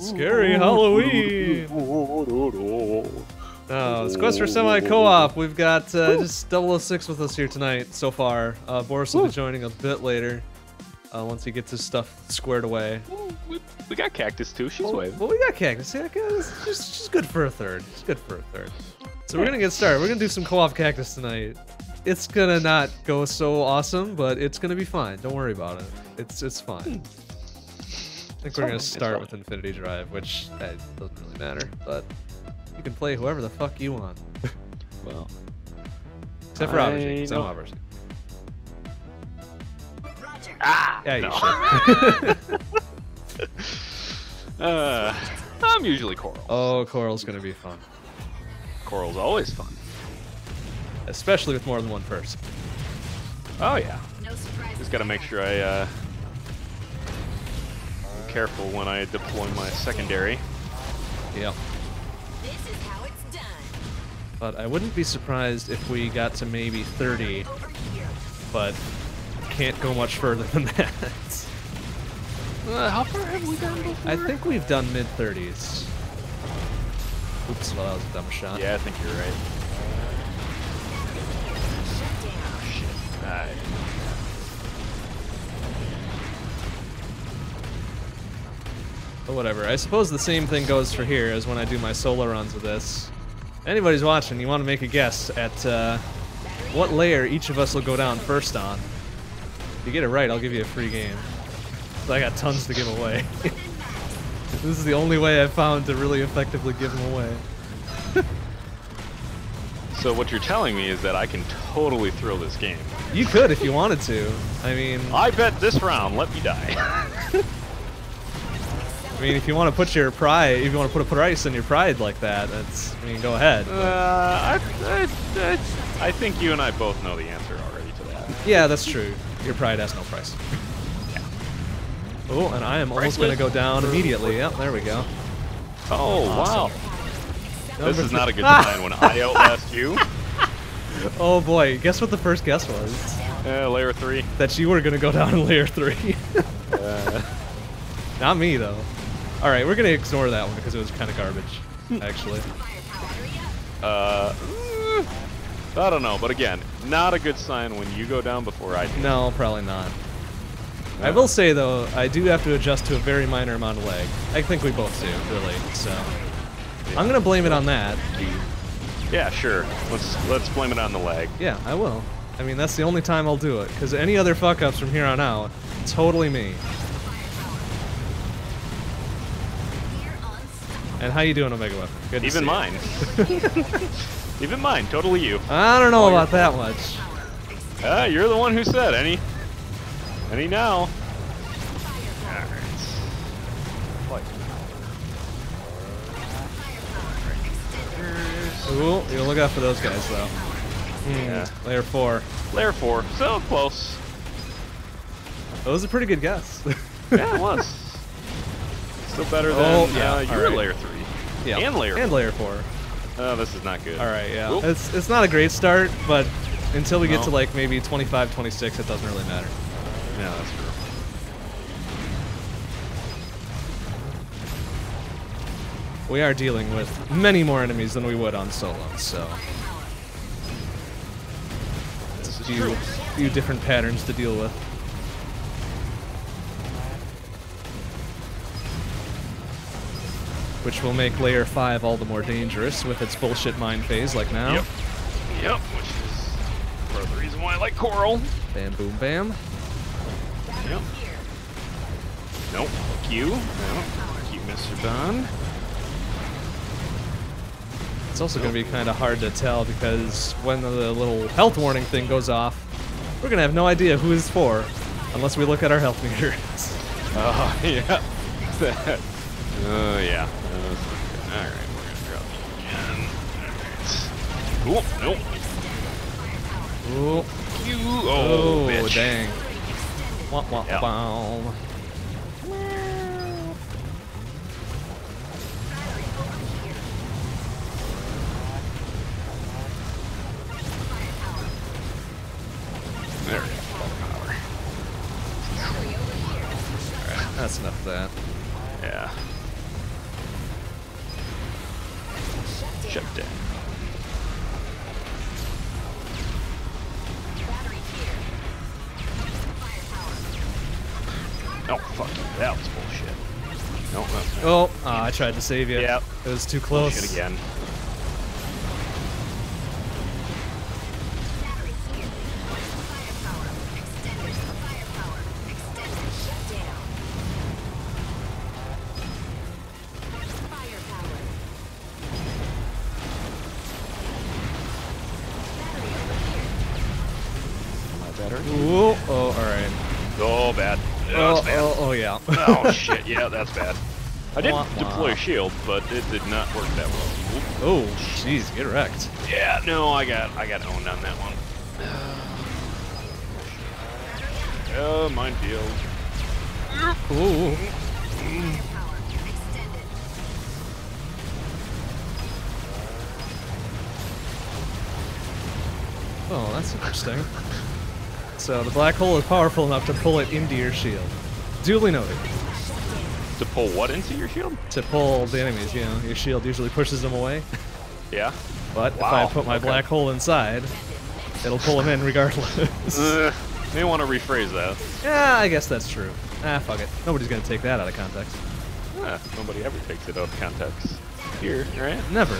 Scary Halloween. Oh, it's Quest for Semi Co-op. We've got uh, just 006 with us here tonight so far. Uh, Boris will be joining a bit later uh, once he gets his stuff squared away. We, we got Cactus too. She's Well, waving. well, we got Cactus. Yeah. She's, she's good for a third. She's good for a third. So we're gonna get started. We're gonna do some co-op Cactus tonight. It's gonna not go so awesome, but it's gonna be fine. Don't worry about it. It's it's fine. I think we're gonna start with Infinity Drive, which eh, doesn't really matter, but you can play whoever the fuck you want, Well, except for I Aubergine. 'cause I'm don't- Aubergine. ah, Yeah, you no. should. uh, I'm usually Coral. oh, Coral's gonna be fun, Coral's always fun. especially with more than one person. Oh yeah. No surprise. Just gotta make sure I uh, am careful when I deploy my secondary. Yep. This is how it's done. But I wouldn't be surprised if we got to maybe 30 but can't go much further than that. Uh, how far have we gone before? I think we've done mid 30s. Oops, well, that was a dumb shot. Yeah, I think you're right. Shut down. Shit. But whatever. I suppose the same thing goes for here as when I do my solo runs with this. Anybody's watching, you want to make a guess at uh, what layer each of us will go down first on. If you get it right, I'll give you a free game. So I got tons to give away. this is the only way I've found to really effectively give them away. So what you're telling me is that I can totally throw this game. You could if you wanted to. I mean, I bet this round, let me die. I mean, if you want to put your pride, if you want to put a price on your pride like that, that's. I mean, go ahead. Uh, I, I, I, I think you and I both know the answer already to that. Yeah, that's true. Your pride has no price. Yeah. Oh, and I am almost going to go down immediately. Yep, there we go. Oh, wow. This is not a good sign when I outlast you. Oh boy, guess what the first guess was? Uh, layer 3. That you were going to go down in layer 3. Uh, not me, though. Alright, we're going to ignore that one because it was kind of garbage, actually. uh, I don't know, but again, not a good sign when you go down before I do. No, probably not. I will say, though, I do have to adjust to a very minor amount of lag. I think we both do, really, so... I'm going to blame it on that. Yeah, sure. Let's let's blame it on the lag. Yeah, I will. I mean, that's the only time I'll do it, because any other fuck-ups from here on out, totally me. And how you doing, Omega Weapon? Good to Even mine. Even mine, totally you. I don't know All about that much. Ah, you're the one who said any. Any now. Alright. Ooh, you look out for those guys, though. Hmm, Yeah. Layer 4. Layer 4. So close. That was a pretty good guess. Yeah, it was. Still better than Oh, yeah, uh, your alright. layer 3. yeah. And layer And layer 4. Oh, this is not good. Alright, yeah. Oop. It's, it's not a great start, but until we get No. to like maybe 25, 26, it doesn't really matter. Yeah, that's true. We are dealing with many more enemies than we would on solo, so This is few, true. few different patterns to deal with. Which will make layer 5 all the more dangerous with its bullshit mine phase like now. Yep. Yep, which is part of the reason why I like Coral. Bam boom bam. Yep. Nope. Q. No. you, Mr. Bond. It's also going to be kind of hard to tell because when the little health warning thing goes off, we're going to have no idea who is for unless we look at our health meters. Oh, yeah. Oh, yeah. Alright, we're gonna drop you again. Alright. Cool. Nope. Ooh. Q. Oh, Oh, bitch. dang. Wah, wah, Yeah. wow. There we go. Power. That's enough of that. Yeah. Shut down. Battery here. Firepower. Oh, fuck you. That was bullshit. No, no. Oh, ah, I tried to save you. Yep. It was too close. Bullshit again. Oh, alright. Oh, bad. Oh, bad. oh, oh, yeah. oh shit, yeah, that's bad. I did Wah, wah. deploy a shield, but it did not work that well. Oop. oh, jeez, get wrecked. Yeah, no, I got I got owned on that one. Oh, minefield. Ooh. Oh, that's interesting. So the black hole is powerful enough to pull it into your shield. Duly noted. To pull what into your shield? To pull the enemies, you know, your shield usually pushes them away. Yeah. But if I put my okay. black hole inside, it'll pull them in regardless. Uh, may want to rephrase that. yeah, I guess that's true. Ah, fuck it. Nobody's gonna take that out of context. Ah, nobody ever takes it out of context. Here, right? Never.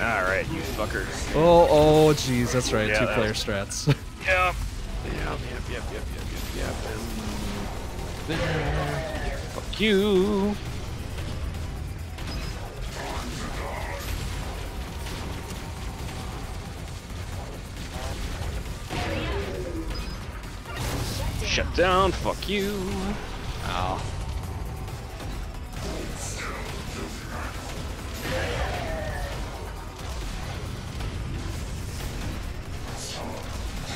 All right, you fuckers. Oh, oh, jeez, that's right. Yeah, Two that player was- strats. Yep. Yep, yep, yep, yep, yep, yep, yep. Fuck you. Shut down, fuck you. Ow.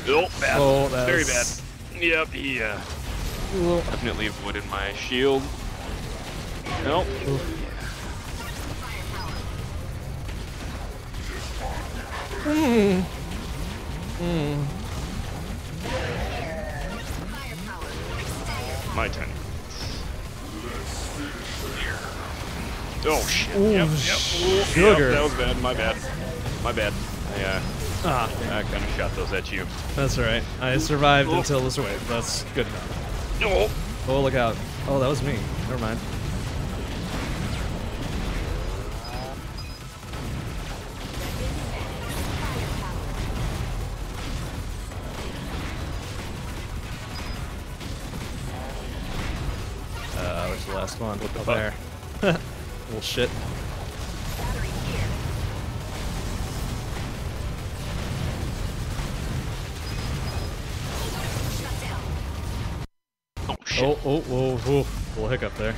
Oh, bad. Oh, Very bad. Yep, he uh, Ooh. definitely avoided my shield. Nope. Hmm. Hmm. Firepower. My turn. Oh shit. Ooh, yep, yep. Sugar. Yep, that was bad. My bad. My bad. Yeah, Ah, I kind of shot those at you. that's alright. I survived Oh. until this wave. That's good enough. No. Oh, look out. Oh, that was me. Never mind. Uh, where's the last one? What the fuck? there. Little shit. Oh shit. Oh, oh, whoa, whoa. Little hiccup there.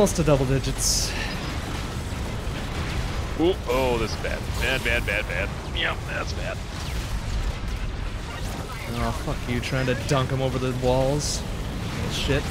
Almost to double digits. Ooh, oh, this is bad. Bad, bad, bad, bad. Yep, that's bad. Oh, fuck you, trying to dunk him over the walls. Little Shit.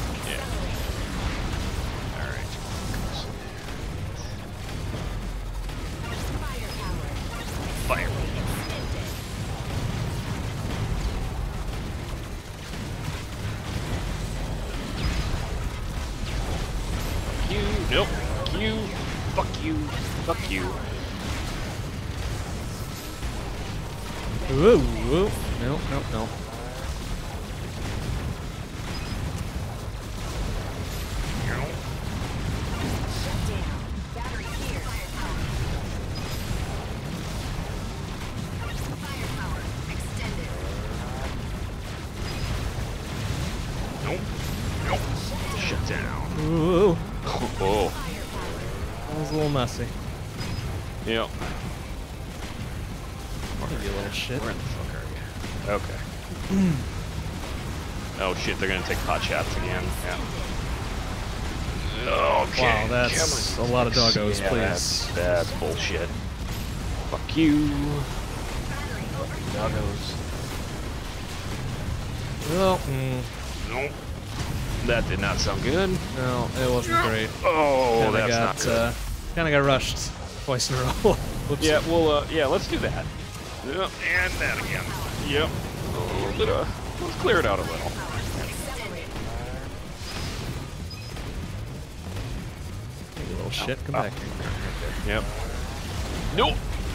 Fuck you. Doggos. Well, mm, Nope. That did not sound good. no, it wasn't great. Oh, Kinda that's got, not good. Uh, kind of got rushed twice in a row. Yeah, well, uh, yeah, let's do that. Yep, and that again. Yep. A little of, let's clear it out a little. You little shit, come Oh. back. Yep. Nope.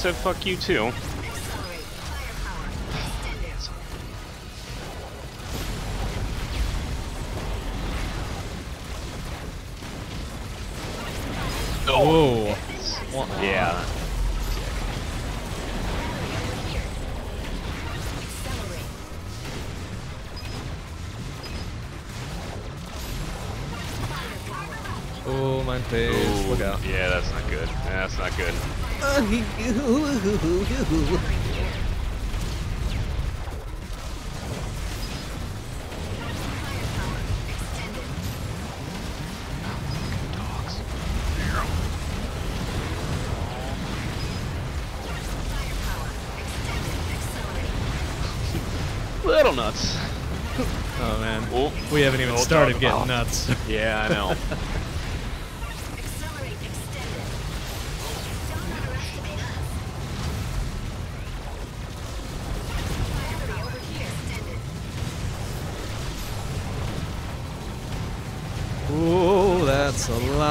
said fuck you too. Accelerate. Firepower extended. Whoa. Yeah. Oh, my face. Ooh, Look out. Yeah, that's not good. That's not good. Little nuts. Oh, man. Oh, We haven't even oh, started oh. getting nuts. yeah, I know.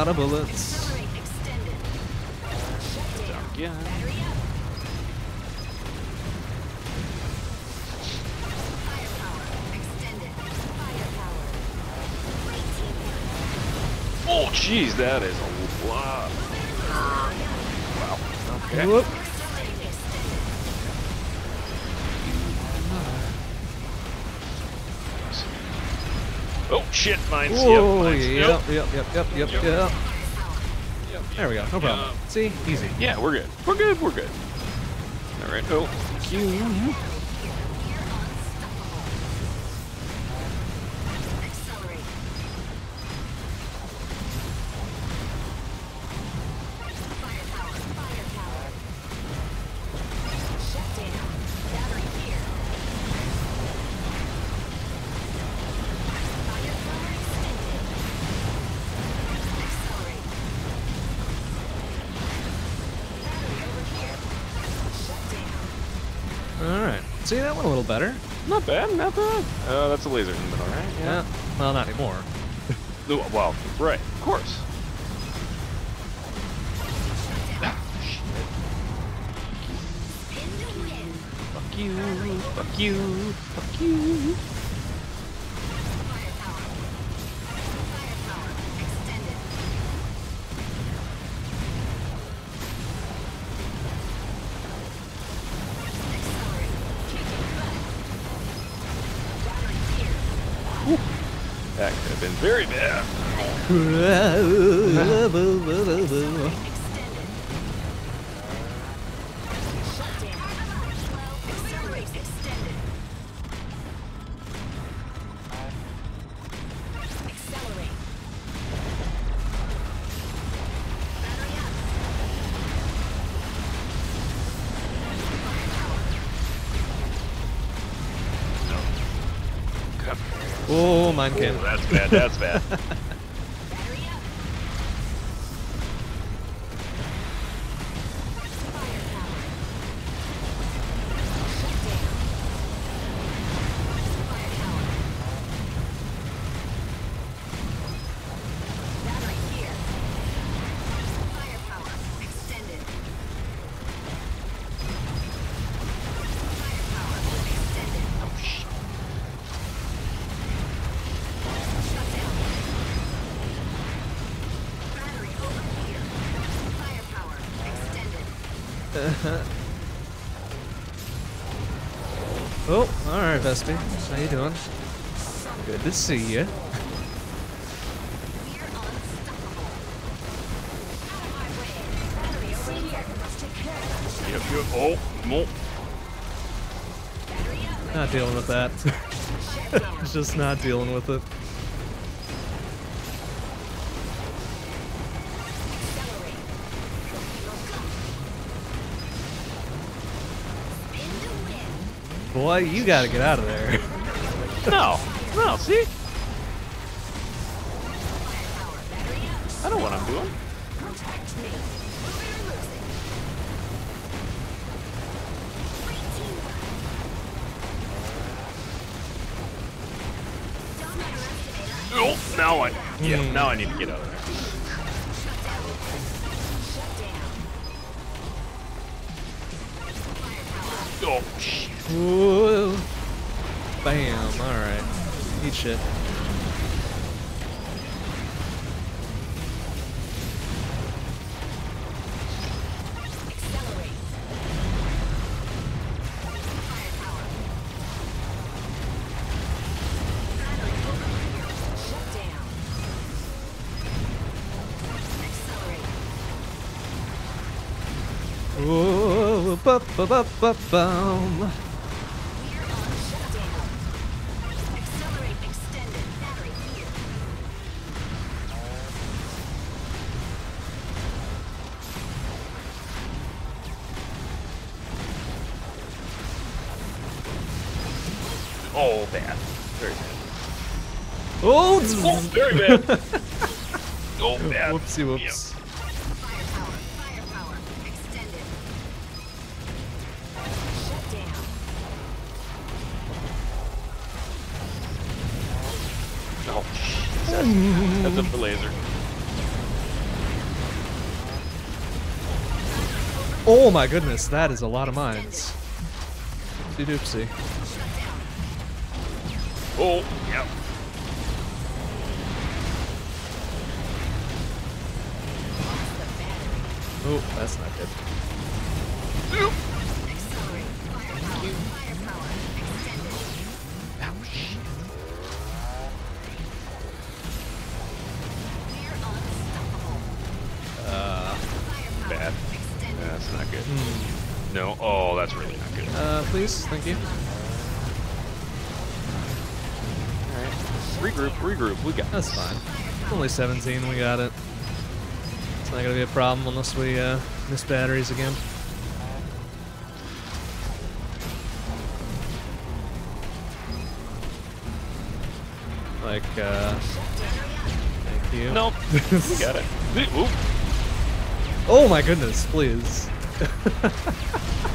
Firepower. Great teamwork. Oh, jeez, that is a lot. Wow. Okay. Whoop. Shit, mine's Whoa, yep, mine's, yep, yep, yep, yep, yep, Yep. yep. yep. There we go, no problem. See? Easy. Yeah, we're good. We're good. We're good. All right. Oh, Q. better. Not bad. Not bad. Uh, that's a laser in the middle, right? Yeah. Well, not anymore. Well, right. Of course. Ah, shit. Spin to win. Fuck you. Fuck you. Fuck you. That's bad. That's bad. How you doing? Good to see you. Yep. Oh, up. Not dealing with that. Just not dealing with it. You gotta get out of there. No, no. See, up. I know what I'm doing. Protect me. Move it or lose it. Great teamwork. Don't underestimate us. Oh, now I. Yeah, Hmm. now I need to get out Ba ba ba bum. We're on shutdown. Accelerate extended. Battery here. Oh, bad. Very bad. Oh. Oh, very bad. oh, bad. Whoopsie whoops. Firepower. Oh my goodness, that is a lot of mines. Oopsie doopsie. Oh, yep. Oh, that's not good. Please, thank you. All right. Regroup, regroup. We got That's fine. Only 17, we got it. It's not gonna be a problem unless we uh, miss batteries again. Like, uh, thank you. Nope. we got it. Oop. Oh my goodness, please.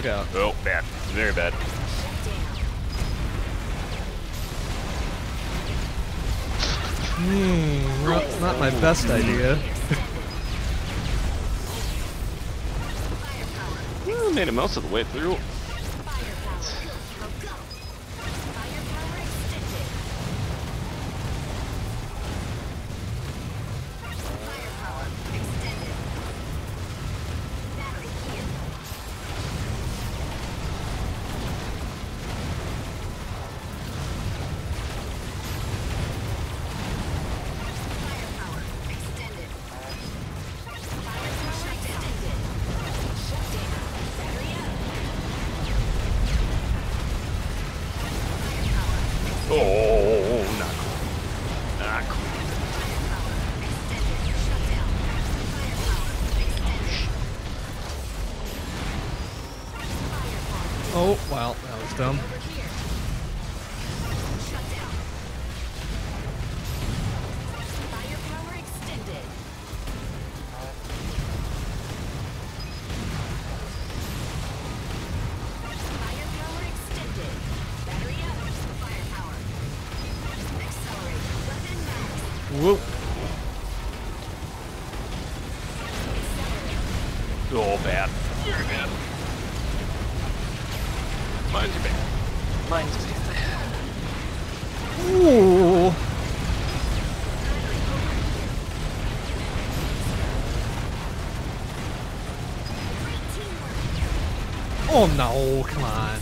look out. Oh, bad. Very bad. Hmm, not, not my best idea. Well, made it most of the way through. Oh no, come on.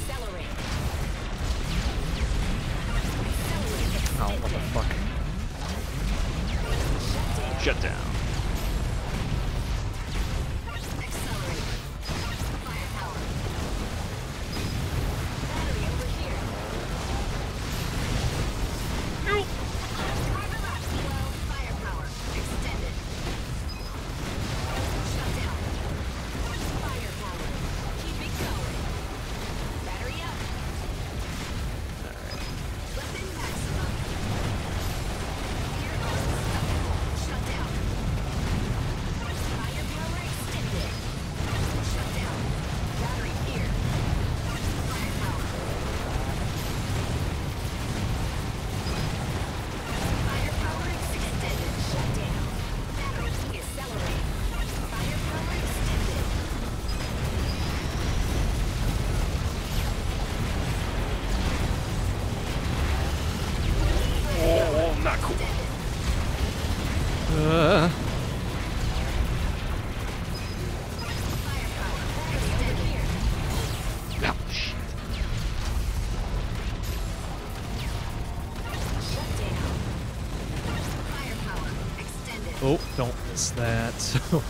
Extended.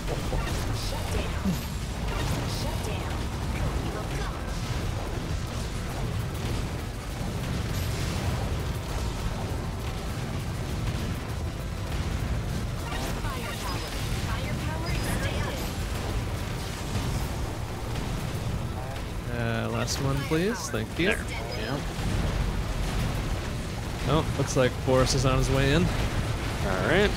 uh, last one, please. Thank you. There. Yeah. Oh, looks like Boris is on his way in. All right.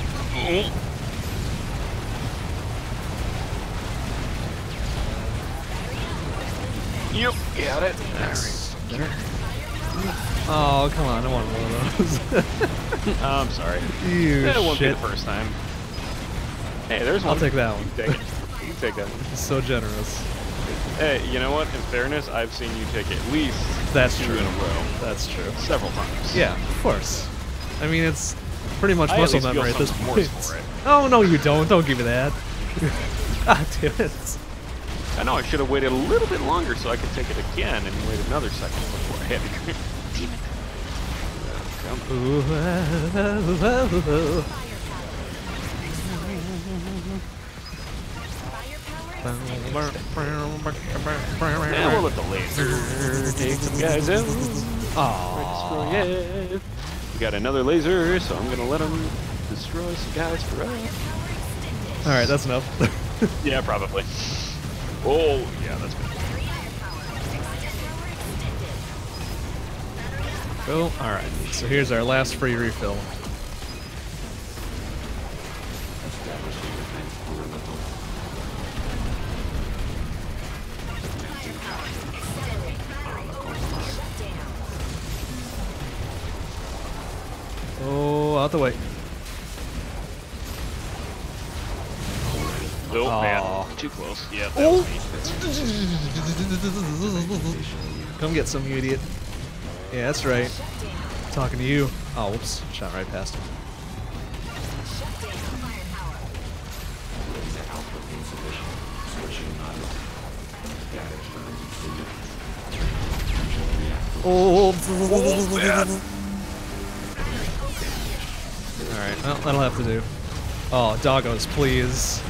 Oh, come on, I want one of those. I'm sorry. you That won't be the first time. Hey, there's one. I'll take that one. You take it. You take that one. So generous. Hey, you know what? In fairness, I've seen you take at least That's two true. in a row, That's true. several times. Yeah, of course. I mean, it's pretty much I muscle memory at this point. Oh no, you don't. Don't give me that. ah, damn it. I know I should have waited a little bit longer so I could take it again and wait another second before I had to. It. Ooh, ah. Yeah, we'll let the laser take some guys out. We got another laser, so I'm gonna let him destroy some guys for us. All right, that's enough. Yeah, probably. Oh, yeah, that's good. Battery up. Cool. All right. So here's our last free refill. Accelerate. Battery overload. Shut down. Oh, out the way. Oh, man. Too close. Yeah, oh. me. Come get some, you idiot. Yeah, that's right. Talking to you. Oh, whoops. Shot right past him. Shut down. Firepower. Oh. Alright, well, that'll have to do. Oh, doggos, please.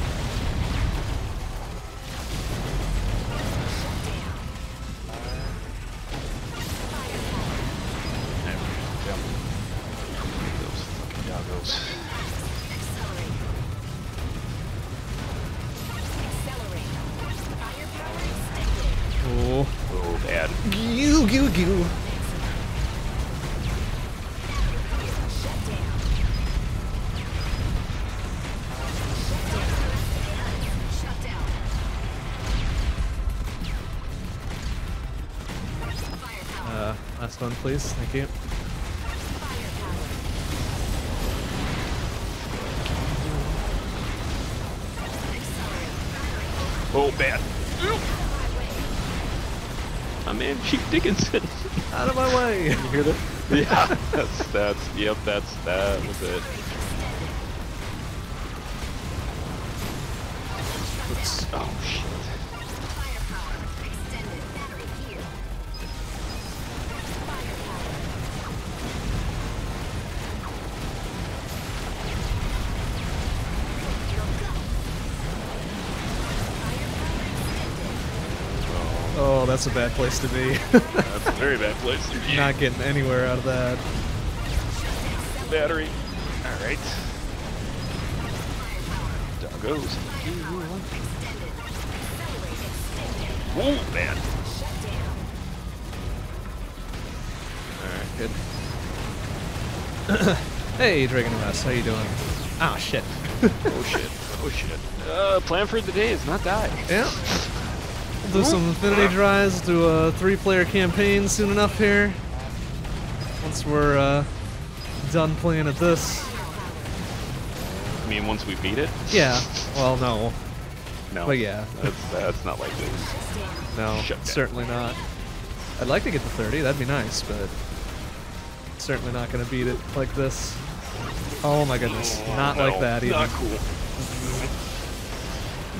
That's, yep, that's, that was it. Oh, shit. Firepower. Extended battery here. Firepower. Oh, that's a bad place to be. That's a very bad place to be. Not getting anywhere out of that. Battery. Alright. Doggos. Oh, man. Alright, good. hey, Dragon West, how you doing? Ah, shit. Oh, shit. Oh, shit. Uh, plan for the day is not die. Yeah. We'll do some Infinity Drives, do a three-player campaign soon enough here. Once we're uh, done playing at this. I mean, once we beat it? Yeah. Well, no. No. But yeah. That's, that's not like this. No, certainly not. I'd like to get to 30, that'd be nice, but certainly not going to beat it like this. Oh my goodness, oh, not No, like that even. Not cool.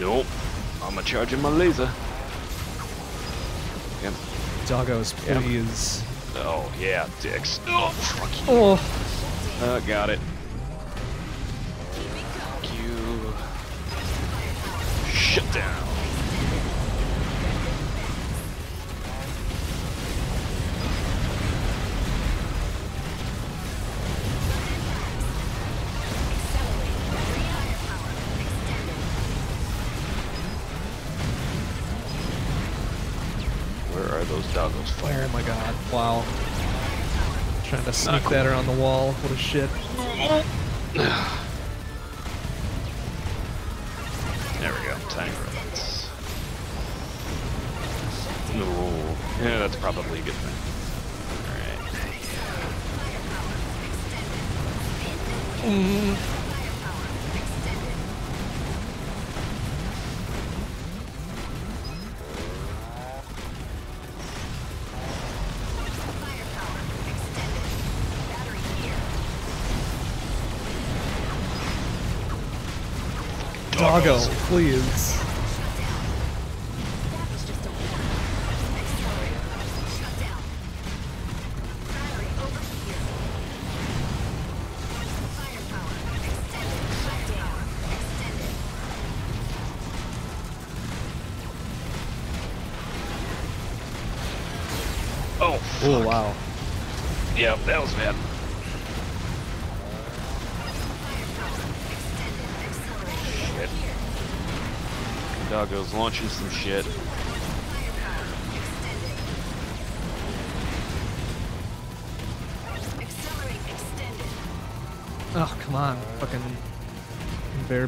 Nope. I'm a charging my laser. Yep. Doggos, please. Oh, yeah, dicks. Oh, fuck you. Oh, Uh, got it. Sneak that around the wall, what a shit.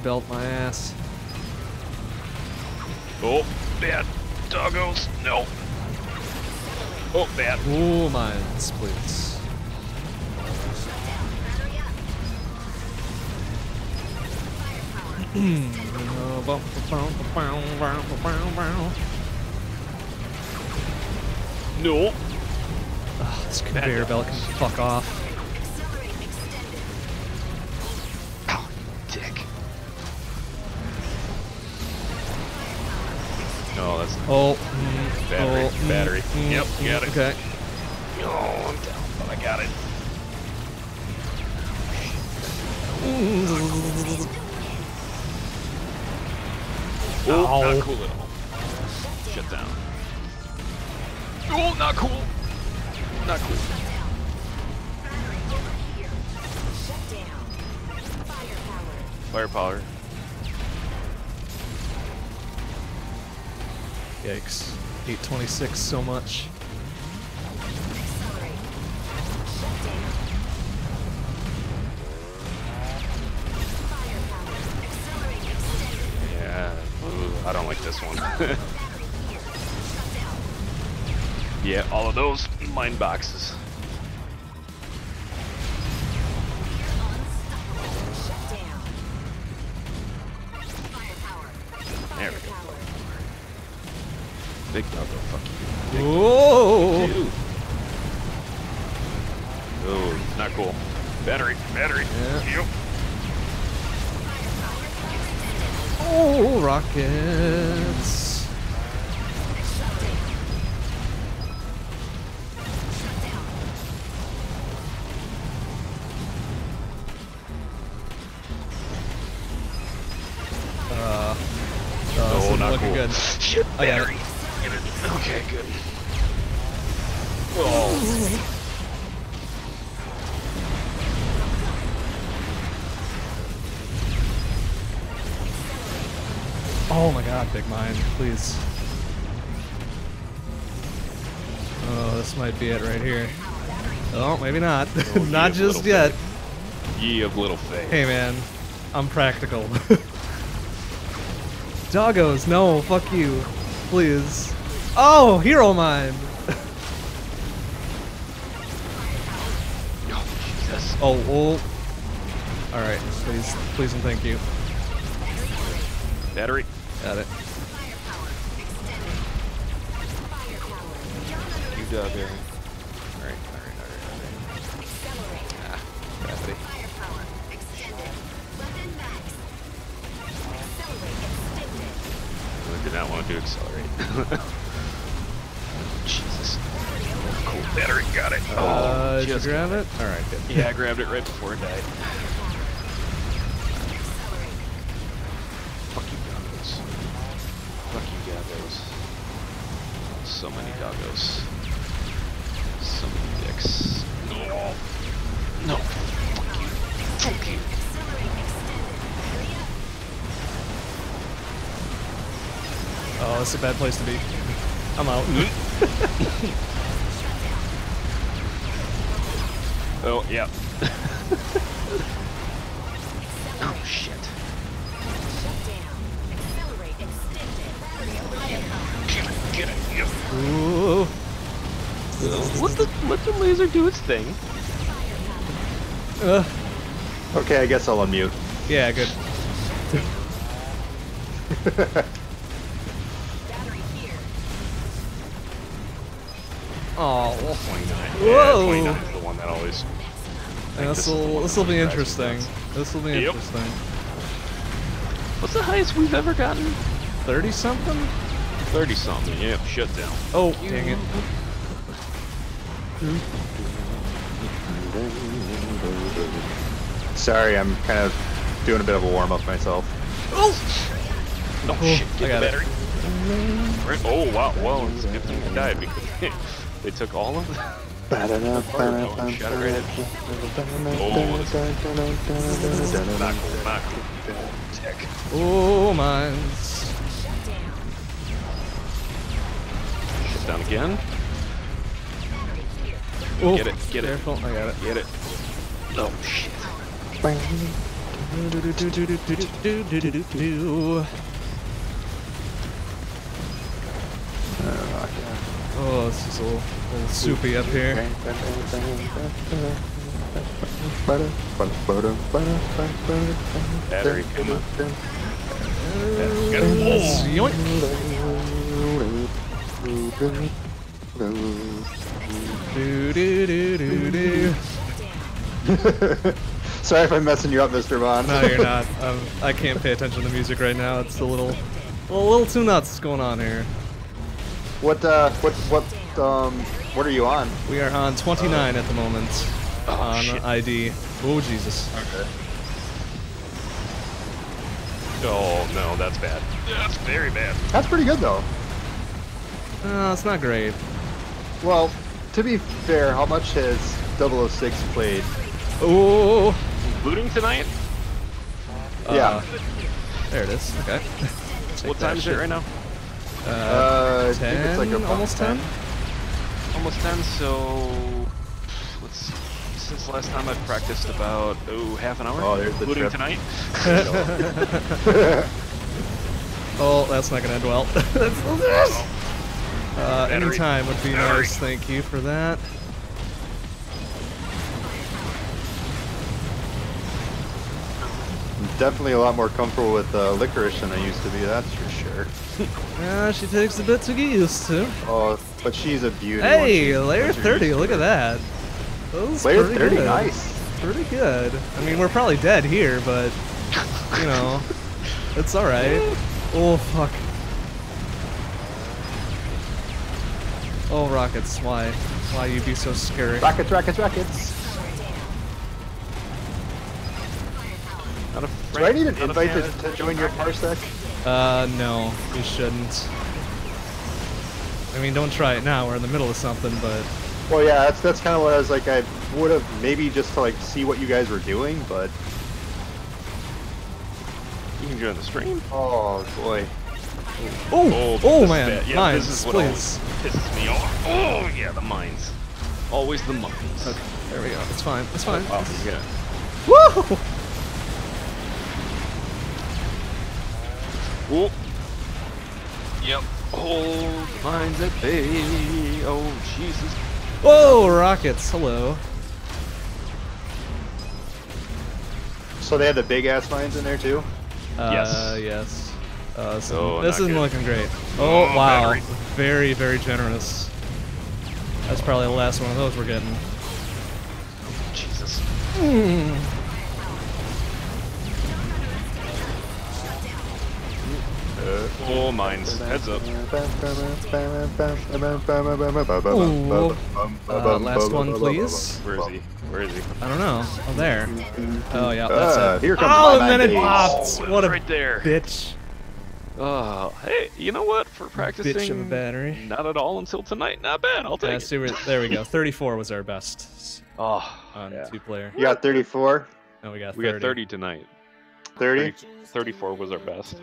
belt my ass. Oh, bad. Doggos, no. Oh, bad. Oh, my splits. No. Oh, this conveyor belt can fuck off. Oh, mm, Battery, oh, mm, battery. mm, Yep, mm, got it. Okay. So much. Yeah. Ooh, I don't like this one. Yeah, all of those mine boxes. Oh, not just yet. faith. Ye of little faith. Hey man, I'm practical. Doggos, no, fuck you. Please. Oh, hero mine! Oh, Jesus. Oh, oh. Alright, please, please and thank you. Battery. Got it. Firepower. Extended. Firepower. You doggo. Alright, did not want to do accelerate. Jesus. Cool. Battery, got it. Uh, Oh, did you just- grab it? Alright, good. Yeah, I grabbed it right before it died. Fuck you, doggos. Fuck you, doggos. So many doggos. So many dicks. No. No. Up. This is a bad place to be. I'm out. Oh, yeah. oh, shit. Shut down. Accelerate extended. Battery over here. Get it, get it. Yep. Ooh. Let the, let the laser do its thing. Uh, Okay, I guess I'll unmute. yeah, good. Whoa. Yeah, 29 the one that always. this this will this will be that drives me interesting. This will be Yep. interesting. What's the highest we've ever gotten? Thirty something? 30 something. Yep, shut down. Oh, dang it. Sorry, I'm kind of doing a bit of a warm up myself. Oh, Oh, oh shit, I get got the battery. Right. Oh, wow. Well, it's a good thing I died because they took all of them. Oh, mines. Shut down again. Oh, get it, get it. Careful, I got it. Get it. Oh, shit. Oh, this is a little, little soupy up here. Battery. Sorry if I'm messing you up, Mr. Bond. No, you're not. Um, I can't pay attention to the music right now. It's a little, a little too nuts going on here. What uh what what um what are you on? We are on 29 at the moment Oh, on shit. ID. Oh Jesus! Okay. Oh no, that's bad. That's very bad. That's pretty good though. Uh, it's not great. Well, to be fair, how much has 006 played? Oh. Looting tonight? Yeah. There it is. Okay. What time is it right now? Uh, Uh, I think it's like 10, almost 10. Almost 10, so... Let's see. Since last time I've practiced about, oh, half an hour? Oh, there's the Looting trip. tonight? Oh, that's not gonna end well. That's- uh, Battery. anytime would be Battery. nice. Thank you for that. I'm definitely a lot more comfortable with uh, licorice than I used to be. That's for sure. Yeah, she takes a bit to get used to. Oh, but she's a beauty. Hey, once layer 30. Look at that. That was Layer pretty 30, good. nice. Pretty good. I mean, we're probably dead here, but you know, it's all right. Oh fuck. Oh rockets, why? Why you be so scary? Rockets, rockets, rockets. Not a Do I need an invite fan to, to join your parsec? Uh, no, you shouldn't. I mean, don't try it now. We're in the middle of something, but Well, yeah, that's that's kind of what I was like. I would have maybe just to like see what you guys were doing, but You can join the stream. oh boy, oh, but oh, this man, bad- yeah, mines, this is what please. pisses me off. Oh yeah, the mines. Always the mines. Okay, there we go. It's fine. It's fine. Wow, yeah. Woo! Oh. Yep. Hold mines at bay. Oh Jesus. Whoa, rockets. Hello. so they had the big ass mines in there too. Uh, Yes. yes. Uh, so Oh, this isn't good. looking great. Oh, Oh, wow. battery. Very, very generous. That's probably the last one of those we're getting. Oh Jesus. Oh mines. Heads up. Uh, last one, please. Where is he? Where is he? I don't know. Oh, there. Oh, yeah, that's Uh, it. here comes oh, my and then it mine popped. Oh, What a right there. bitch. Oh, hey, you know what? For practicing, Bitch of a battery. not at all until tonight. Not bad. I'll take Yeah, it. see, we're- there we go. 34 was our best Oh, on Yeah. two player. You got 34, No, we got 30. we got 30 tonight. 30. 34 was our best.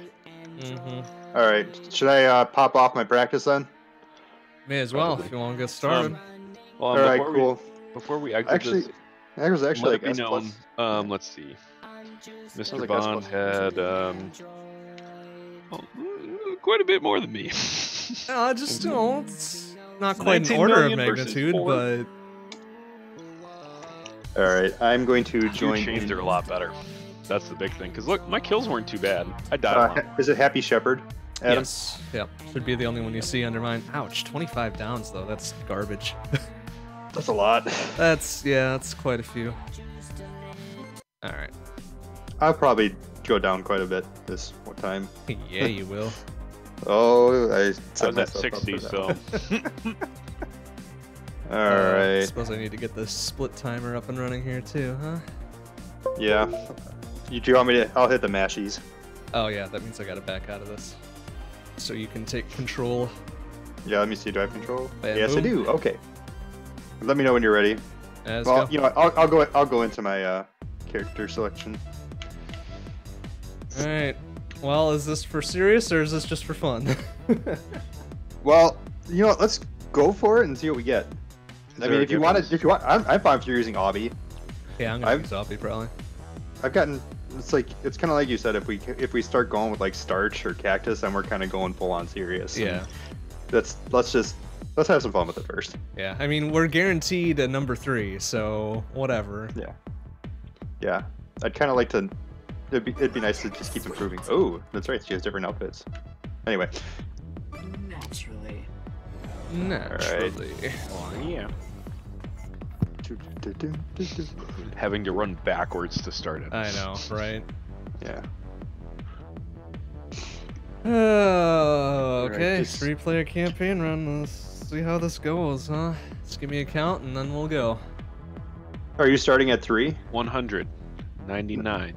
Mm-hmm. All right, should I uh, pop off my practice then? May as well if you want to get started. Um, Well, All right, before cool. We, before we exit Actually, this, that was actually let like S known. plus. Um, let's see. Mr. like Bond plus. had um, oh, quite a bit more than me. No, I just, don't. It's not quite an 19 order of magnitude, but All right, I'm going to You join. changed it a lot better. That's the big thing. Cause look, my kills weren't too bad. I died. a lot. Uh, is it Happy Shepherd? Adam? yes, yep, should be the only one you see under mine. Ouch, 25 downs though. That's garbage. That's a lot. that's yeah, that's quite a few. All right, I'll probably go down quite a bit this time. yeah, you will. Oh, I I set was at 60, so that. All Uh, right. Suppose I need to get the split timer up and running here too, huh? Yeah. You, do you want me to? I'll hit the mashies. Oh yeah, that means I gotta back out of this. So you can take control. Yeah, let me see. Do I have control? Bam, yes, I do. Okay. Let me know when you're ready. Well, go. you know, I'll, I'll go. I'll go into my uh, character selection. All right. Well, is this for serious or is this just for fun? Well, you know, what, let's go for it and see what we get. I there mean, if you want to, if you want, I'm, I'm fine if you're using Obby. Yeah, I'm gonna I've- use Zombie probably. I've gotten. It's like it's kind of like you said. If we if we start going with like starch or cactus, then we're kind of going full on serious. and Yeah. That's let's just let's have some fun with it first. Yeah, I mean, we're guaranteed a number three, so whatever. Yeah. Yeah. I'd kind of like to. It'd be, it'd be nice to just keep improving. Oh, that's right. She has different outfits. Anyway, Naturally. Naturally. Oh, yeah. Having to run backwards to start it. I know, right? Yeah. Oh, Alright, okay. just- Three player campaign run. Let's see how this goes, huh? Just give me a count and then we'll go. Are you starting at three? 199.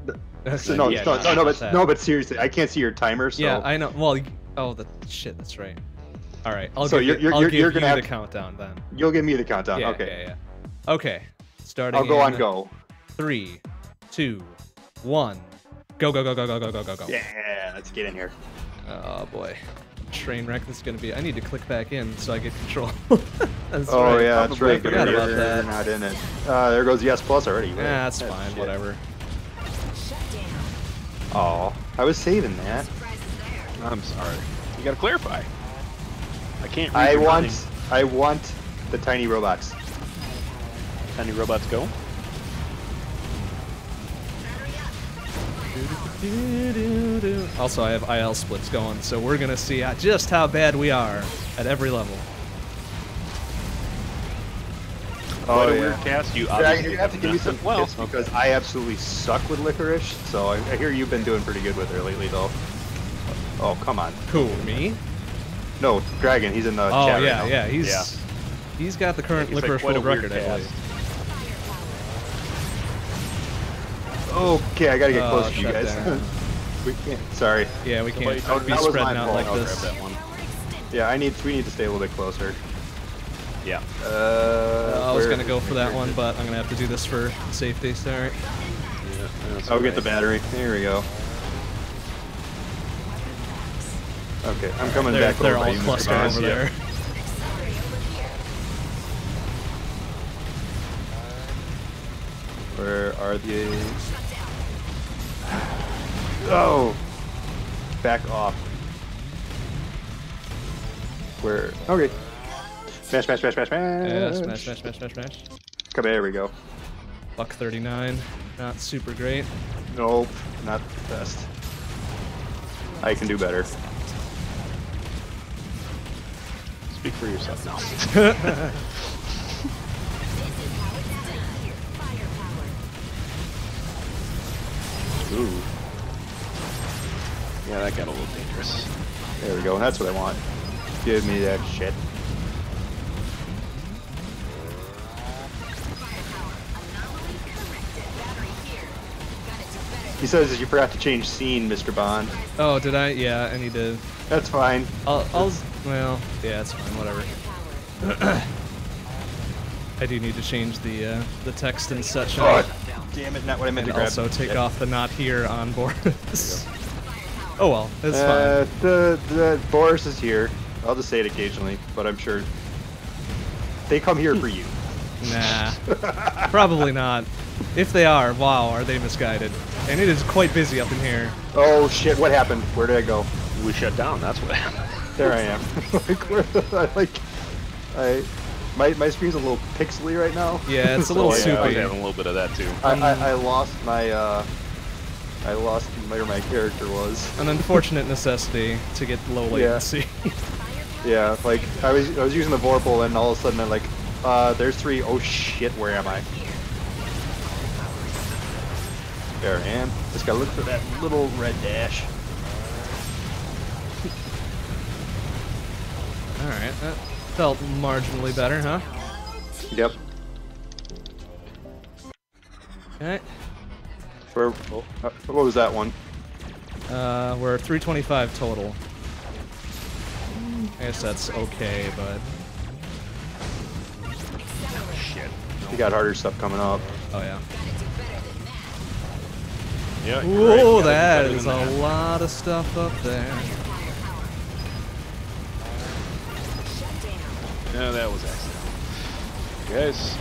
So, no, Yeah, no, no, no, but no, but seriously, I can't see your timer. So Yeah, I know. Well, oh, the shit. That's right. All right, I'll So give, you're- you, you're- I'll you're- give you're gonna the have- countdown then. you'll give me the countdown. Yeah, okay. yeah, yeah. Okay, starting. I'll go on go. Three, two, one, go, go, go, go, go, go, go, go, go. Yeah, let's get in here. Oh boy, train wreck this is gonna be. I need to click back in so I get control. that's oh right. yeah, that's Probably right. forgot You're, about you're that. not in it. Uh, there goes yes plus already. Yeah, that's Oh, fine. shit. Whatever. Shut down. Oh, I was saving that. I'm sorry. You gotta clarify. I can't read I want, writing. I want the tiny robots. Tiny robots go. Also, I have IL splits going, so we're gonna see uh, just how bad we are at every level. Oh Quite a yeah. weird cast. You Dragon, obviously you're gonna have to give me some well. tips because I absolutely suck with licorice. So I, I hear you've been doing pretty good with her lately, though. Oh come on. Who? Me? No, Dragon. He's in the Oh chat right yeah, now. yeah. He's Yeah. he's got the current He's like licorice quite a world weird record, I cast. believe. Okay, I gotta get Oh, close to you guys. we can't. Sorry. Yeah, we can't Oh, be that was spreading my out fault. like I'll this. grab that one. Yeah, I need. We need to stay a little bit closer. Yeah. Uh, I was gonna go for that one, but I'm gonna have to do this for safety. Sorry. yeah I'll get the battery. There we go. Okay, I'm coming They're, back they're over by all you, Mr. clustered Boss. over Yeah. there. Where are the? Oh, back off. Where? Okay. Smash, smash, smash, smash, smash. Yeah, smash, smash, smash, smash, smash. Come here, we go. Buck 39, not super great. Nope, not the best. I can do better. Speak for yourself now. Ooh, yeah, that got a little dangerous. there we go. That's what I want. Give me that shit. Firepower. Anomaly corrected. Battery here. Gotta do better He says you forgot to change scene, Mr. Bond. Oh, did I? Yeah, I need to. That's fine. I'll. I'll well, yeah, it's fine. Whatever. I do need to change the uh, the text and such, Oh, on, damn it! Not what I meant and to grab. also take Shit. off the knot here on Boris. oh well, it's Uh, the the Boris is here. I'll just say it occasionally, but I'm sure they come here for you. Nah, probably not. If they are, wow, are they misguided? And it is quite busy up in here. Oh shit! What happened? Where did I go? We shut down. That's what happened. There I am. like where? I like. I. My, my screen's a little pixely right now. Yeah, it's a So, little Oh, yeah, I was having a little bit of that too. I, I, I lost my uh. I lost where my character was. An unfortunate necessity to get low Yeah. latency. Yeah, like I was I was using the Vorpal and all of a sudden I'm like, uh, there's three. Oh shit, where am I? There I am. Just gotta look for that little red dash. All right, that felt marginally better, huh? Yep. Okay. Where? oh, what was that one? Uh, we're 325 total. I guess that's okay, but Shit. You got harder stuff coming up. oh yeah. Yeah. you're right. Whoa, Gotta that better a that. lot of stuff up there. No, that was accidental. Guys,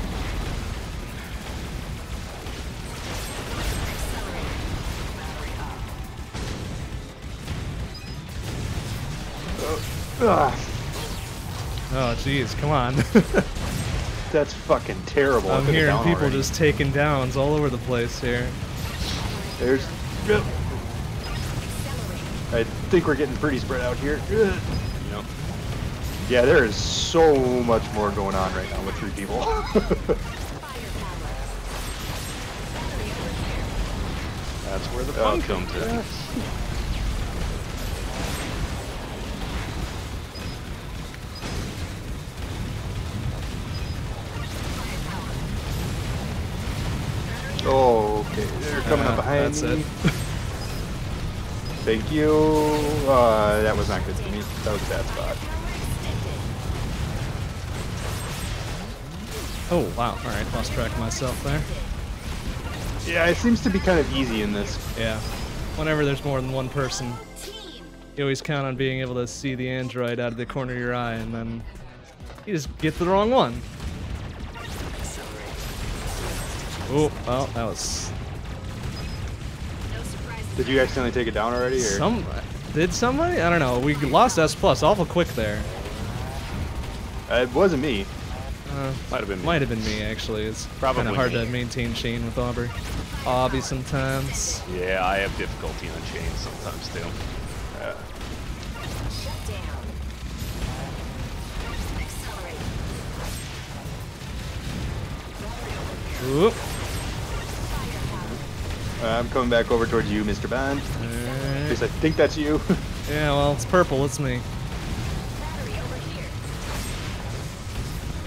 uh, Ugh, Oh, jeez, come on. that's fucking terrible. I I'm hearing people already. just taking downs all over the place here. There's. I think we're getting pretty spread out here. Yep. Yeah, there is so much more going on right now with three people. That's where the Oh, fun comes in. oh, okay. They're coming Uh, up behind that's me. it. Thank you. Uh, that was not good to me. That was a bad spot. Oh, wow. Alright, lost track of myself there. Yeah, it seems to be kind of easy in this. Yeah. Whenever there's more than one person, you always count on being able to see the android out of the corner of your eye, and then you just get the wrong one. Oh, well, that was. Did you accidentally take it down already? Or? some. Did somebody? I don't know. We lost S plus awful quick there. Uh, it wasn't me. Uh, Might have been me. might have been me actually. It's kind Probably of hard me. to maintain chain with Aubrey. Obby sometimes. Yeah, I have difficulty on chains sometimes too. Uh, Shut down. Accelerate. Oop. Uh, I'm coming back over towards you, Mr. Bond. At Alright. least I think that's you. Yeah, well, it's purple. It's me.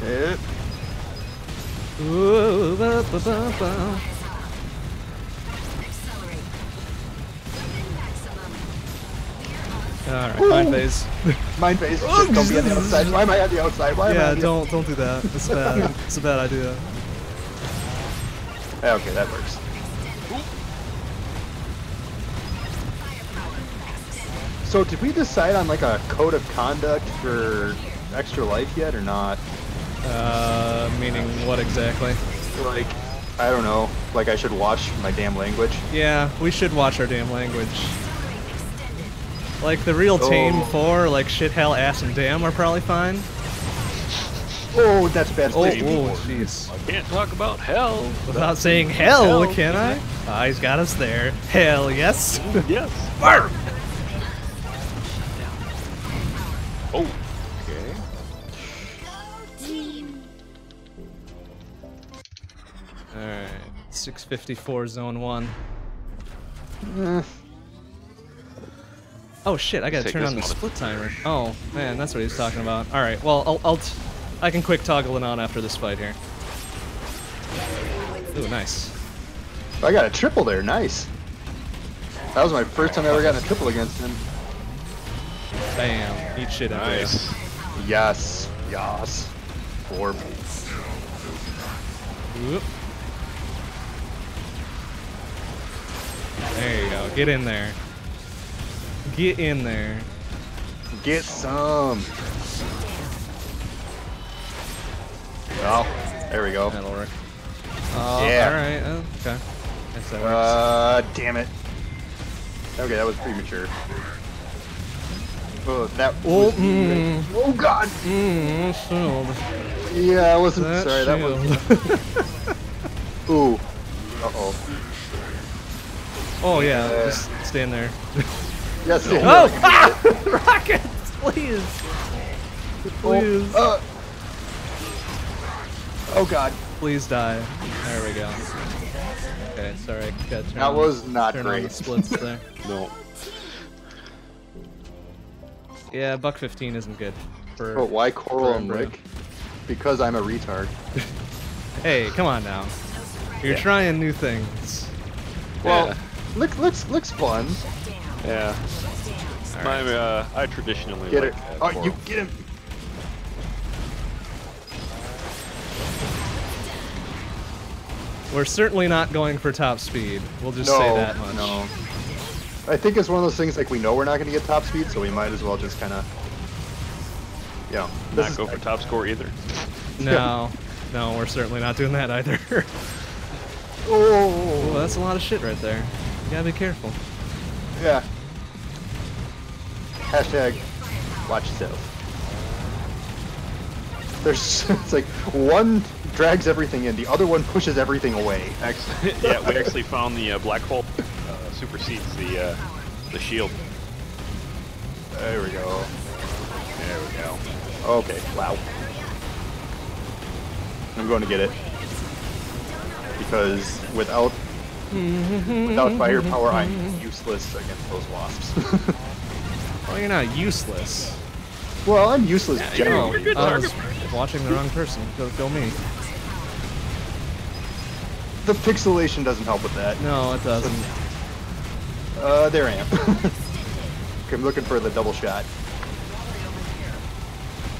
Eh, Ooh, ba, ba, ba, ba. Accelerate. Weapon maximum. We're on All right, fine phase. Mind phase. Shit, don't be on the outside. Why am I on the outside? Why am I Yeah, on don't don't do that. It's bad. It's a bad idea. Okay, that works. So did we decide on like a code of conduct for extra life yet or not? Uh, meaning what exactly? Like, I don't know. Like I should watch my damn language. Yeah, we should watch our damn language. Like the real tame Oh. four, like shit, hell, ass, and damn are probably fine. Oh, that's bad. Oh, space. oh, jeez. I can't talk about hell Without saying hell, Hell, can I? Ah, he's got us there. Hell yes. Yes. Barf! Oh. 654 zone one. Eh, Oh shit, I gotta Take turn on the split timer. Oh, man, that's what he's talking about. Alright, well, I'll, I'll t- I can quick toggle it on after this fight here. Ooh, nice. I got a triple there. Nice. That was my first time I ever got a triple against him. Bam. Eat shit into ya. Nice. Yes. Yes. Orb. Whoop. There you go. Get in there. Get in there. Get some. Oh, there we go. That'll work. Oh, Yeah. Alright. Oh, okay. Guess that works. Uh, damn it. Okay, that was premature. Oh, that Oh, mm. Oh God. Mmm, shield. Yeah, I wasn't That sorry. That was. Ooh. Uh oh. oh, yeah. Uh, Just stand there. Yes. Oh! Ah! Rockets! Please! Please. Uh, oh God. Please die. There we go. Okay, sorry. I turn That on- was not turn on the great. splits there. No. Yeah, buck 15 isn't good. For But why Coral and. Rick? Because I'm a retard. Hey, come on now. You're Yeah. trying new things. Well, Yeah. Look, looks looks fun. Yeah. All My, right. uh, I traditionally Get like it. that Oh, for- you get him. We're certainly not going for top speed. We'll just no, say that much. no. I think it's one of those things like we know we're not going to get top speed, so we might as well just kind of. you know, Not go for top score either. No, no, we're certainly not doing that either. Oh, well, that's a lot of shit right there. You gotta be careful. yeah. Hashtag watch yourself. There's it's like one drags everything in, the other one pushes everything away. Actually, yeah, we actually found the uh, black hole uh, supersedes the uh, the shield. There we go. There we go. Okay, wow. I'm going to get it. Because without without firepower, I'm useless against those wasps. Well, you're not useless. well, I'm useless Oh, generally. I was watching the wrong person. Go, go me. The pixelation doesn't help with that. No, it doesn't. Uh, there I am. Okay, I'm looking for the double shot.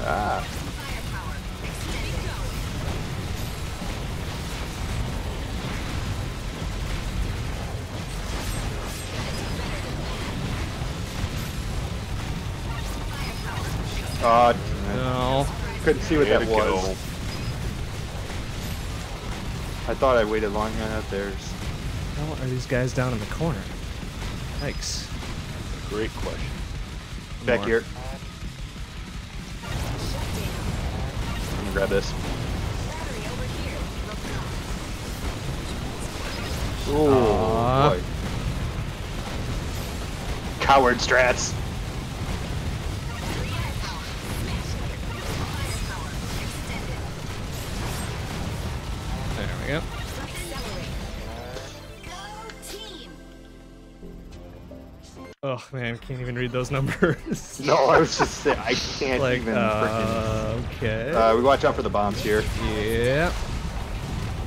Ah. Uh, No. couldn't see what Way that was. go. I thought I waited long enough. There's. How are these guys down in the corner? Yikes. Great question. Back More. here. I'm gonna grab this. Ooh, Aw. boy. Coward strats. Oh man, can't even read those numbers. No, I was just saying, I can't like, even uh, okay. Uh, we watch out for the bombs here. yeah.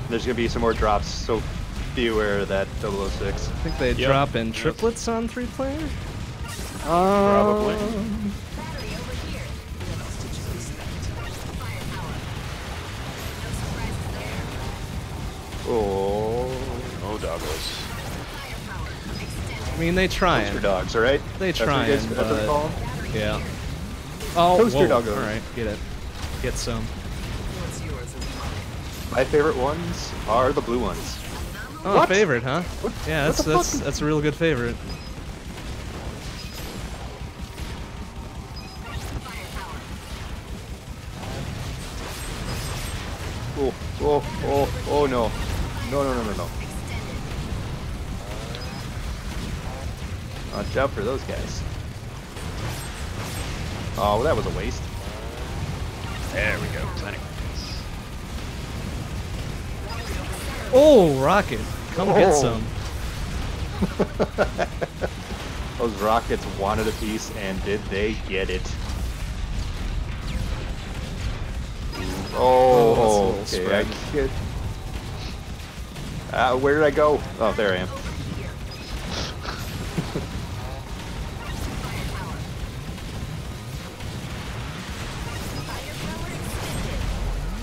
There's gonna be some more drops, so be aware of that 006. I think they Yep. drop in Yep. triplets on three player. Probably. Battery over here. Firepower. No surprises there. Oh, Oh, doggos. Firepower. Extended. I mean, they try toaster and dogs, all right? They That's what you guys- trying, that's what they but- call 'em? yeah. Oh, Toaster whoa. All right, get it. Get some. What's yours. My favorite ones are the blue ones. Oh, What? favorite, huh? What- Yeah, that's the that's fuck? that's a real good favorite. Oh, oh, oh, oh no. No, no, no, no, no. Watch out for those guys. Oh, that was a waste. There we go. Plenty. Oh, rocket! Come get Oh. some. Those rockets wanted a piece, and did they get it? Oh, Oh, that's a little okay. I spread. get. Uh, where did I go? Oh, there I am.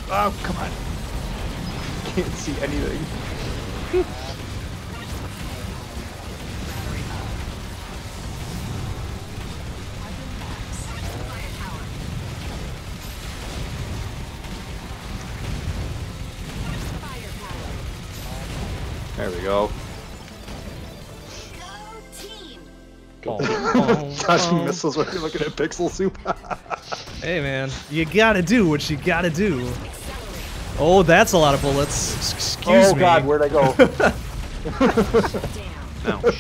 Oh, come on. Can't see anything. There we go. Go! Oh, oh, Dodging oh. missiles while you're looking at pixel soup. Hey man, you gotta do what you gotta do. Oh, that's a lot of bullets. Excuse oh me. Oh god, where'd I go? Down. No.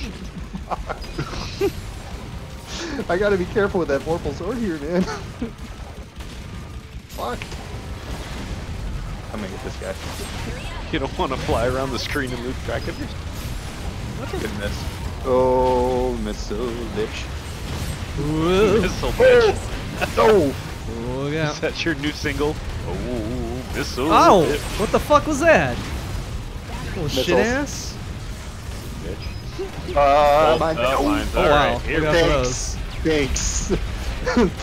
I gotta be careful with that vorpal sword here, man. Fuck. I'm gonna get this guy. You don't want to fly around the screen and lose track of yours. That's a good miss. Oh, missile bitch. Whoa. Missile bitch. Oh! oh Look out. Is that your new single? Oh, missile Oh! bitch. What the fuck was that? Little Missiles. shit ass. bitch. Uh, Oh, mine- oh, oh, Oh wow, right. Here look out we for go. those. Thanks.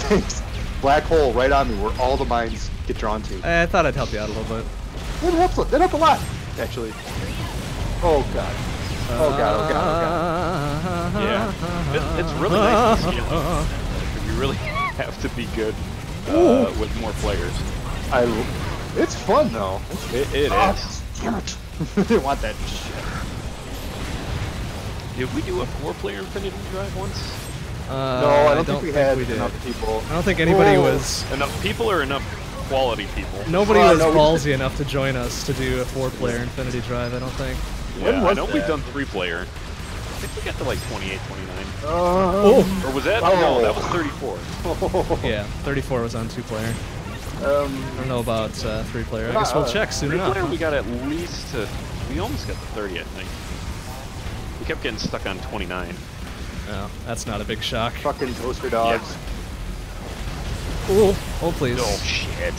Thanks. Black hole right on me where all the mines get drawn to. I thought I'd help you out a little bit. That helps, a- that helped a lot, actually. Oh god. Oh god, oh god, oh god. Yeah. It, it's really nice to scale. You really have to be good. uh, with more players. I. It's fun though. It, it Ah, is. damn it. I didn't want that shit. Did we do a four-player Infinity Drive once? Uh, no, I don't, think we had we did. enough people. I don't think anybody Oh. was. Enough people or enough quality people? Nobody Uh, was no, we ballsy enough to join us to do a four-player Infinity Drive. I don't think. When Yeah, I was know we've done three-player. I think we got to like 28, 29. Oh. Or was that? Oh. No, that was 34. Yeah, 34 was on two-player. Um, I don't know about uh, three-player. I guess we'll Uh, check soon enough. Three-player, huh? we got at least to. We almost got to 30, I think. We kept getting stuck on 29. No, that's not a big shock. fucking toaster dogs. Ooh. Oh, please. Oh shit!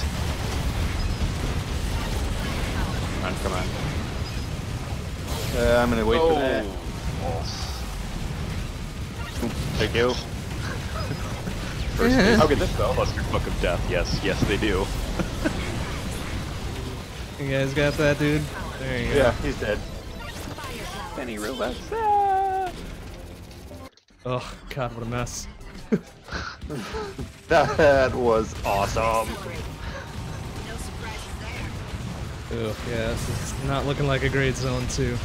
Come on, come on. Uh, I'm gonna wait for that. Oh. Thank you. First Yeah. How could this go? Clusterfuck of death. Yes, yes, they do. You guys got that, dude? There you go. Yeah, he's dead. Any robots? Oh, God, what a mess. That was awesome. No surprises there. Ooh, yeah, this is not looking like a great zone, too.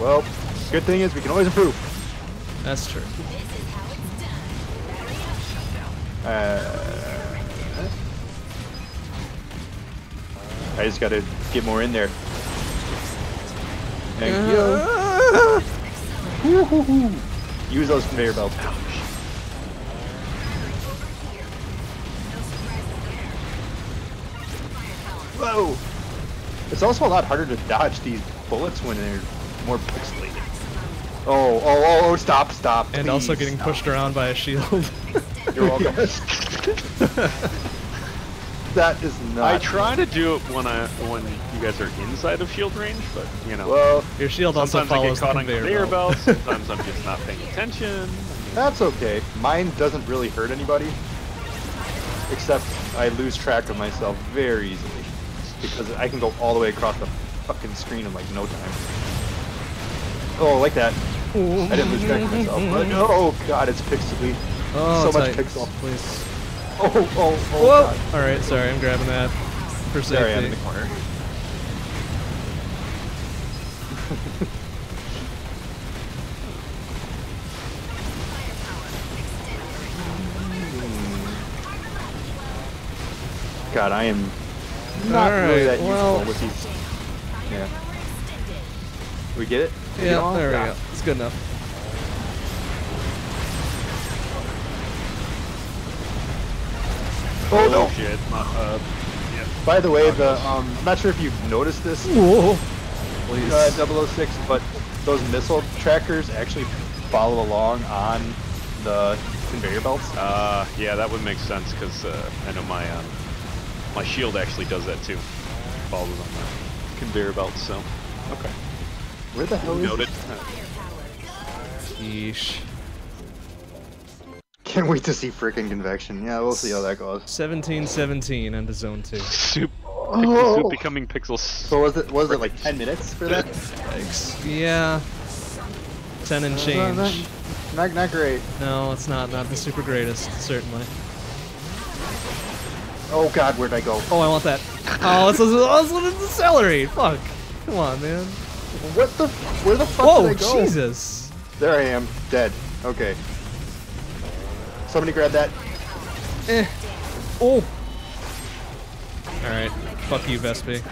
Well, good thing is we can always improve. That's true. Uh, I just gotta get more in there. Thank Uh, you. Woo-hoo-hoo. Use those conveyor belts. No surprises there. Firepower. Whoa! It's also a lot harder to dodge these bullets when they're more pixelated. Oh, oh, oh, oh, stop, stop. And also getting stop. pushed around by a shield. You're welcome. that is not. I try to do it when I when you guys are inside of shield range, but you know. Well, Your shield also sometimes I get follows the caught on conveyor, conveyor belt. Sometimes I'm just not paying attention. that's okay. Mine doesn't really hurt anybody. Except I lose track of myself very easily. Because I can go all the way across the fucking screen in like no time. Oh, like that. I didn't lose track of myself. But, oh god, it's pixely. Oh, so much pixel. Please. Oh, oh, oh, Whoa! god. Alright, sorry, I'm grabbing that for There I am in the corner. God, I am not really that well- useful with these. Yeah. We get it? Yeah, all? there we go. It's good enough. Oh no! shit! My, uh, yeah. By the way, the um, I'm not sure if you've noticed this, Whoa! Please. uh, 006, but those missile trackers actually follow along on the conveyor belts. Uh, yeah, that would make sense because uh, I know my um, my shield actually does that too. Follows on the conveyor belt. So, okay. Where the hell is Noted. it? Yeesh. Can't wait to see frickin' convection. Yeah, we'll see how that goes. 1717 onto zone 2. Soup. Oh. Soup becoming pixels. So was it was it like 10 minutes for that? Yikes. Yeah. 10 and Not, change. not, not great. No, it's not. Not the super greatest, certainly. Oh god, where'd I go? Oh, I want that. Oh, this is oh, this one is accelerate. Fuck. Come on, man. What the? Where the fuck Whoa, did I go? Jesus. There I am, dead. Okay. Somebody grab that. Eh. Oh. Alright. Fuck you, Vespi.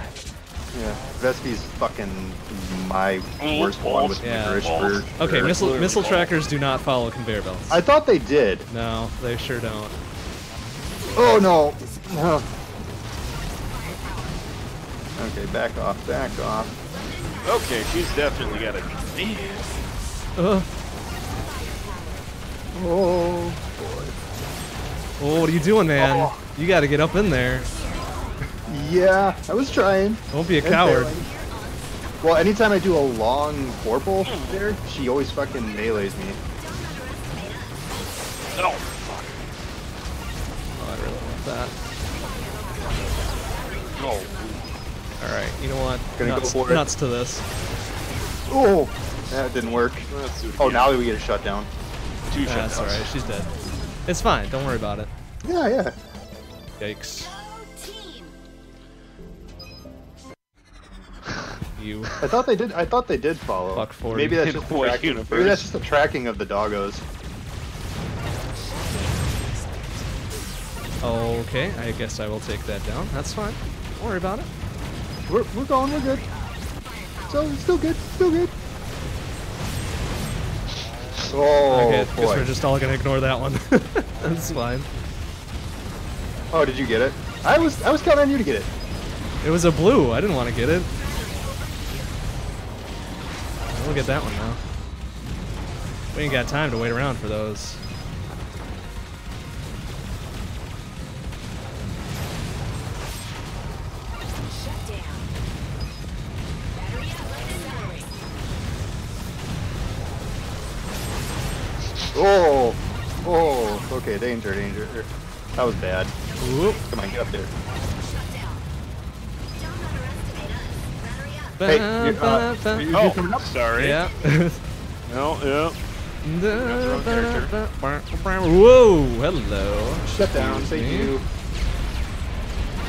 Yeah, Vespi's fucking my Oh, worst one with Yeah. licorice for. Okay, for- missile missile trackers do not follow conveyor belts. I thought they did. No, they sure don't. Oh no. Okay, back off, back off. Okay, she's definitely got a. Ugh. Oh Oh, what are you doing, man? Oh. You gotta get up in there. yeah, I was trying. Don't be a coward. failing. Well, anytime I do a long vorpal there, she always fucking melees me. Oh, Oh, I really want that. oh. Alright, you know what? Gonna go nuts, for it. nuts to this. Oh, that didn't work. Let's do it Oh, again. now we get a shutdown. two That's shutdowns. alright, she's dead. It's fine. Don't worry about it. Yeah, yeah. Yikes. Go team. You. I thought they did. I thought they did follow. Fuck 40. Maybe that's just the tracking. universe? Maybe that's just the tracking of the doggos. Okay, I guess I will take that down. That's fine. Don't worry about it. We're we're going. We're good. So it's still good. Still good. Oh okay, guess boy. we're just all gonna ignore that one. That's fine. Oh, did you get it? I was I was counting on you to get it. It was a blue. I didn't want to get it. We'll get that one now. We ain't got time to wait around for those. Oh, oh. Okay, danger, danger. That was bad. Whoop. Come on, get up there. Shut down. Don't underestimate us. Battery up. Hey, you, uh, you- Oh, coming up? sorry. Yeah. No, yeah. wrong character. Whoa, hello. Shut down. Excuse Thank me. you.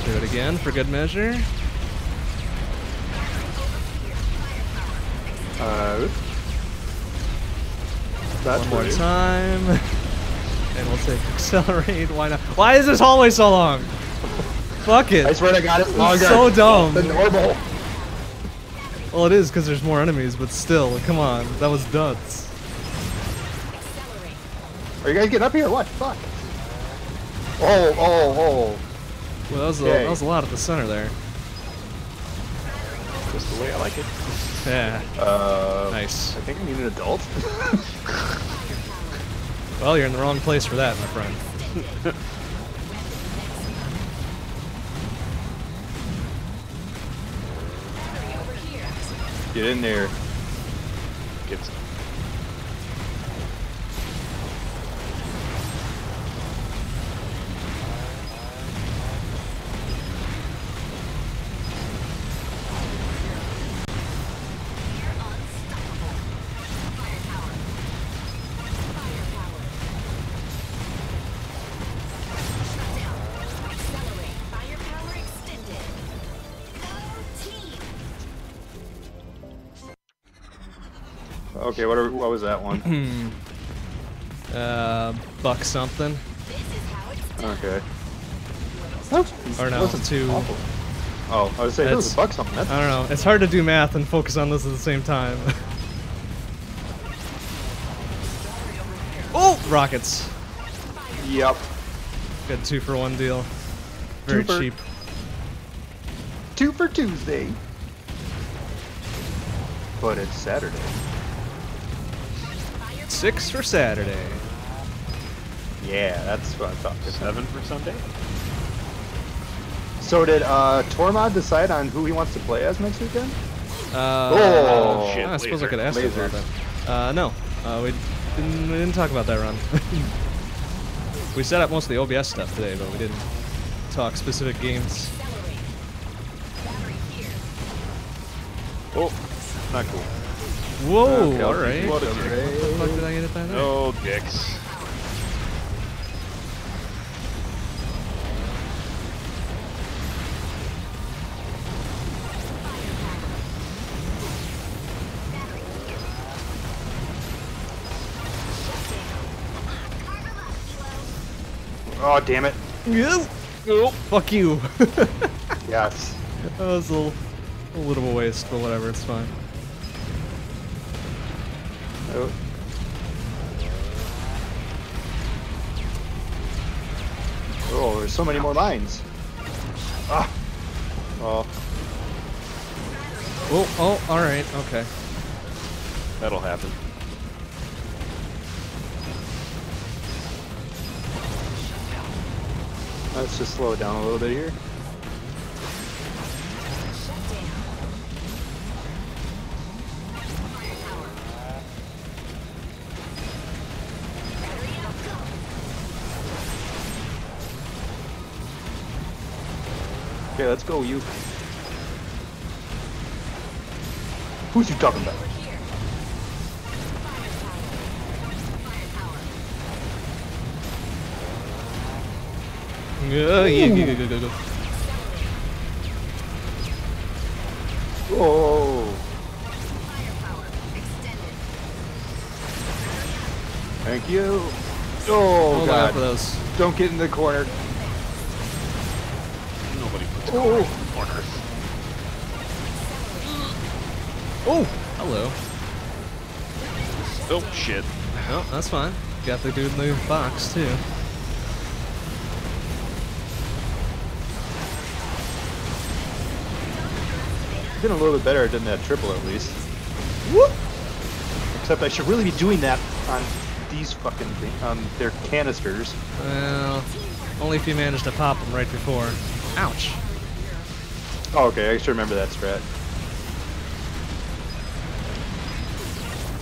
Do it again for good measure. Uh, oops. That's One more rude. time. And we'll take accelerate. Why not? Why is this hallway so long? Fuck it. I swear I got it longer. so dumb. than normal. Well, it is because there's more enemies, but still, come on. That was nuts. Are you guys getting up here? What? Fuck. Oh, oh, oh. Well, that was, a, that was a lot at the center there. Just the way I like it. Yeah. Uh, Nice. I think I need an adult. Well, you're in the wrong place for that, my friend. Get in there. Get Okay, what, are, what was that one? Uh, buck something. This is how it's done. Okay. Or no, two. awful. Oh, I was saying it was a buck something. That's I don't know. It's hard to do math and focus on this at the same time. oh, rockets. Yep. Good two for one deal. Very Two for- cheap. Two for Tuesday. But it's Saturday. Six for Saturday. Yeah, that's what I thought. Seven for Sunday? So did uh, Tormod decide on who he wants to play as next weekend? Uh, Oh, shit, I suppose I laser. could ask you about Lasers. that. Uh, no. Uh, we didn't, we didn't talk about that run. we set up most of the OBS stuff today, but we didn't talk specific games. Accelerate. Battery here. Oh, not cool. Whoa, Okay, alright. What dick. The fuck did I get it by there? No dicks. Oh, damn it. Yep. Oh, fuck you. Yes. that was a little, a little waste, but whatever, it's fine. Oh. Oh, there's so many more mines. Ah. Oh. Oh, oh, alright, okay. That'll happen. Let's just slow it down a little bit here. Okay, let's go, you. Who's you talking about? Oh, yeah, go, go, go, go, go. Oh. Extended. Thank you. Oh, Hold on God. for those. Don't get in the corner. Nobody puts Oh. corners. Oh, hello. Oh shit. Oh, that's fine. Got the dude in the box too. Been a little bit better than that triple at least. Whoop. Except I should really be doing that on these fucking thing, on their canisters. Well, only if you manage to pop them right before. Ouch. Oh, okay, I should remember that strat.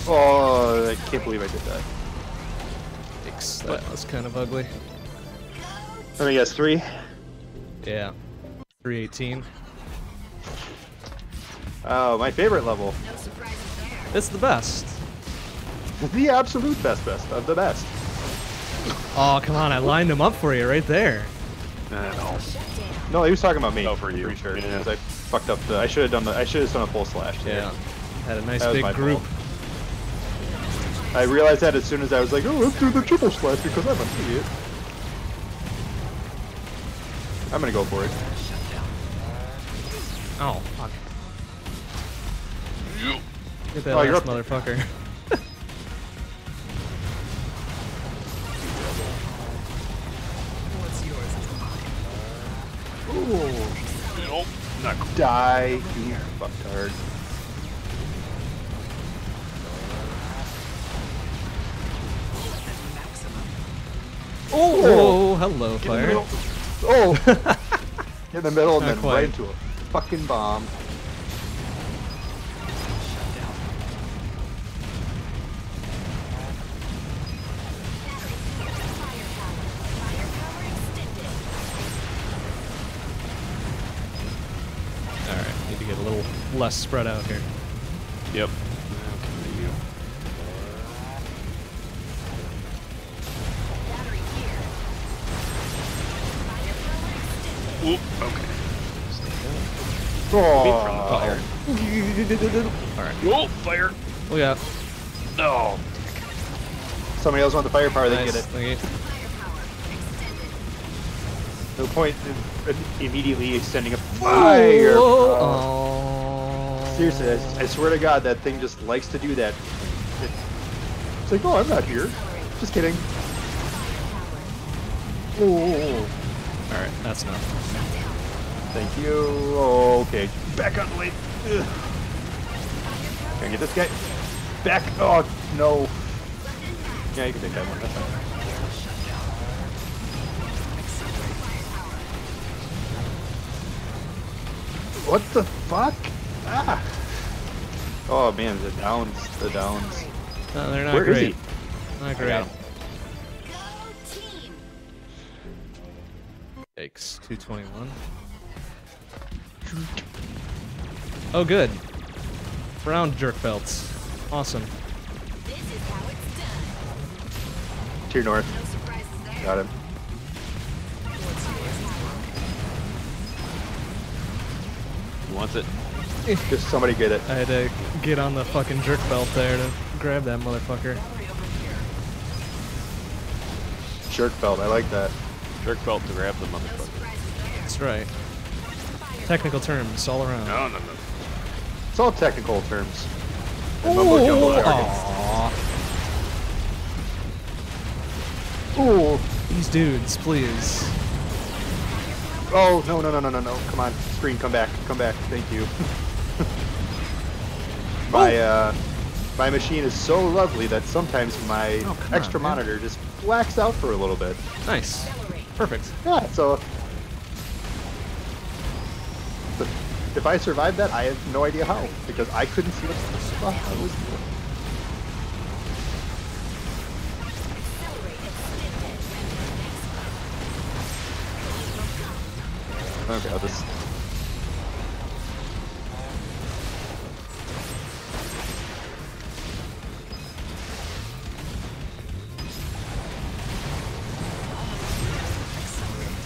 Oh, I can't believe I did that. Yikes, that was kind of ugly. Let me guess, three? Yeah. 318. Oh, my favorite level. No. It's the best. The absolute best best of the best. Oh, come on, I lined him up for you right there. Uh, no. Shut down. No, he was talking about me. Oh, for you. Pretty sure. Yeah. 'cause I fucked up the. I should have done the. I should have done a full slash. there. Yeah. Had a nice That big group. fault. I realized that as soon as I was like, oh, let's do the triple slash because I'm an idiot. I'm gonna go for it. Oh, fuck. Get that Oh, you're last up motherfucker. Mine. Ooh, Nope. Not cool. die, you fucktard. Maximum. Oh, hello, Get in the middle. fire. Oh! in the middle and Not then quite. right into a fucking bomb. Less spread out here. Yep. Battery here. Firepower extended. Oop. Okay. Oh, from the fire. Alright, Oh, fire. we got. No. Somebody else want the firepower, they Nice, get it. thank you. No point in in immediately extending a fire. Oh, Oh. oh. Seriously, I, I swear to God, that thing just likes to do that. It, it's like, oh, I'm not here. Just kidding. Oh, Alright, that's enough. thank you. Oh, okay. Back on the lane. Can I get this guy? Back. Oh, no. Yeah, you can take that one. That's fine. What the fuck? Ah. Oh man, the downs, the downs. No, they're not Where is great. he? Not I great. got him. Go. Yikes, 221. Oh, good. Brown jerk belts. Awesome. This is how it's done. Tier north. No. Got him. Who wants it? Just somebody get it. I had to get on the fucking jerk belt there to grab that motherfucker. Jerk belt. I like that. Jerk belt to grab the motherfucker. That's right. Technical terms all around. No, no, no. It's all technical terms. And mumbo jumbo jargon. Ooh. These dudes, please. Oh no no no no no no! Come on, screen, come back, come back. Thank you. my uh, my machine is so lovely that sometimes my Oh, extra on, monitor just blacks out for a little bit. Nice. Perfect. Yeah, so. If I survived that, I have no idea how because I couldn't see what the fuck I was doing. Okay, I'll just.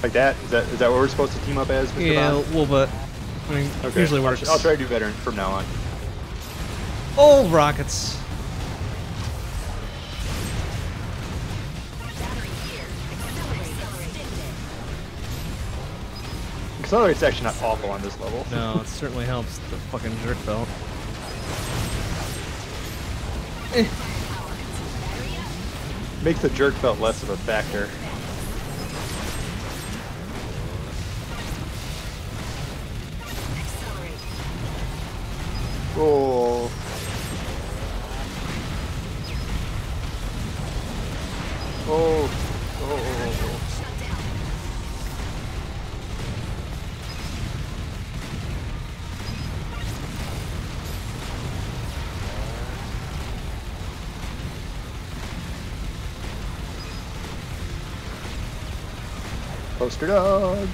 Like that? Is that is that what we're supposed to team up as, Mr. Yeah, a Bond? little bit. I mean, Okay. usually I'll, works. I'll try to do better from now on. Oh, rockets. Battery. Accelerate. Extended. Accelerate's actually not awful on this level. No, it certainly helps the fucking jerk belt. Makes the jerk belt less of a factor. Oh. Oh. Oh. Down. Poster dog.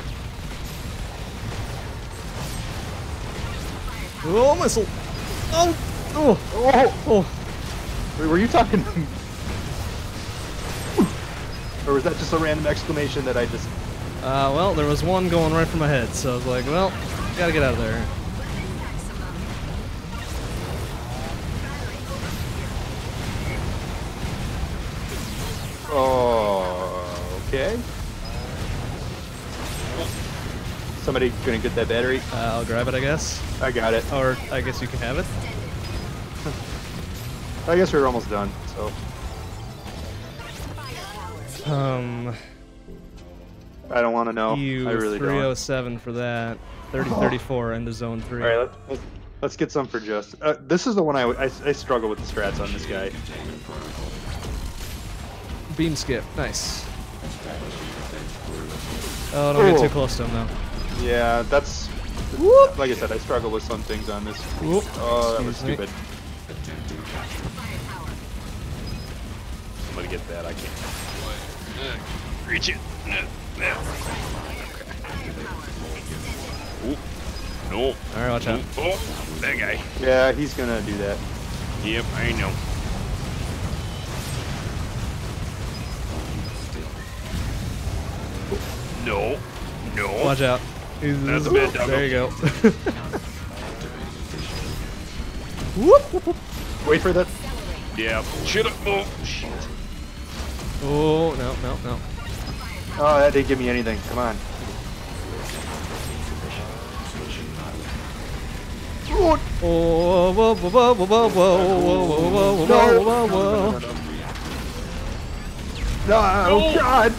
Oh, missile. Oh, oh, Oh. oh. Wait, were you talking? or was that just a random exclamation that I just? Uh, well, there was one going right for my head, so I was like, well, gotta get out of there. Oh. Somebody gonna get that battery? Uh, I'll grab it, I guess. I got it. Or I guess you can have it. I guess we're almost done. So Um, I don't want to know. EU I really don't. 307 for that. 3034 into zone 3. All right, let's, let's, get some for just. Uh, this is the one I, I, I struggle with the strats on this guy. Beam skip. Nice. Oh, don't get too close to him, though. Yeah, that's. Like I said, I struggle with some things on this. Whoop. Oh, that was Excuse me. stupid. Firepower. Somebody get that. I can't. Reach it. Now. Ooh. No. Alright, watch out. Oh, that guy. Yeah, he's gonna do that. Yep, I know. No. No. Watch out. He's- That's a bad doggo. There you go. whoop, whoop, whoop. Wait for that. Yeah. Should have. Oh, shit. Oh, no, no, no. Oh, that didn't give me anything. Come on. Oh, Oh, whoa, whoa, whoa, whoa, whoa, whoa, whoa, whoa, whoa, whoa, whoa, whoa. No, oh, God.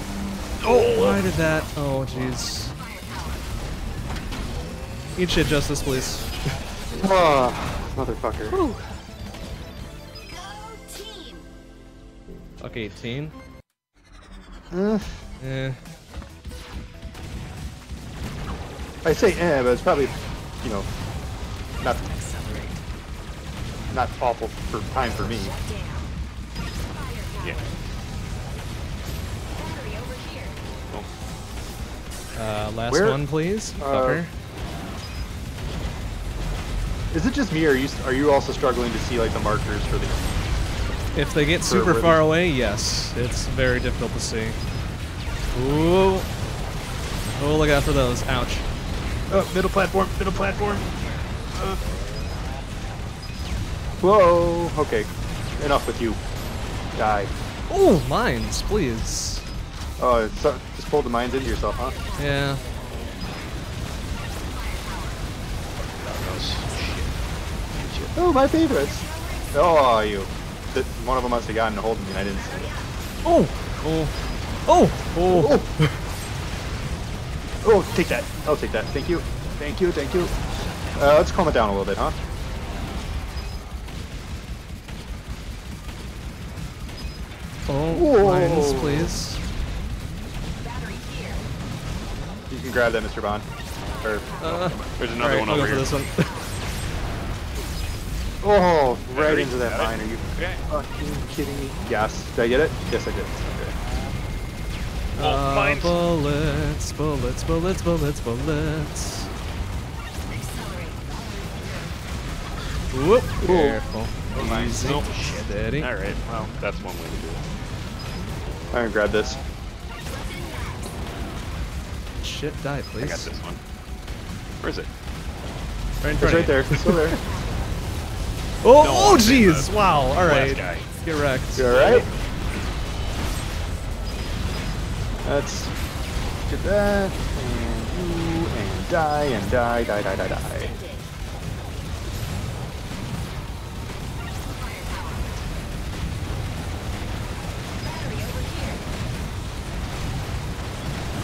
Oh, why did that? Oh, jeez. Eat shit justice, please. Oh, motherfucker. Go team. Fuck 18. Uh, Eh. I say eh, but it's probably, you know, not not awful for time for me. Yeah. Battery over here. Uh, last Where- one, please. Uh, Fucker. Is it just me, or are you are you also struggling to see like the markers for the? If they get super where far away, yes. It's very difficult to see. Ooh. Oh, look out for those. Ouch. Oh, middle platform, middle platform. Uh. Whoa. Okay, enough with you. Die. Oh, mines, please. Oh, so, just pull the mines into yourself, huh? Yeah. Oh, my favorites. Oh, you. One of them must have gotten a hold of me and I didn't see it. Oh. Oh. Oh. Oh. Oh. oh, take that. I'll take that. Thank you. Thank you. Thank you. Uh, let's calm it down a little bit, huh? Oh. Whoa. Mines, please. You can grab that, Mr. Bond. Or, Uh, There's another alright, one I'll over go here. for this one. oh, right Battery, into that got it. mine. Are you Okay. fucking kidding me? Yes. Did I get it? Yes, I did. Okay. Oh, Uh, mines. bullets, bullets, bullets, bullets, bullets. Accelerate. Whoop. Careful. Mines. Easy. Oh, shit. Steady. All right. Well, that's one way to do it. I'm gonna grab this. shit, die, please. I got this one. Where is it? Right in It's front right of there. It's still there. Oh, No, oh, jeez! Wow. All right. last right. guy. Get wrecked. You alright? Let's get that. And you, and die, and die, die, die, die, die.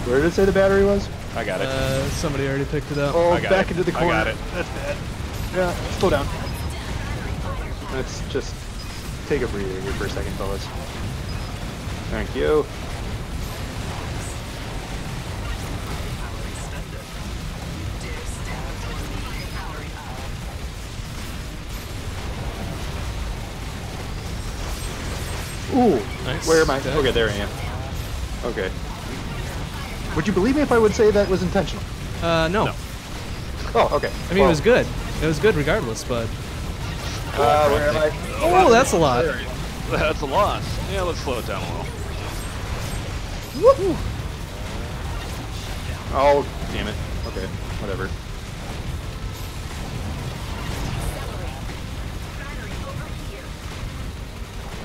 Where did it say the battery was? I got it. Uh, somebody already picked it up. Oh, I got back it. into the corner. I got it. That's bad. Yeah, slow down. Let's just take a breather here for a second, fellas. Thank you. Ooh, Nice. where am I? Okay. There I am. Okay. Would you believe me if I would say that was intentional? Uh, no. No. Oh, okay. I mean, it was good. It was good regardless, but. Uh, where am I? Oh, that's a lot. That's a loss. Yeah, let's slow it down a little. Woohoo! Oh, damn it. Okay, whatever.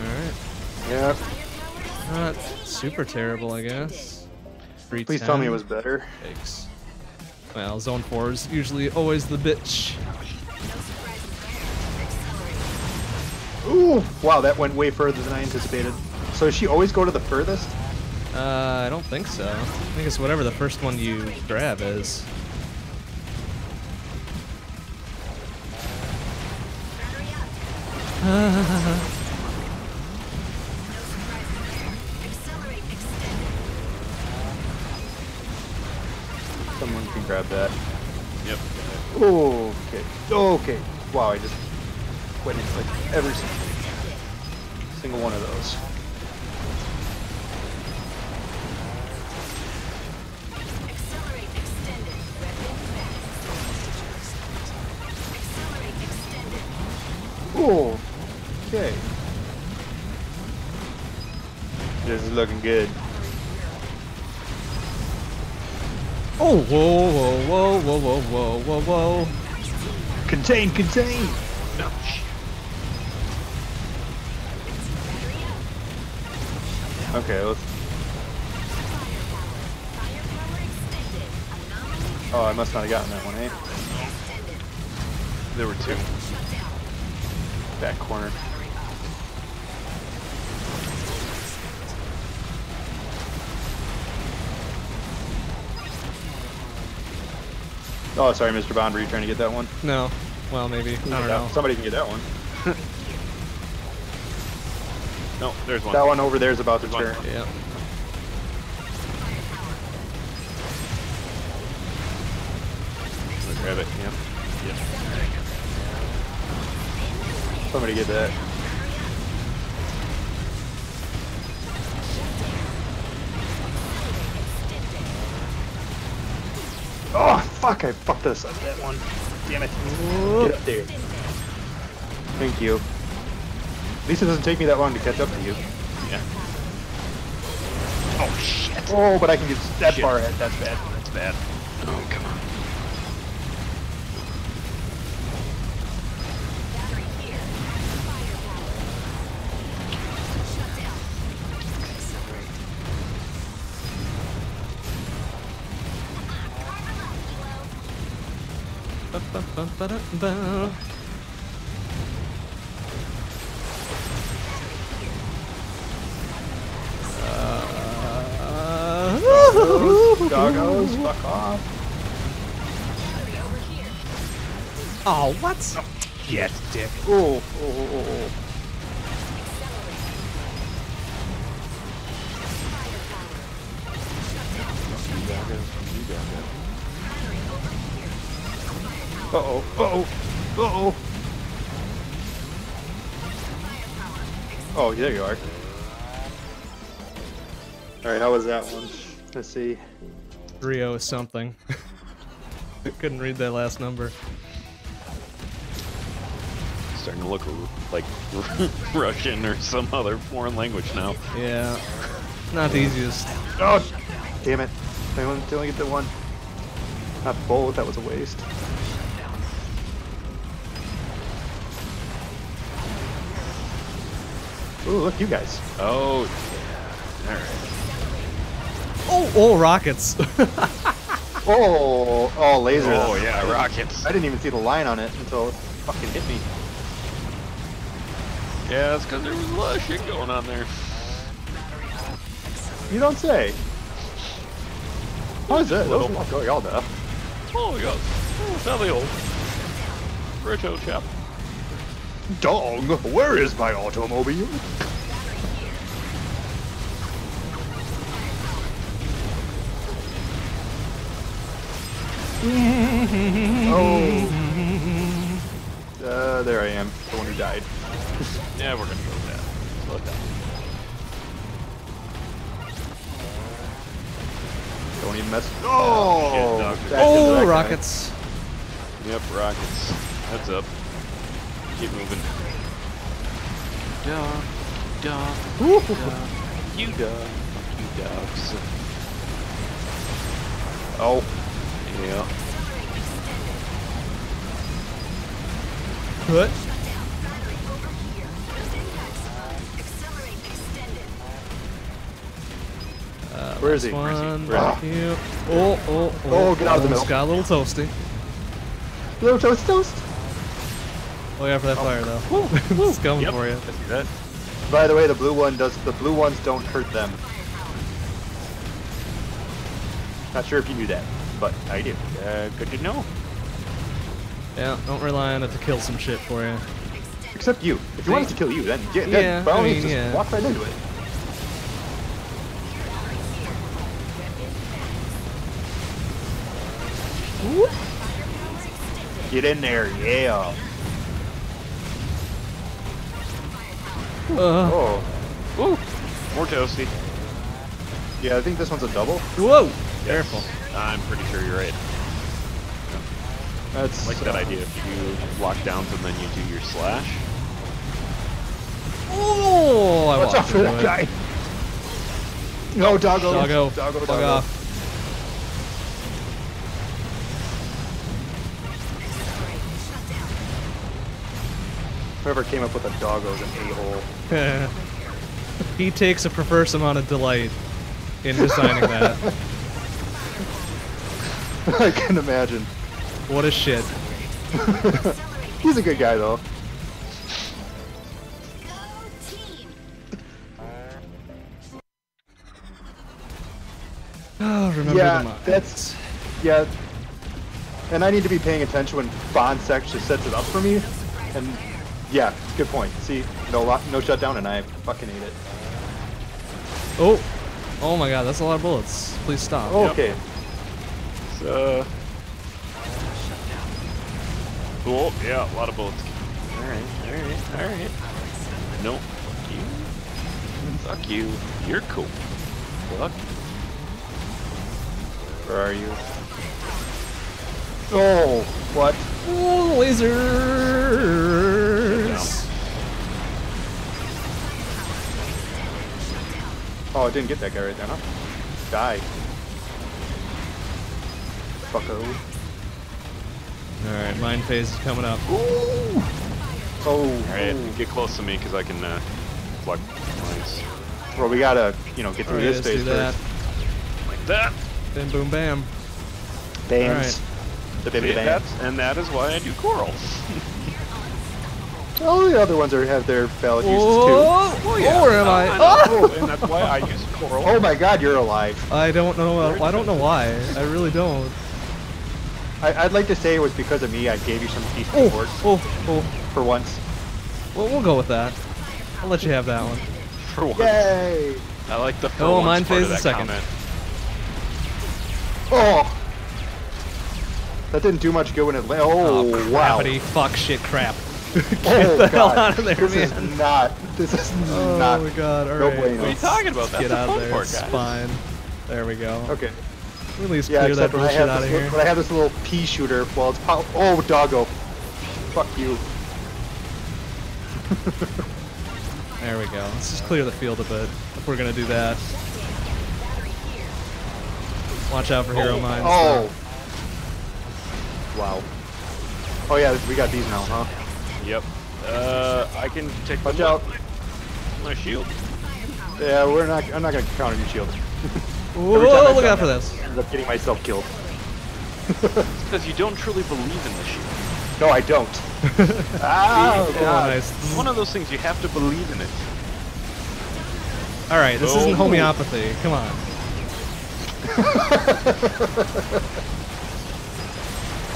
Alright. Yeah. Not super terrible, I guess. Free Please tell me it was better. Yikes. Well, zone 4 is usually always the bitch. Ooh, wow, that went way further than I anticipated. So does she always go to the furthest? Uh, I don't think so. I think it's whatever the first one you grab is. Someone can grab that. Yep. Oh, okay. Okay. Wow, I just went into like every single, single one of those. Accelerate extended. Weapon fast. Accelerate extended. Oh, okay. This is looking good. Oh, whoa, whoa, whoa, whoa, whoa, whoa, whoa, whoa. Contain, contain! No, shit. Okay, let's. Firepower extended. Anomaly Oh, I must not have gotten that one, eh? There were two. Back corner. Oh, sorry, Mr. Bond. Were you trying to get that one? No. Well, maybe. I don't know. Somebody can get that one. No, there's one. That one over there is about to There's one. turn. Yeah. Let's grab it. Yep. Yep. Somebody get that. Oh, fuck, I fucked this up, that one. Damn it. Get up there. Thank you. At least it doesn't take me that long to catch up to you. Yeah. Oh shit. Oh, but I can get that Shit. far ahead. That's bad. That's bad. Oh come on. Battery here. Firepower. Doggos, fuck off. Battery over here. Oh, what? Yes, dick. Oh, oh, oh, oh, oh. Uh-oh, uh-oh, uh-oh. Oh, there you are. Alright, how was that one? Let's see. Rio oh is something. Couldn't read that last number. Starting to look like Russian or some other foreign language now. Yeah. Not the easiest. Oh, damn it. They only, they only get the one. Not both, that was a waste. Ooh, look, you guys. Oh, yeah. all right. Oh, oh, rockets. Oh, oh, laser. Oh yeah, rockets. I didn't even see the line on it until it fucking hit me. Yeah, that's because there was a lot of shit going on there. You don't say. How is it? Little- Those are going all there. Oh my god. Oh, Sally old. Rich old chap. Dong, where is my automobile? Oh. Uh, there I am, the one who died. Yeah, we're gonna go with that. Slow down. Don't even mess. shit, Oh, dog. oh, that guy. rockets. Yep, rockets. Heads up. Keep moving. Dog. Dog. Dog. You dog. You dogs. Oh, Yeah. What? Accelerate extended. Uh, Where is he? Where is he? One, Where is right here. Oh, oh, oh. Oh, get out of the almost middle. Got a little toasty. little toast toast. Oh yeah, for that fire though. it's coming Yep. for you. I see that. By the way, the blue one does. The blue ones don't hurt them. Not sure if you knew that, but I do. Uh, good to know. Yeah, don't rely on it to kill some shit for you. Except you. If you want us to kill you, then yeah, Yeah, then by all I means, mean, just yeah. walk right into it. Get in there, yeah. Uh, Oh, Ooh. More toasty. yeah. I think this one's a double. whoa! Careful. I'm pretty sure you're right. That's I like that uh, idea. If you lock lockdowns and then you do your slash. Oh, I Watch out walked for that it. guy. No, doggo. Doggo. Doggo. Fuck doggo. off. Whoever came up with a doggo is an a-hole. he takes a perverse amount of delight in designing that. I can imagine. What a shit. He's a good guy though. Oh, remember yeah, the mines. that's yeah. And I need to be paying attention when Bonds actually sets it up for me. And yeah, good point. See, no lock, no shutdown, and I fucking ate it. Oh, oh my god, that's a lot of bullets. Please stop. Oh, okay. So. Cool. Yeah, a lot of bullets. Alright, alright, alright. No, fuck you. Fuck you. You're cool. Fuck. Where are you? Oh, what? Oh, lasers! Oh, I didn't get that guy right there, huh? Die. Fucko. Alright, mine phase is coming up. Oh, Alright, get close to me because I can uh, plug mines. well, we gotta, you know, get through Alright, this phase do that. first. Like that. Then boom, bam. Bands. The baby Yeah, that's, and that is why I do coral. All the other ones are have their valid uses too. Oh, oh, where am I? I Oh! and that's why I use coral. Oh my god, you're alive. I don't know. uh, I don't know why. I really don't. I, I'd like to say it was because of me I gave you some decent Oh, support oh, oh. for once. Well, we'll go with that. I'll let you have that one. For once. Yay! I like the for Oh, once mine part phase of that is second. comment. Oh! That didn't do much good when it la- Oh, oh wow. crappity, fuck, shit, crap. Oh, the hell out of there, this man. is not. This is Oh not. my god, no alright. bueno. What are you talking about? That's Get the out fun of there, part, it's guys. fine. There we go. Okay. At least Yeah, clear that except I bullshit have out this of little, here. when I have this little pea shooter while it's pow- Oh, doggo. Fuck you. There we go. Let's just clear the field a bit if we're gonna do that. Watch out for hero mines. Oh. Wow. Oh yeah, we got these now, huh? Yep. Uh, I can take Watch out. My shield. Yeah, we're not. I'm not gonna counter your shield. Whoa, Every time I've look out for this. I end up getting myself killed. Because you don't truly believe in the shield. No, I don't. ah, Oh, God. nice. It's one of those things you have to believe in it. All right, this isn't Oh. homeopathy. Come on.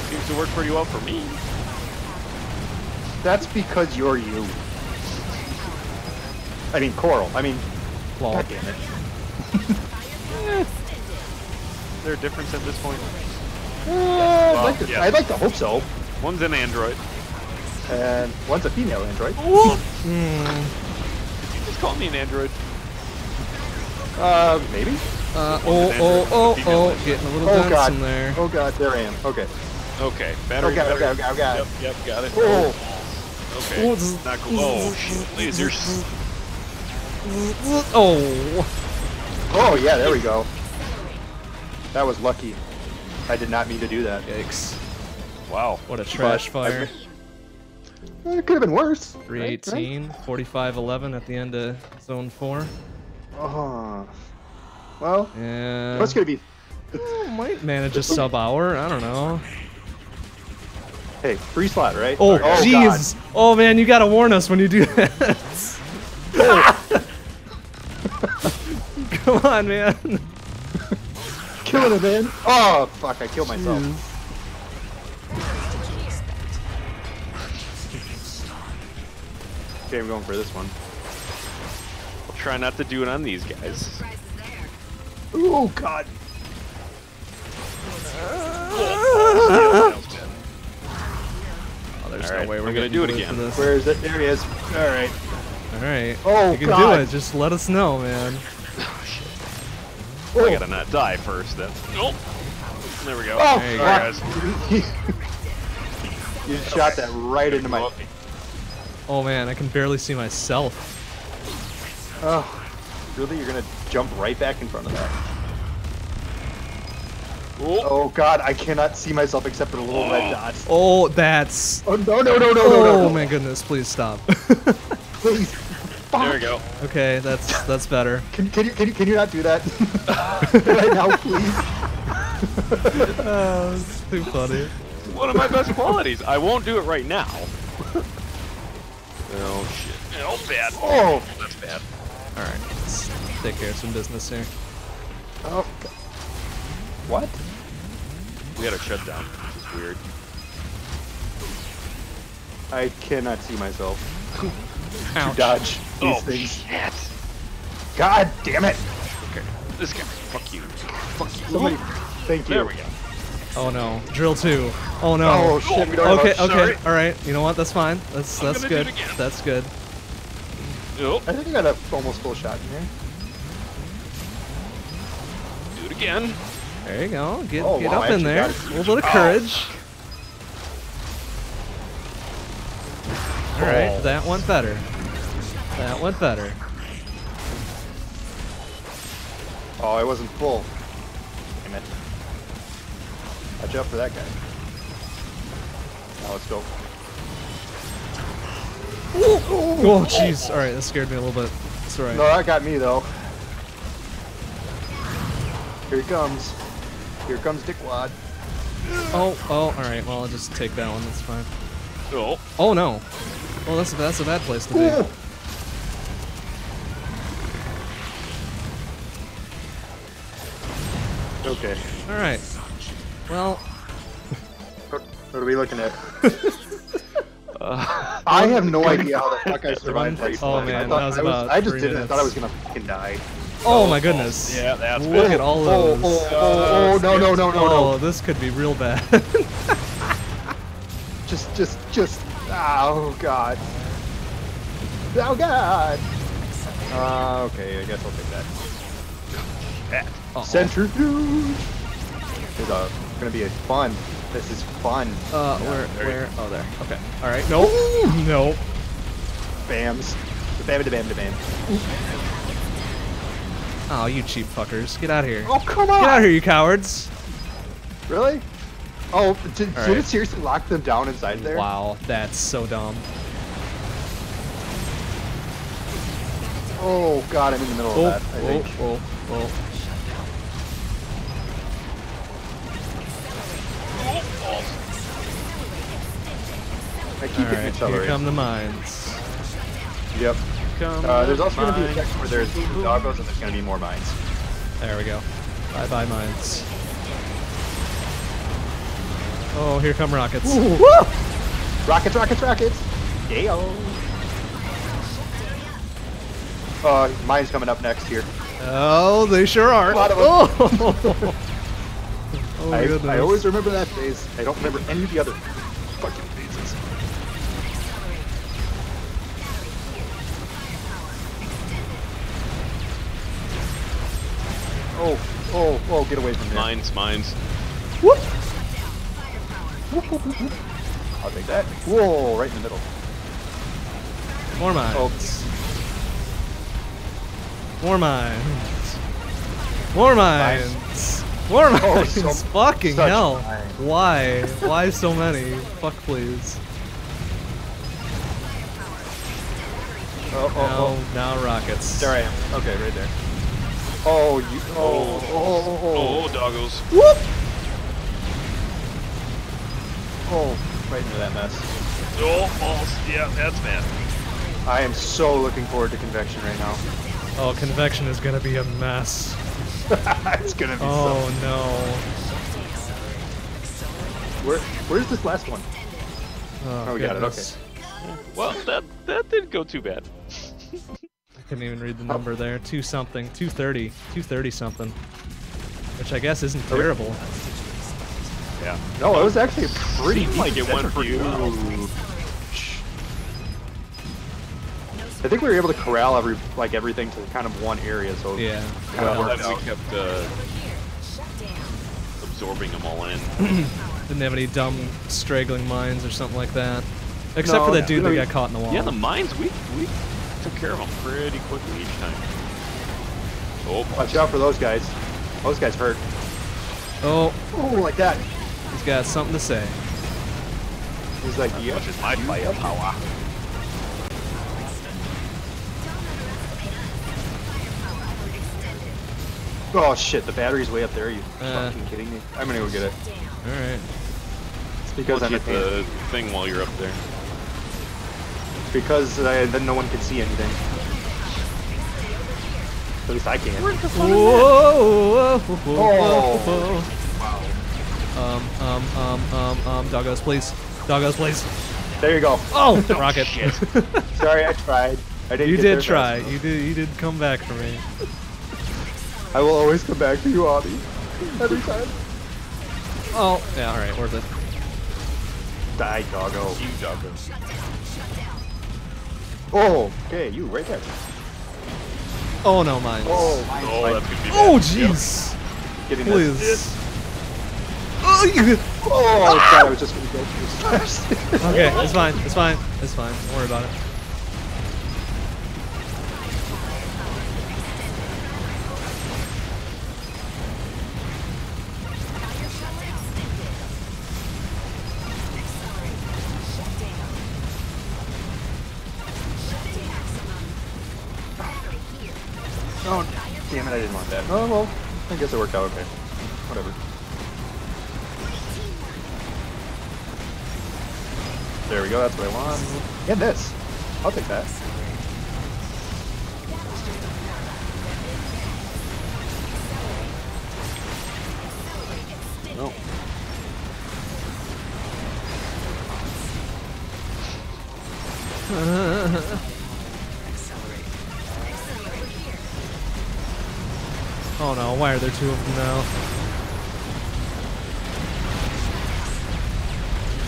Seems to work pretty well for me. That's because you're you. I mean, Coral. I mean, Lol. God damn it. Is there a difference at this point? Uh, I'd, like to, yeah. I'd like to hope so. One's an android. And one's a female android. Hmm. You just call me an android. Uh, maybe. Uh, oh, oh, oh, oh, getting a little Oh dense God. in there. Oh God, there I am. Okay. Okay. Battery. Okay, okay, battery. okay, okay. Yep, yep, got it. Oh. Okay. Oh, Not cool. Oh, shit. Lasers. Oh, Oh yeah, there we go. That was lucky. I did not mean to do that. yikes! Wow. What a trash But fire. Eh, It could have been worse. right? 318, 45, 11 at the end of zone four. Right? Oh. Well, Yeah. what's gonna be? might manage a sub hour. I don't know. Hey, free slot, right? Oh, God. jeez. Oh, man, you gotta warn us when you do that. Come on, man. Killing it, man. Oh fuck! I killed myself. Okay, I'm going for this one. I'll try not to do it on these guys. Surprise is there. Oh God! Oh, there's All right, no way we're I'm gonna do it again. Where is it? There he is. All right. All right. Oh, you can God. do it. Just let us know, man. Oh. Oh. I gotta not die first then. Nope. There we go. Oh, There you fuck. guys. you shot that right into my. Oh man, I can barely see myself. Oh, really? You're gonna jump right back in front of that? Oh, Oh God, I cannot see myself except for the little red oh. dots. Oh, that's. Oh no no no no no Oh no! my goodness! Please stop. Please. There we go. okay, that's that's better. Can, can you can you can you not do that right now, please? Oh, it's too funny. One of my best qualities. I won't do it right now. oh shit. Oh bad. Oh. oh that's bad. All right, let's take care of some business here. Oh. God. What? We had a shutdown. Which is weird. I cannot see myself. Ouch. Dodge these oh things. shit. God damn it! Okay. This guy. Fuck you. Fuck you. Somebody. Thank you. There we go. Oh no, drill two. Oh no. Oh shit! We don't okay, have okay, sorry. all right. You know what? That's fine. That's I'm that's gonna do good. it again. That's good. Oh, I think I got a almost full shot in here. do it again. There you go. Get Oh, get wow, up in there. A little bit of Oh. Courage. All right, Oh. that went better. That went better. Oh, I wasn't full. Damn it. Watch out for that guy. Now let's go. Oh jeez. All right, that scared me a little bit. That's all right. No, that got me though. Here he comes. Here comes Dickwad. Oh, oh, all right. Well, I'll just take that one. That's fine. Oh. Oh no. Well, that's a, that's a bad place to be. Okay. All right. Well, What, what are we looking at? Uh, I have no idea how the fuck I survived one- that. oh, man, I, thought that was I, about I just three did it. I thought I was gonna fucking die. oh my goodness. yeah, that's Look bad. at all Oh, those. oh, oh, oh, no, no, no, no, Oh, no. this could be real bad. Just, just, just. Oh god. Oh god. Uh, okay, I guess I'll take that. Uh-oh. Centrifuge. This is uh, gonna be a fun. This is fun. Uh, where, where? Oh, there. Okay. All right. Nope. No. Bams. The bam, the bam, the bam. Oh, you cheap fuckers. Get out of here. Oh, come on! Get out of here, you cowards. Really? Oh, did, right. it seriously lock them down inside there? Wow, that's so dumb. Oh god, I'm in the middle Oh, of that. I oh, think. oh, oh. I keep All right, here come the mines. Yep. Come Uh, there's the also going to be a section where there's doggos and there's going to be more mines. There we go. Bye bye mines. Oh, here come rockets. Rockets, rockets, rockets! Yayo! Uh, mine's coming up next here. Oh, they sure are. A lot of 'em. Oh, oh I. I always remember that phase. I don't remember any of the other fucking phases. Oh, oh, oh, get away from there. Mines, mines. Whoop. I'll take that. Whoa, right in the middle. More mines. Oh, More mines. More mines. More Oh, mines. so- Fucking hell. mines. Why? Why so many? Fuck please. oh, Now, oh, now rockets. oh. There I am. Okay, right there. Oh, you. Oh, oh, oh, oh. Oh, doggos. Whoop! Oh, right into that mess. Oh, oh, yeah, that's bad. I am so looking forward to convection right now. Oh, convection is gonna be a mess. it's gonna be Oh no. Where, where's this last one? Oh, Oh, we got it, Okay. Well, that that didn't go too bad. I couldn't even read the oh. number there. Two something. 230. 230 something. Which I guess isn't Oh, wait. terrible. Yeah. No, it was actually pretty Seemed like it decent. went pretty well. I think we were able to corral every like everything to kind of one area, so Yeah. Kinda Well, worked we kept uh, absorbing them all in. didn't have any dumb straggling mines or something like that. Except No, for that no. dude that You got caught in the wall. Yeah, the mines, we, we took care of them pretty quickly each time. Oh, watch out for those guys. Those guys hurt. oh, Oh, like that. He's got something to say. He's like, yeah. much is my firepower? Oh shit, the battery's way up there. Are you Uh. fucking kidding me? I'm gonna go get it. Alright. It's because I'm a pain. the thing while you're up there. It's because uh, then no one can see anything. At least I can. Whoa, whoa, whoa, whoa, Oh. whoa. Um, um, um, um, um, doggos, please. Doggos, please. There you go. Oh, rocket. Sorry, I tried. I didn't you did try. fast You did. You did come back for me. I will always come back to you, Abby. Every time. Oh, yeah. All right, worth it. Die, doggo. You doggos. Oh, okay, you right there. Oh no, mine. Oh, mine's Oh, like that's gonna be bad. Oh, Yep. jeez. getting this. Please. Oh, you. Oh, God, I was just gonna go through first. Okay, it's fine. It's fine. It's fine. Don't worry about it. oh, damn it, I didn't want that. Oh, well, I guess it worked out okay. Whatever. There we go, that's what I want. Get this. I'll take that. No. Oh no, why are there two of them now?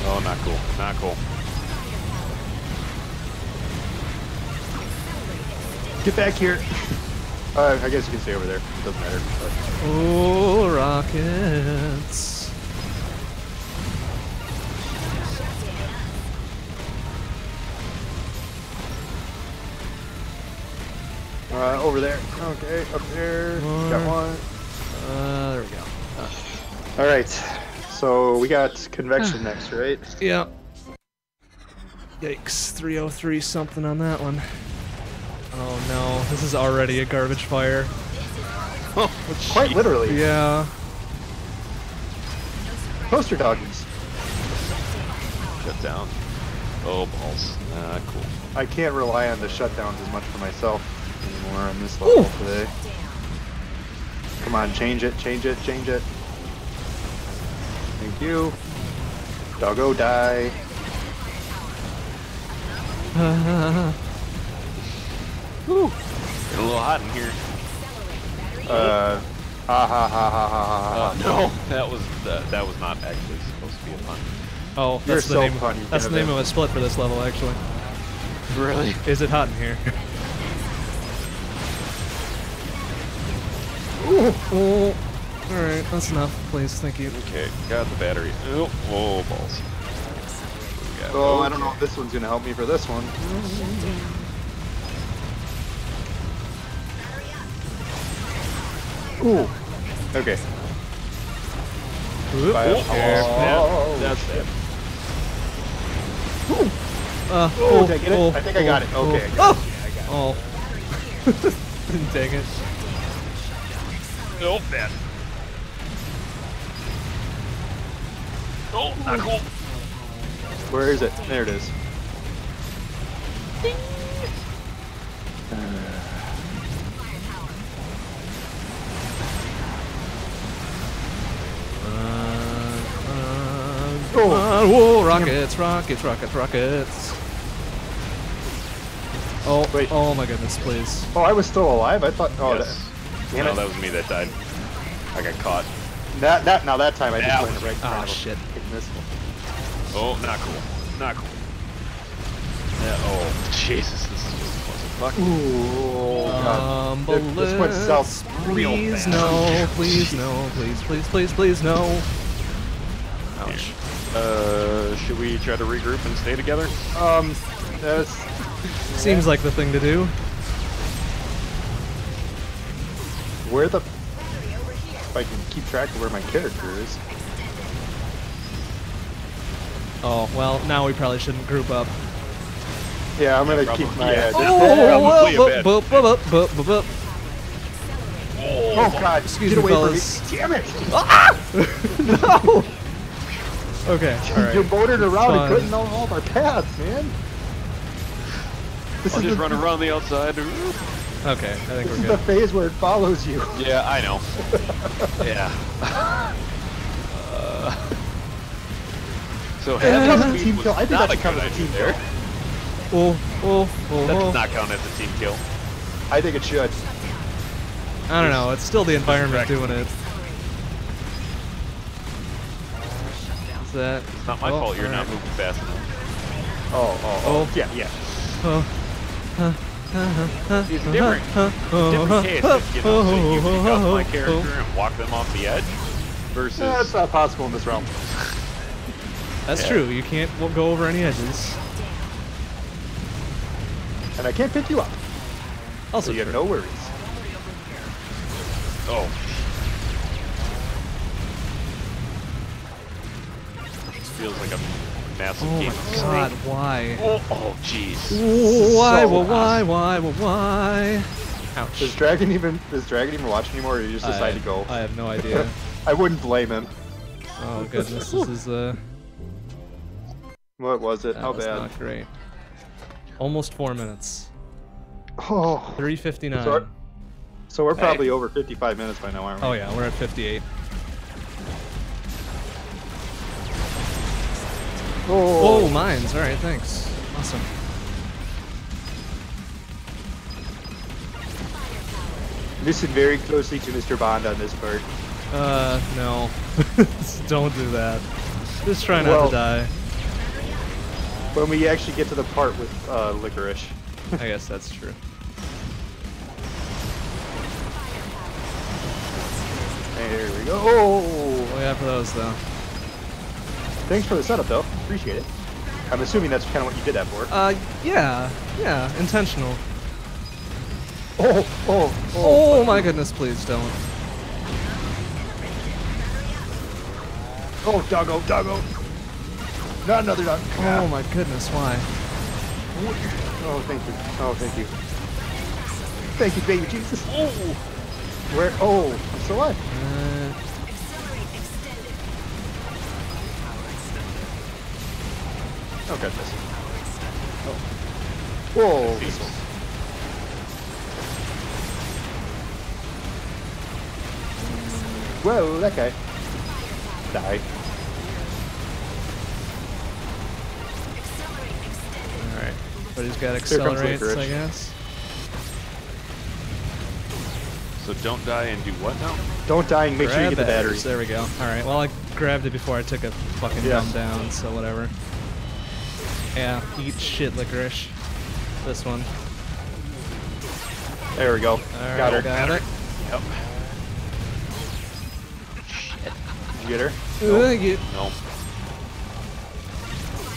Oh, not cool. Not cool. Get back here. Uh, I guess you can stay over there. It doesn't matter. But Oh, rockets. Uh, over there. Okay, up there. More. Got one. Uh, there we go. All right. So we got convection next, right? Yeah. Yikes, 303 something on that one. Oh no, this is already a garbage fire. Oh, Quite literally. Yeah. Poster doggies. Shut down. Oh, balls. Ah, cool. I can't rely on the shutdowns as much for myself anymore on this level Ooh. today. Come on, change it, change it, change it. Thank you. Doggo die. Whew. Getting a little hot in here. Uh, ha ha ha ha ha ha Uh, no, that was that, that was not actually supposed to be a pun. Oh, You're that's the so name. funny, that's the name of a split for this level, actually. Really? Is it hot in here? Ooh. oh. All right, that's enough, please. Thank you. Okay, got the battery. Oh, oh balls. Oh, I don't know if this one's gonna help me for this one. Ooh. Okay. Oop. Fire. Oh, Oh, that, that's it. Uh, Oh, did I get it? I think I got it. oh, Okay, I Oh. got it. I got Oh. Dang it. Oh, bad. Oh, not cool. Where is it? There it is. Uh, Oh. uh, whoa, rockets, rockets, rockets, rockets. Oh, Wait. oh my goodness, please. Oh, I was still alive. I thought. Oh, yes. damn no, it. that was me that died. I got caught. that, that that now that time I That just went right in front Ah, of shit. Hitting this one. Oh, not cool. Not cool. Yeah, oh, Jesus, this is just fuck. Ooh. God. Um, This- this went south real Please no, please no, please, please, please, please no. Ouch. Uh, should we try to regroup and stay together? Um, that Seems like the thing to do. where the. If I can keep track of where my character is. Oh, well, now we probably shouldn't group up. Yeah, I'm gonna probably- keep my. yeah. Uh, Oh, bup. oh God! Excuse get me, away fellas. from me! Damn it! no! Okay, You're alright. motored around Fine. and couldn't know all of our paths, man. This I'll is just the, run around the outside. Okay, I think This we're is the phase where it follows you. Yeah, I know. yeah. Uh, so That having counts as a speed team was kill. I think not that a counts good as a team idea kill. there. Oh, oh, oh, That oh. does not count as a team kill. I think it should. I don't know, it's still the environment doing it. That... It's not my oh, fault you're not moving fast enough. Oh, oh, Oh. oh. Yeah, yeah. Oh. It's different. Different case, if, you know, so you pick up my character and walk them off the edge versus That's not possible in this realm. That's Yeah. true, you can't go over any edges. And I can't pick you up. Also So you have no worries. oh. Feels like a massive Oh game my of god, why? Oh, oh, jeez. Why, so well, why, hot. why, well, why? Ouch. Does Dragon even does Dragon even watch anymore, or you just decide I, to go? I have no idea. I wouldn't blame him. Oh goodness, this is uh, What was it? that How was bad? not great. Almost four minutes. Oh, 359. So, so we're Hey. probably over 55 minutes by now, aren't we? Oh yeah, we're at 58. Oh, Oh, mines. All right, thanks. Awesome. listen very closely to Mr. Bond on this part. Uh, no. Don't do that. Just try not Well- to die. When we actually get to the part with uh, licorice. I guess that's true. There we go. Oh, Oh yeah, for those though. Thanks for the setup, though. Appreciate it. I'm assuming that's kind of what you did that for. Uh, yeah, yeah, intentional. Oh, oh, oh. Oh my goodness, please don't. Oh, doggo, doggo. Not another dog. Oh my goodness, why? Oh, thank you. Oh, thank you. Thank you, baby Jesus. Oh. Where? Oh, I'm still alive. Uh, Oh, goodness. Oh. Whoa. Jeez. Whoa, that guy. Die. Alright. But he's got comes accelerates. I guess. So don't die and do what now? Don't die and make sure you get the battery. batteries, There we go. Alright, well I grabbed it before I took a fucking Yeah. dumb down, so whatever. Yeah, eat shit licorice. This one. There we go. Got her. got it. Yep. Did you get her? Uh, you- No.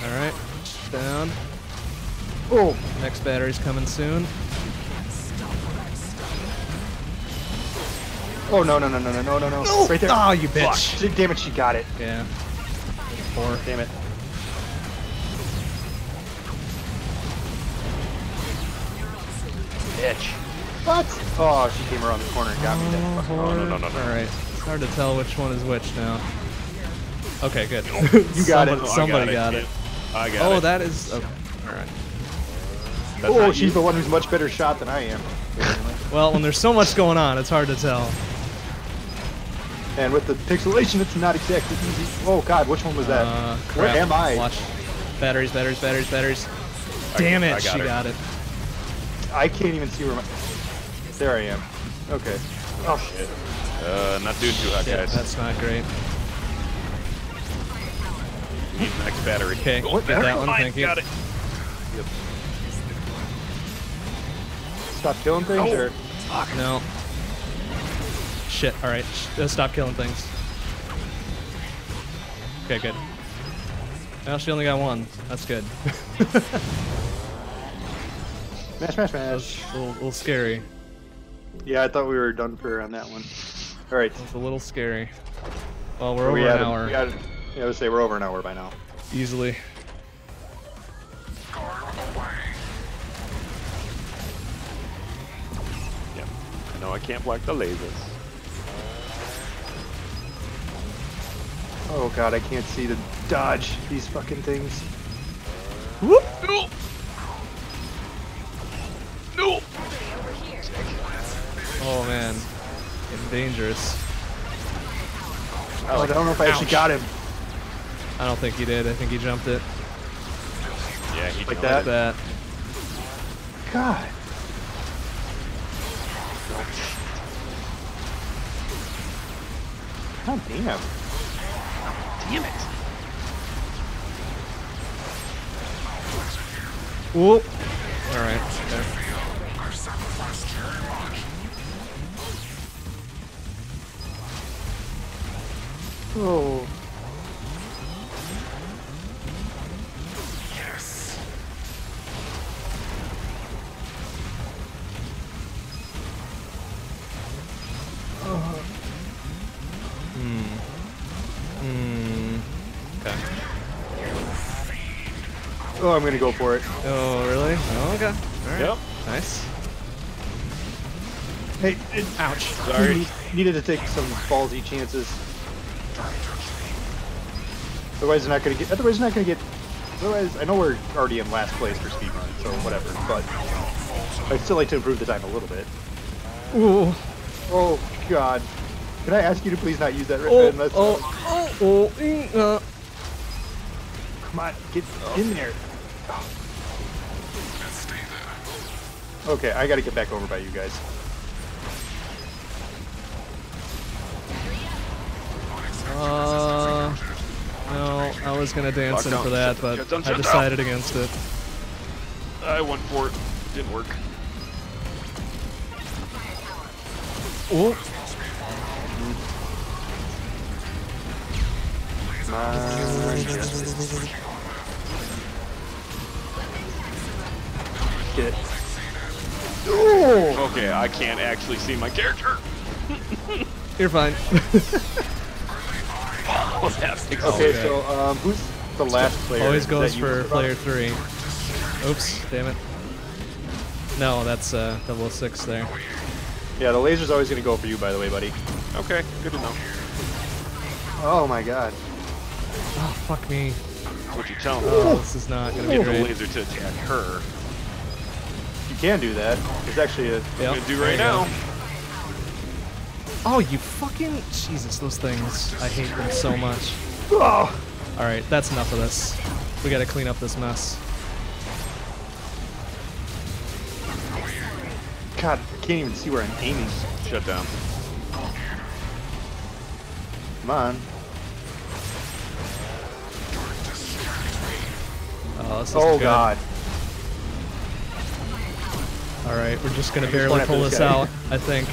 Alright, down. Oh, Next battery's coming soon. oh no no no no no no no no! Right there. Oh, you Fuck. bitch. Damn it, she got it. Yeah. Four. Damn it. Bitch. What? Oh, she came around the corner and got me. That fucking. no, no, no, no, no. Alright. It's hard to tell which one is which now. Okay, good. You got it. Somebody, Oh, I somebody got it. I got Oh, it. that is. Okay. Alright. That's Oh, she's you. the one who's much better shot than I am. Well, when there's so much going on, it's hard to tell. And with the pixelation, it's not exactly easy. Oh God, which one was that? Uh, Where am I? Watch. Batteries, batteries, batteries, batteries. I- Damn it, I got she her. got it. I can't even see where my. There I am. Okay. Oh shit. Uh, not doing too hot, Yeah, guys. that's not great. Need the next battery. Okay, Oh, get that one, thank you. Got it. Stop killing things, Oh. or No. Shit, alright. uh, Stop killing things. Okay, good. Well, she only got one. That's good. smash, smash, That's smash. a little, little scary. Yeah, I thought we were done for on that one. All right. It's a little scary. Well, we're we over had an a- hour. We had, yeah, I would say we're over an hour by now. Easily. Yep. I know I can't block the lasers. Oh God, I can't see to dodge these fucking things. Whoop! No! No! Oh man. Getting dangerous. Oh, I don't know if I actually Ouch. got him. I don't think he did. I think he jumped it. Yeah, he Like jumped. Like that? that. God. God damn. Damn it. Whoop! Alright. Okay. Oh. Hmm. Hmm. Okay. Oh, I'm gonna go for it. Oh, really? Oh, okay. Alright. Yep. Nice. Hey, it, Ouch. Sorry. needed to take some ballsy chances. Otherwise, they're not gonna get. Otherwise, they're not gonna get. Otherwise, I know we're already in last place for speedrun, so whatever. But I'd still like to improve the time a little bit. Ooh. Oh God! Can I ask you to please not use that? Oh, Unless, oh, oh, oh, mm, uh. Come on, get in there. Okay, I gotta get back over by you guys. Uh, no, I was gonna dance in for that, but I decided against it. I went for it. Didn't work. Oh, Shit. Oh! Okay, I can't actually see my character. You're fine. Oh, that makes Okay, Okay. so um, who's the last player? Always goes for player Bob? three. Oops, damn it. No, that's uh, 006 there. Yeah, the laser's always gonna go for you, by the way, buddy. Okay, good to know. Oh my god. Oh, fuck me. What you telling me? Oh, this is not gonna be Get the great. laser to attack her. You can do that. It's actually a. Yep, I'm gonna do right now. go. Oh, you fucking Jesus! Those things. I hate them so much. Oh! All right, that's enough of this. We gotta clean up this mess. God, I can't even see where I'm aiming. Shut down. Come on. Oh, this is Oh good. god. All right, we're just gonna just barely after pull this out. I think.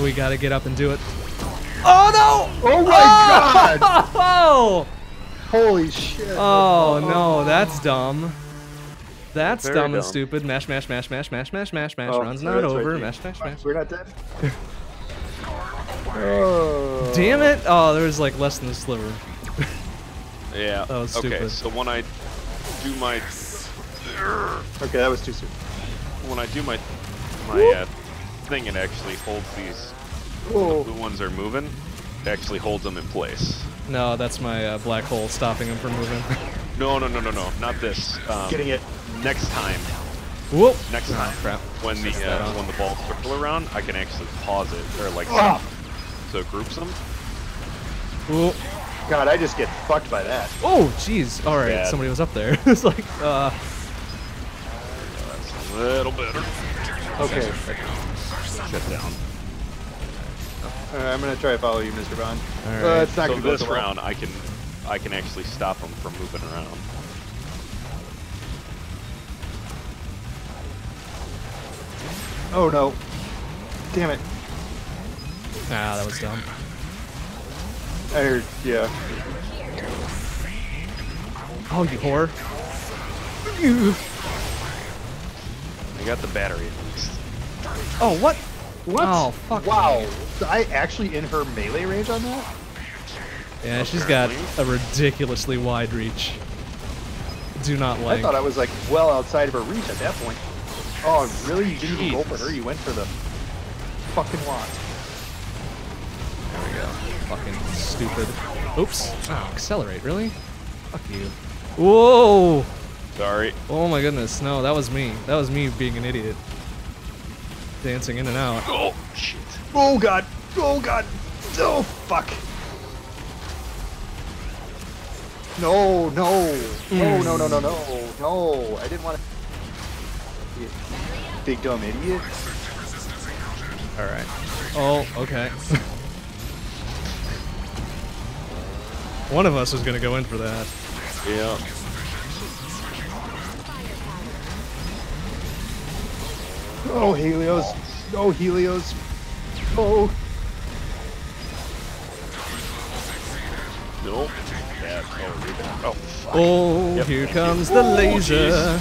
We gotta get up and do it. Oh no! Oh my god! Oh! Holy shit. Oh no, that's dumb. That's Very dumb, and stupid. Mash, mash, mash, mash, mash, mash, mash, mash. Oh, Run's not that's right over. there. mash, mash, mash. We're not dead? oh. Damn it! Oh, there was like less than a sliver. Yeah. That was okay, so when I do my Okay, that was too soon. when I do my my uh, thing, it actually holds these. The blue ones are moving. It actually holds them in place. No, that's my uh, black hole stopping them from moving. No, no, no, no, no, not this. Um, Getting it. Next time, Whoop! next Oh, time, crap. when the Messed that uh, when the balls circle around, I can actually pause it or like Ah. stop. So it groups them. Whoop. God, I just get fucked by that. Oh, jeez. All right, Bad. somebody was up there. it's like, uh, That's a little better. Okay. Shut down. Uh, I'm gonna try to follow you, Mr. Bond. All Uh, it's not So gonna go this so well. round, I can I can actually stop them from moving around. Oh no. Damn it. ah, that was dumb. I heard, yeah. Oh, you whore. I got the battery at least. Oh, what? What? Oh, fuck Wow. me. Was I actually in her melee range on that? Yeah, she's got a ridiculously wide reach. Do not like. I thought I was like well outside of her reach at that point. Oh, really? You didn't even go for her? You went for the fucking lot. There we go. Fucking stupid. Oops. Oh, accelerate, really? Fuck you. Whoa! Sorry. Oh my goodness, no, that was me. That was me being an idiot. Dancing in and out. Oh shit. Oh god. Oh god. Oh fuck. No, no. No, no, no, no, no. No. I didn't want to. Big dumb idiot. Alright. Oh, okay. One of us is gonna go in for that. Yeah. Oh, Helios. Oh, Helios. Oh. Nope. That. Oh. Oh fuck. Oh, Yep. here comes the oh, laser.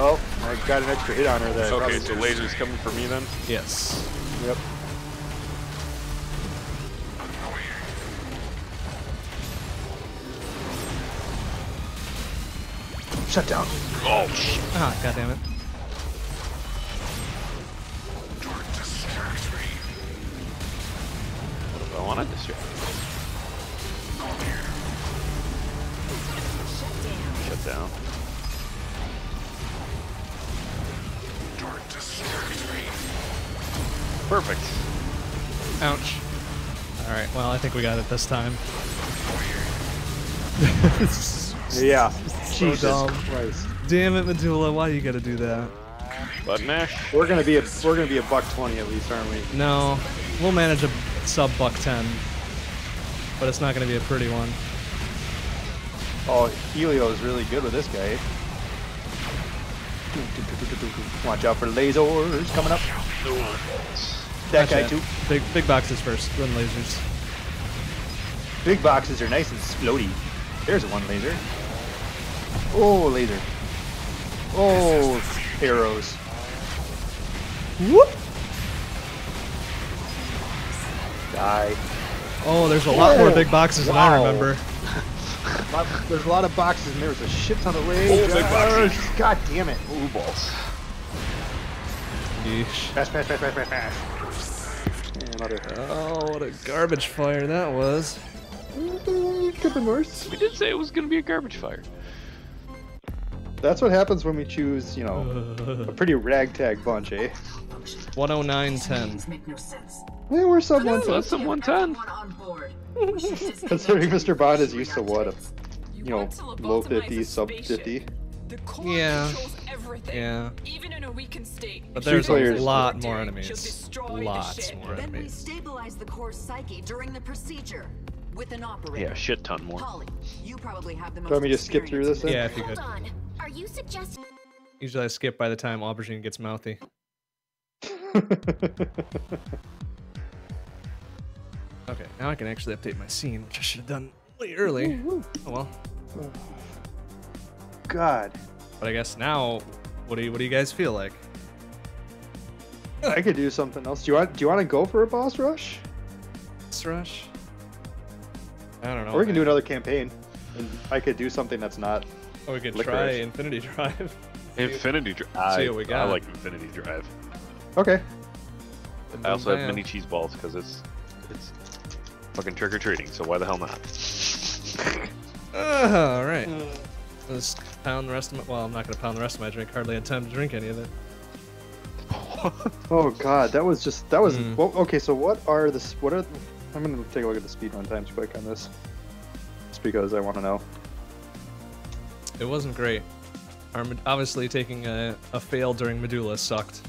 Oh, I got an extra hit on her there. Okay, so did. laser's coming for me then. Yes. Yep. Shut down. Oh shit. Ah, goddammit. What if I want to distract? Shut down. Perfect. Ouch. Alright, well, I think we got it this time. Yeah. Jesus dumb. Christ. Damn it, Medulla, why you gotta do that? Button mash. We're gonna be a we're gonna be a buck twenty at least, aren't we? No, we'll manage a sub buck 10. But it's not gonna be a pretty one. Oh, Helio is really good with this guy. Watch out for lasers coming up. That guy Gotcha. too. Big big boxes first, then lasers. Big boxes are nice and explody. There's one laser. Oh, laser. Oh, arrows. Whoop! Die. Oh, there's a lot more Oh, big boxes than I remember. Lot- There's a lot of boxes and there's a shit ton of rage. Oh, big boxes. God damn it. Ooh, balls. Yeesh. Pass, pass, pass, pass, pass, pass. Oh, what a garbage fire that was. Could been worse. We did say it was gonna be a garbage fire. That's what happens when we choose, you know, a pretty ragtag bunch, eh? 109.10. Make no sense. Yeah, we're sub Oh, 110. that's some 110. Everyone on board. Considering Mr. Bond is used to what? A, You, you know, low 50, sub 50. The core Yeah. controls everything. Yeah. Even in a weakened state. But there's a lot more enemies. destroy the Lots ship. more Then we enemies. stabilize the core psyche during the procedure with an operator. Yeah, shit ton more. Holly, you probably have the most Do you want me to just skip through this then? Yeah, if you Hold could. On. Are you suggesting Usually I skip by the time Aubergine gets mouthy. Okay, now I can actually update my scene, which I should have done way early. Oh well. God. But I guess now, what do you what do you guys feel like? I could do something else. Do you want do you want to go for a boss rush? Boss rush? I don't know. Or we can do another campaign. And I could do something that's not Or we could licorice. try Infinity Drive. Infinity Drive. I, what we I like Infinity Drive. Okay. I also have mini cheese balls because it's it's fucking trick or treating. So why the hell not? Uh, all right. Let's pound the rest of my. Well, I'm not gonna pound the rest of my drink. Hardly had time to drink any of it. Oh god, that was just that was Mm. well, okay. So what are the what are I'm gonna take a look at the speed run times quick on this, just because I want to know. It wasn't great. Our, obviously, taking a, a fail during Medulla sucked.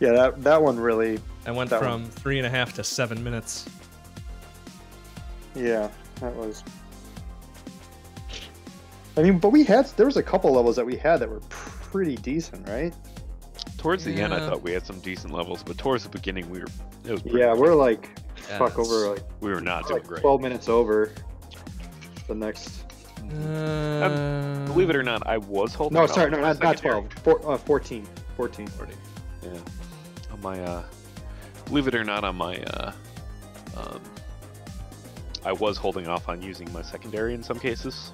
Yeah, that that one really. I went from one. three and a half to seven minutes. Yeah, that was. I mean, but we had there was a couple levels that we had that were pretty decent, right? towards the end, I thought we had some decent levels, but towards the beginning, we were it was Yeah, we're like Yeah, fuck over like, we were not doing like great. 12 minutes over the next. Uh, Believe it or not, I was holding. No, sorry, no, on my not, not 12. Four, uh, 14. 14. Yeah, on my uh, believe it or not, on my uh, um, I was holding off on using my secondary in some cases.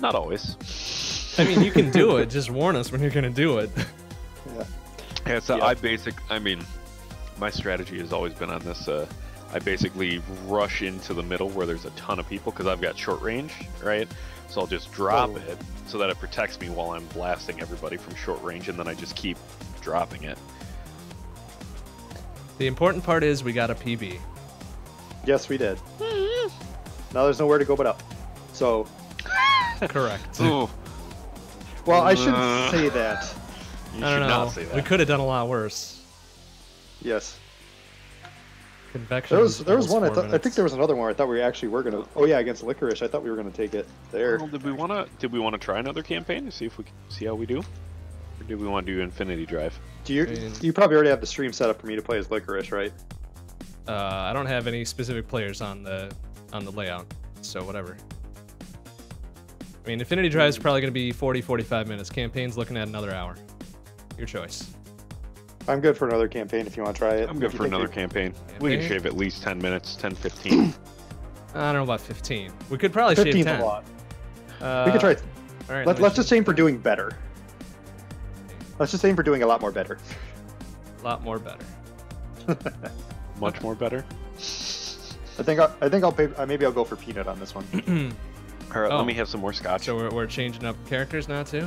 Not always. I mean, you can do it. Just warn us when you're gonna do it. Yeah, so Yeah. I basic. I mean, my strategy has always been on this. Uh, I basically rush into the middle where there's a ton of people because I've got short range, right? So I'll just drop Oh. it so that it protects me while I'm blasting everybody from short range, and then I just keep dropping it. The important part is we got a PB. Yes, we did. now there's nowhere to go but up. So, Correct. Ooh, well, I shouldn't Uh. say that. you I should don't know. not say that. We could have done a lot worse. Yes. Convection. There was there was one. I four thought I think there was another one. I thought we actually were gonna. Oh yeah, against licorice. I thought we were gonna take it there. Well, did we want to? Did we want to try another campaign to see if we can see how we do, or did we want to do Infinity Drive? Do you? I mean- You probably already have the stream set up for me to play as licorice, right? Uh, I don't have any specific players on the on the layout, so whatever. I mean, Infinity Drive is probably going to be 40, 45 minutes. Campaign's looking at another hour. Your choice. I'm good for another campaign if you want to try it. I'm good for another we- campaign. We can shave at least 10 minutes, 10, 15. I don't know about 15. We could probably shave 10. a lot. Uh, we could try. All right, Let, me let's just aim for doing better. Let's just aim for doing a lot more better. a lot more better. Much more better. I think I, I think I'll pay, uh, maybe I'll go for peanut on this one. All right, Oh. let me have some more scotch. So we're, we're changing up characters now too.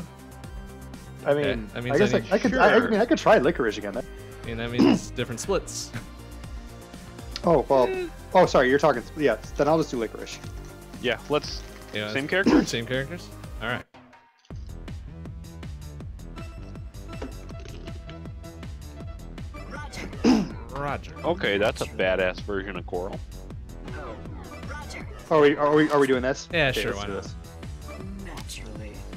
I Okay, mean, that I means guess I I, need- I could. I, I mean, I could try licorice again. I mean, that means different splits. Oh well. Oh, sorry. You're talking. Yeah. Then I'll just do licorice. Yeah, let's. Yeah, Same character? Same characters. All right. Roger. Roger. Okay, that's a badass version of Coral. Roger. Are we? Are we? Are we doing this? Yeah, Okay, sure. let's Why do not? this.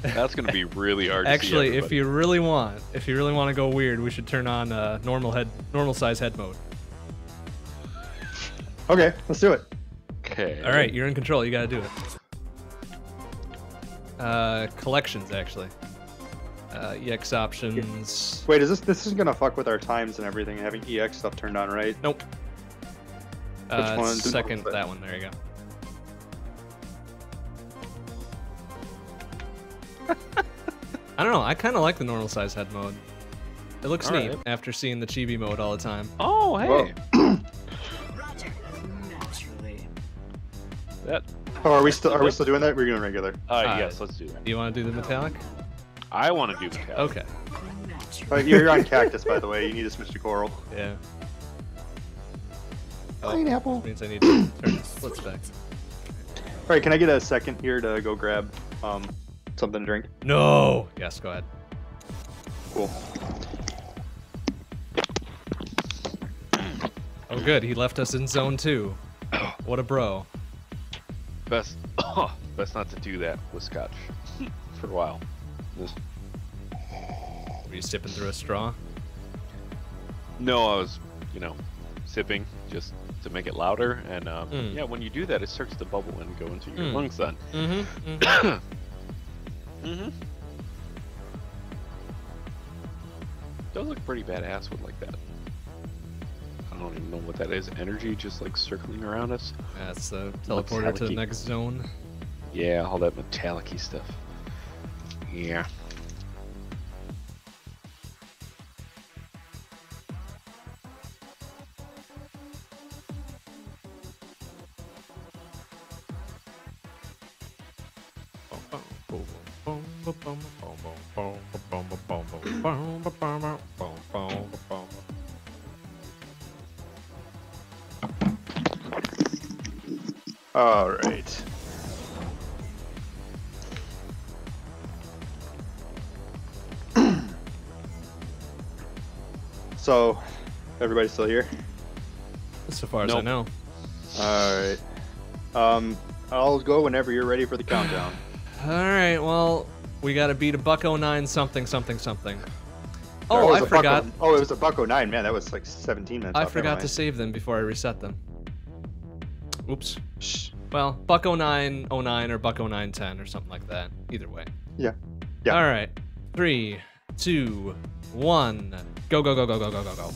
Naturally. That's gonna be really hard. to see Actually, if you really want, if you really want to go weird, we should turn on uh, normal head, normal size head mode. Okay, let's do it. Okay. All right, you're in control. You gotta do it. Uh, collections actually. Uh, EX options. Wait, is this this isn't gonna fuck with our times and everything? Having EX stuff turned on, right? Nope. Uh, one? Second, that one. There you go. I don't know. I kind of like the normal size head mode. It looks All neat right. after seeing the chibi mode all the time. Oh, hey. Whoa. Roger. Naturally. That. Oh, are we still are we still doing that? We're doing regular. Uh, Uh, yes, let's do that. Do you want to do the metallic? I want to do metallic. Okay. Oh, you're on cactus, by the way. You need to switch to coral. Yeah. Pineapple. Means I need to turn the splits back. All right, can I get a second here to go grab um something to drink? No. Yes. Go ahead. Cool. Oh, good. He left us in zone two. What a bro. Best, best not to do that with scotch for a while. Just- Were you sipping through a straw? no, I was, you know, sipping just to make it louder, and um, Mm. yeah, when you do that, it starts to bubble and go into your Mm. lungs. Then. Mm-hmm. Mm-hmm. Does look pretty badass with like that. I don't even know what that is. Energy just like circling around us. That's the teleporter to the next zone. Yeah, all that metallic stuff. Yeah. All right. so, everybody still here? So far as I know. All right. Um, I'll go whenever you're ready for the countdown. All right. Well, we got to beat a buck 09 something something something. Oh, I a buck forgot. oh, oh it was a bucko oh nine, man. That was like 17 minutes. I off, forgot to save them before I reset them. Oops. Shh. Well, buck 09 09 or buck 09 10 or something like that. Either way. Yeah. Yeah. All right. Three, two, one. Go go go go go go go go.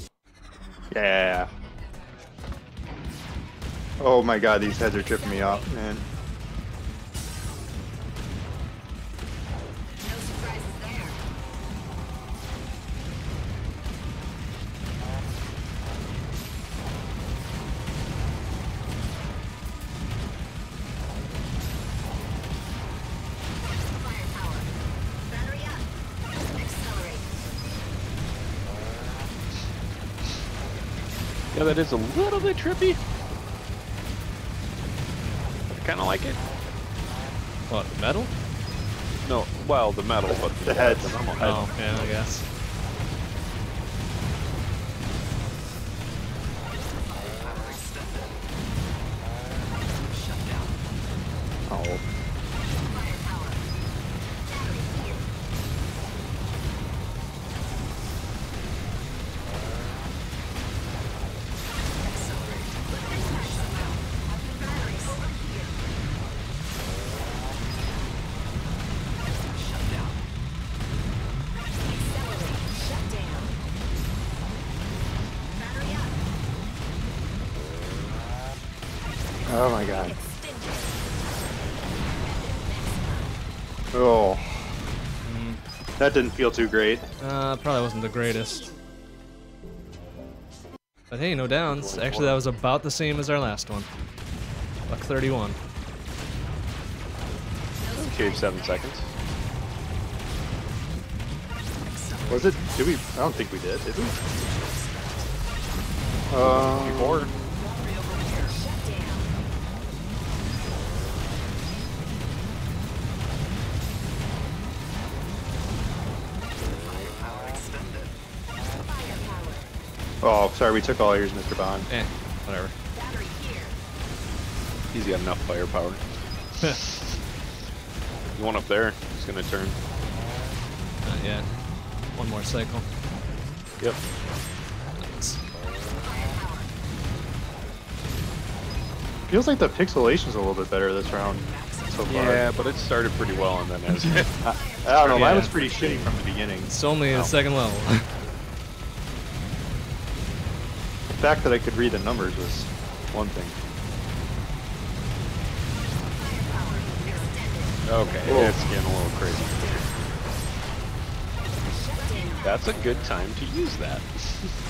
Yeah. Oh my god, these heads are tripping me off, man. Yeah, that is a little bit trippy. I kind of like it. What? The metal? No, well, the metal, but The heads. The normal head. Oh, yeah, I guess. That didn't feel too great. Uh, probably wasn't the greatest. But hey, no downs. Actually, that was about the same as our last one. Buck 31. Cave seven seconds. Was it? Did we? I don't think we did. Did we? Um, Before. Oh, sorry, we took all yours, Mr. Bond. Eh, whatever. He's got enough firepower. The one up there is gonna turn. Not yet. One more cycle. Yep. Nice. Feels like the pixelation's a little bit better this round. so far. Yeah, but it started pretty well, and then as I don't know. Mine Yeah. was pretty shitty from the beginning. It's only the second level. The fact that I could read the numbers was one thing. okay, Whoa. it's getting a little crazy. That's a good time to use that.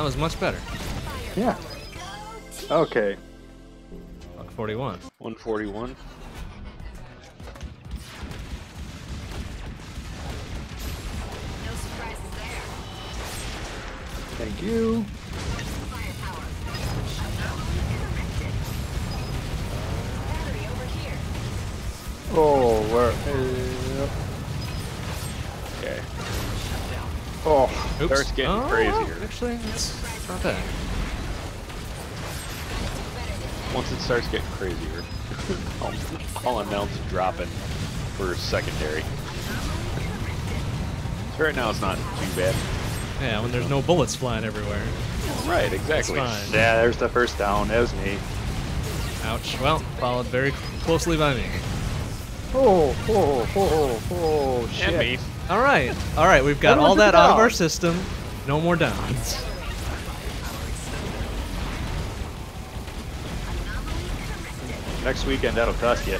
That was much better. Yeah. Okay. 141. 141. No surprises there. Thank you. Firepower. Anomaly corrected. Battery over here. Oh, where? Uh, Oops. Starts getting oh, crazier. Actually, it's not bad. Once it starts getting crazier, I'll, I'll announce dropping for secondary. So right now it's not too bad. Yeah, when there's no bullets flying everywhere. Right, exactly. fine. yeah. There's the first down. That was me. Ouch. Well, followed very closely by me. Oh, oh, oh, oh, shit. And me. All right. All right. We've got all that out of our system. No more downs. Next weekend, that'll cost you.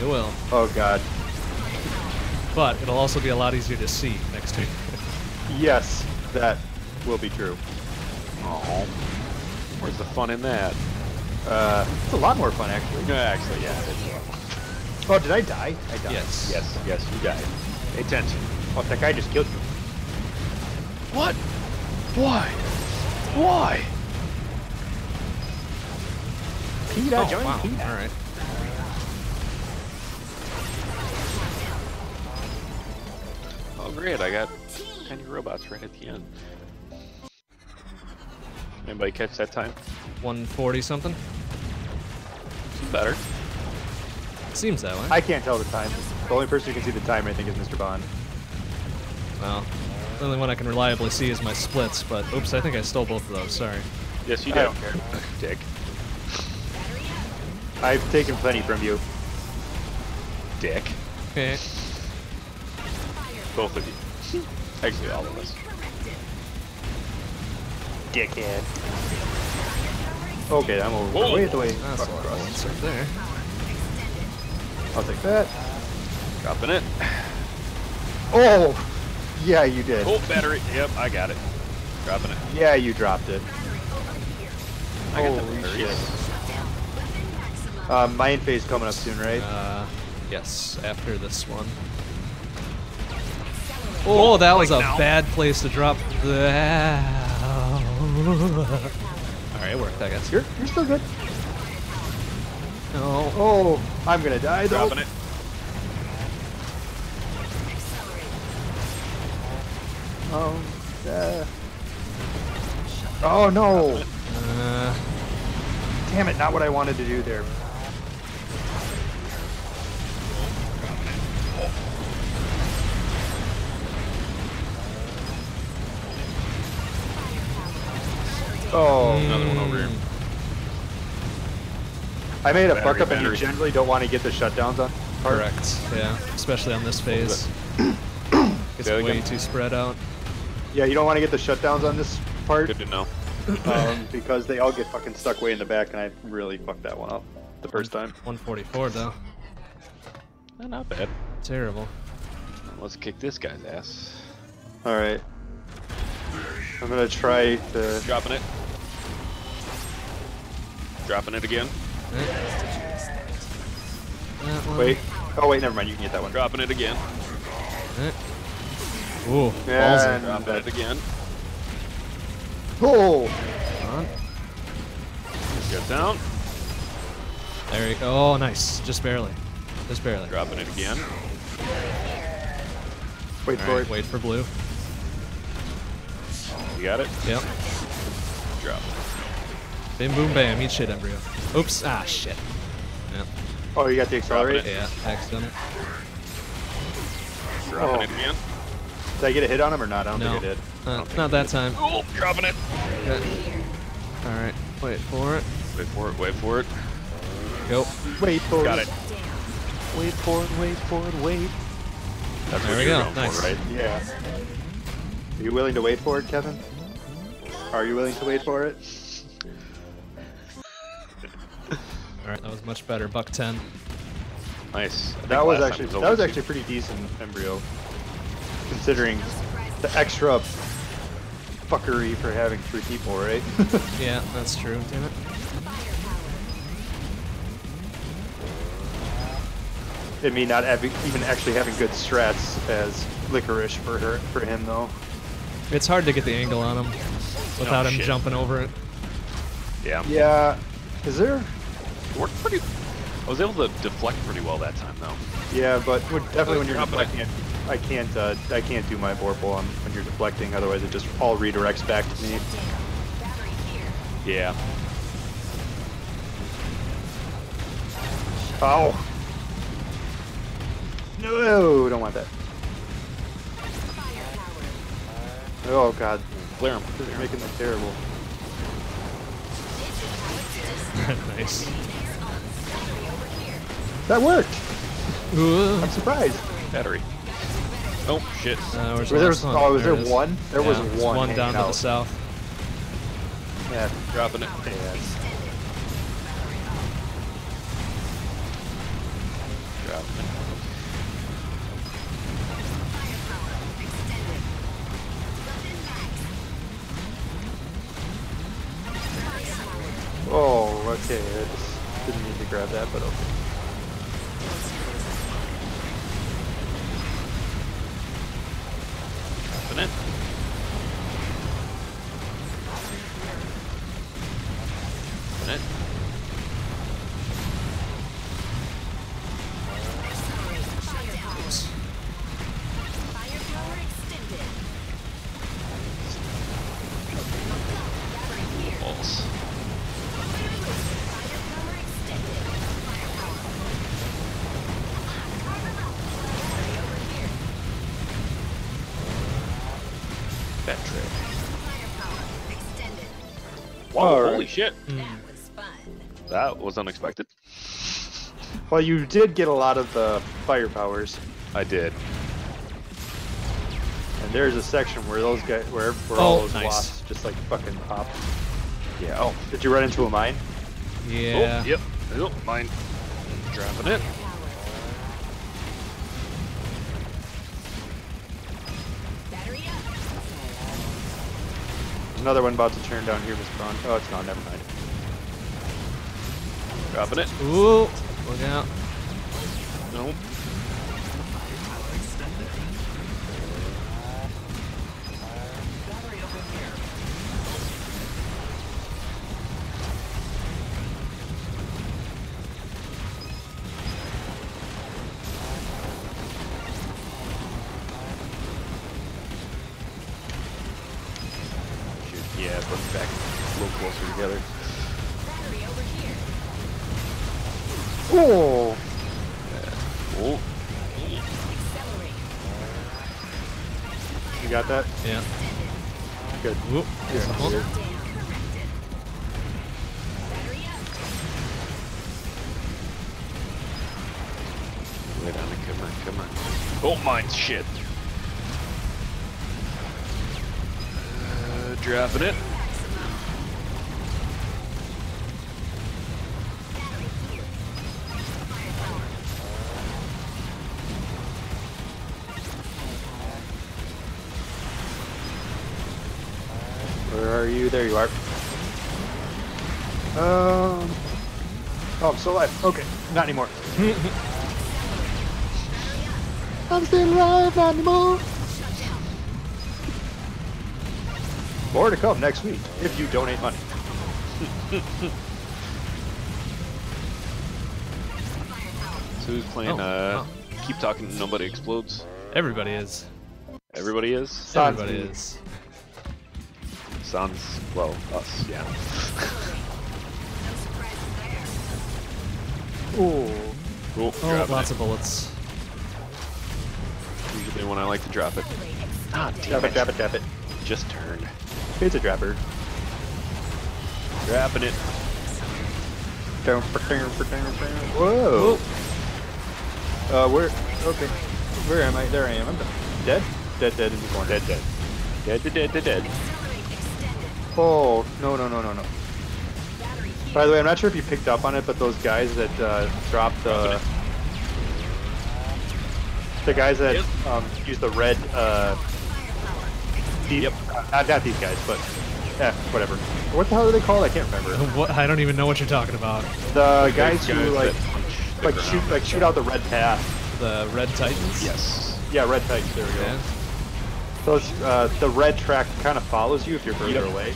It will. Oh God. But it'll also be a lot easier to see next week. Yes, that will be true. Oh, where's the fun in that? Uh, it's a lot more fun actually. No, actually, yeah. Oh, did I die? I died. yes. Yes, yes, you died. Pay attention. Oh, that guy just killed you. What? Why? Why? Peter, Oh, join wow. Peter. All right. Oh, great! I got tiny robots right at the end. Anybody catch that time? 140 something. Better. Seems that way. I can't tell the time. The only person who can see the time, I think, is Mr. Bond. well, the only one I can reliably see is my splits. But oops, I think I stole both of those. Sorry. Yes, you I did. don't oh. care. Dick. I've taken plenty from you. Dick. Okay. Both of you. Actually, all of us. Dickhead. Okay, I'm over. Whoa. Wait, wait. That's a Fuck lot of right there. I'll take that. Dropping it. Oh! Yeah, you did. Oh, battery. Yep, I got it. Dropping it. Yeah, you dropped it. I got the Holy batteries. Uh, mine phase coming up soon, right? Uh, yes. After this one. Oh, that was a now. bad place to drop that. All right, it worked, I guess. You're, you're still good. No. Oh, I'm gonna die though. Dropping it. Um, uh, oh no! Uh, Damn it, not what I wanted to do there. Oh, Another one over here. I made a Battery, fuck up, and you generally don't want to get the shutdowns on. part. correct. Yeah, especially on this phase. It's way go. too spread out. Yeah, you don't want to get the shutdowns on this part Good to know. um, because they all get fucking stuck way in the back, and I really fucked that one up the first time. 144 though. Eh, Not bad. Terrible. Let's kick this guy's ass. All right, I'm gonna try to. Dropping it. Dropping it again. That one. Wait. Oh wait, never mind. You can get that one. Dropping it again. Eh. Ooh, Yeah, ballsy. Dropping that- it again. Oh, Come. Get down. There you go. Oh, nice. Just barely. Just barely. Dropping it again. Wait for Alright, it. wait for blue. You got it? Yep. Drop. Bim boom bam, eat shit, embryo. Oops, ah shit. Yep. Oh, you got the accelerate? it. Yeah, accident. Dropping Oh. it again. Did I get a hit on him or not? I don't No. think I did. Uh, not that time. Oh, dropping it. Alright, wait for it. Wait for it, wait for it. Go. Wait for Got it. Wait for it, wait for it, wait. That's There what we you're go, going nice. for, right? Yeah. Are you willing to wait for it, Kevin? Are you willing to wait for it? Alright, that was much better. Buck 10. Nice. That was actually over that was two. actually pretty decent embryo, considering the extra fuckery for having three people, right? Yeah, that's true. Damn it. and me not having, even actually having good strats as licorice for her for him though. It's hard to get the angle on him without Oh, him jumping over it. Yeah. Yeah. Is there? It worked pretty. I was able to deflect pretty well that time, though. Yeah, but definitely when you're Dropping it. deflecting, I can't. Uh, I can't do my vorpal on when you're deflecting. Otherwise, it just all redirects back to me. Yeah. Oh. No, don't want that. Oh god, Clear him. this is making them terrible. nice. Battery over here. That worked. Ooh. I'm surprised. Battery. Oh, shit. Uh, Was the there, last one? oh, was there, it is. one? There was Yeah, there's one. One down hanging to the south. Yeah. Dropping it. yeah. Dropping it. Extended. London max. Firepower. Oh, okay. I just didn't need to grab that, but okay. It. Was unexpected. Well, you did get a lot of the fire powers, I did. and there's a section where those guys, where, where all Oh, those nice. wasps just like fucking pop. Yeah. Oh. Did you run into a mine? Yeah. Oh, yep. Yep. Mine. Dropping it. There's another one about to turn down here, Mr. Braun. Oh, it's not. Never mind. Dropping it. Ooh. Look out. Nope. Oh, I'm still alive. Okay, not anymore. I'm still alive, not anymore. More to come next week if you donate money. So who's playing Oh, uh, oh. keep talking, nobody explodes. Everybody is. Everybody is. Sans Everybody me. is. Sans, well, us, yeah. Ooh. Cool. Oh, lots it. of bullets. Usually when I like to drop it. Ah, damn Drop it, it. drop it, drop it. Just turned. Pizza dropper. Dropping it. Whoa. Uh, where? Okay. Where am I? There I am. I'm dead. Dead, dead in the corner. Dead, dead. Dead, dead, dead, dead, dead. Oh, no, no, no, no, no. Battery here. By the way, I'm not sure if you picked up on it, but those guys that uh, dropped the the guys that Yep. um, use the red uh, deep, Yep. uh, not, not these guys, but yeah, whatever. What the hell are they called? I can't remember. What? I don't even know what you're talking about. The guys who Guys like that punch the like ground. shoot like shoot out the red path. The Red Titans? Yes. Yeah, red titans. There we go. Yeah. Those uh, the red track kind of follows you if you're further Yep. away.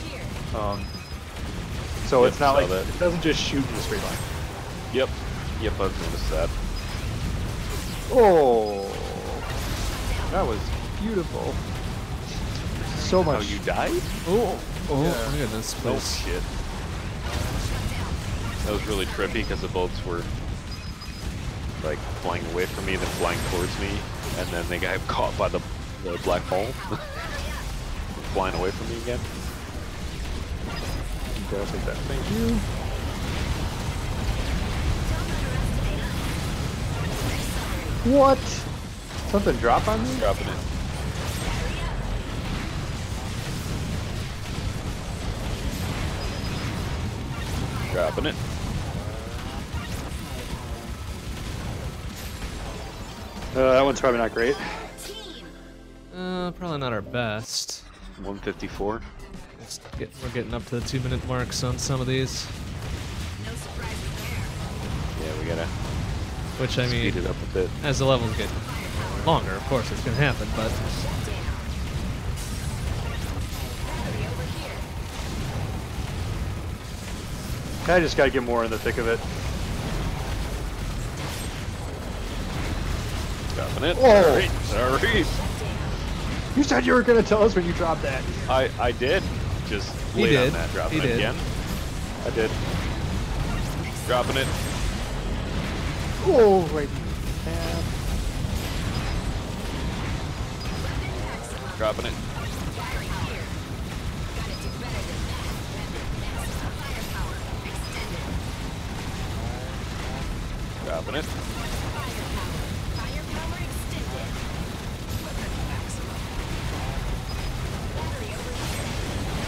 Um, so Yep, it's not like that. it doesn't just shoot in a straight line. Yep. Yep, I've noticed that. Oh, that was beautiful. So much. Oh, much. you died? Oh, oh, oh Yeah. my goodness, Oh, please. shit. That was really trippy because the bolts were like flying away from me, then flying towards me, and then they got caught by the, the black hole. flying away from me again. Okay, I'll take that. Thank you. What? Something drop on me? Dropping it. Dropping it. Uh, that one's probably not great. Uh, probably not our best. 154. Let's get, we're getting up to the two minute marks on some of these. No surprises there. Yeah, we gotta Which, I mean, speed it up a bit. as the levels get longer, of course it's gonna happen, but Shut down. Battery over here. I just gotta get more in the thick of it. Dropping it. Oh. Alright, alright. You said you were gonna tell us when you dropped that. I, I did. Just He did. on that. Dropping He it did. again. I did. Dropping it. Oh, right. Yeah. Dropping it. Battery here.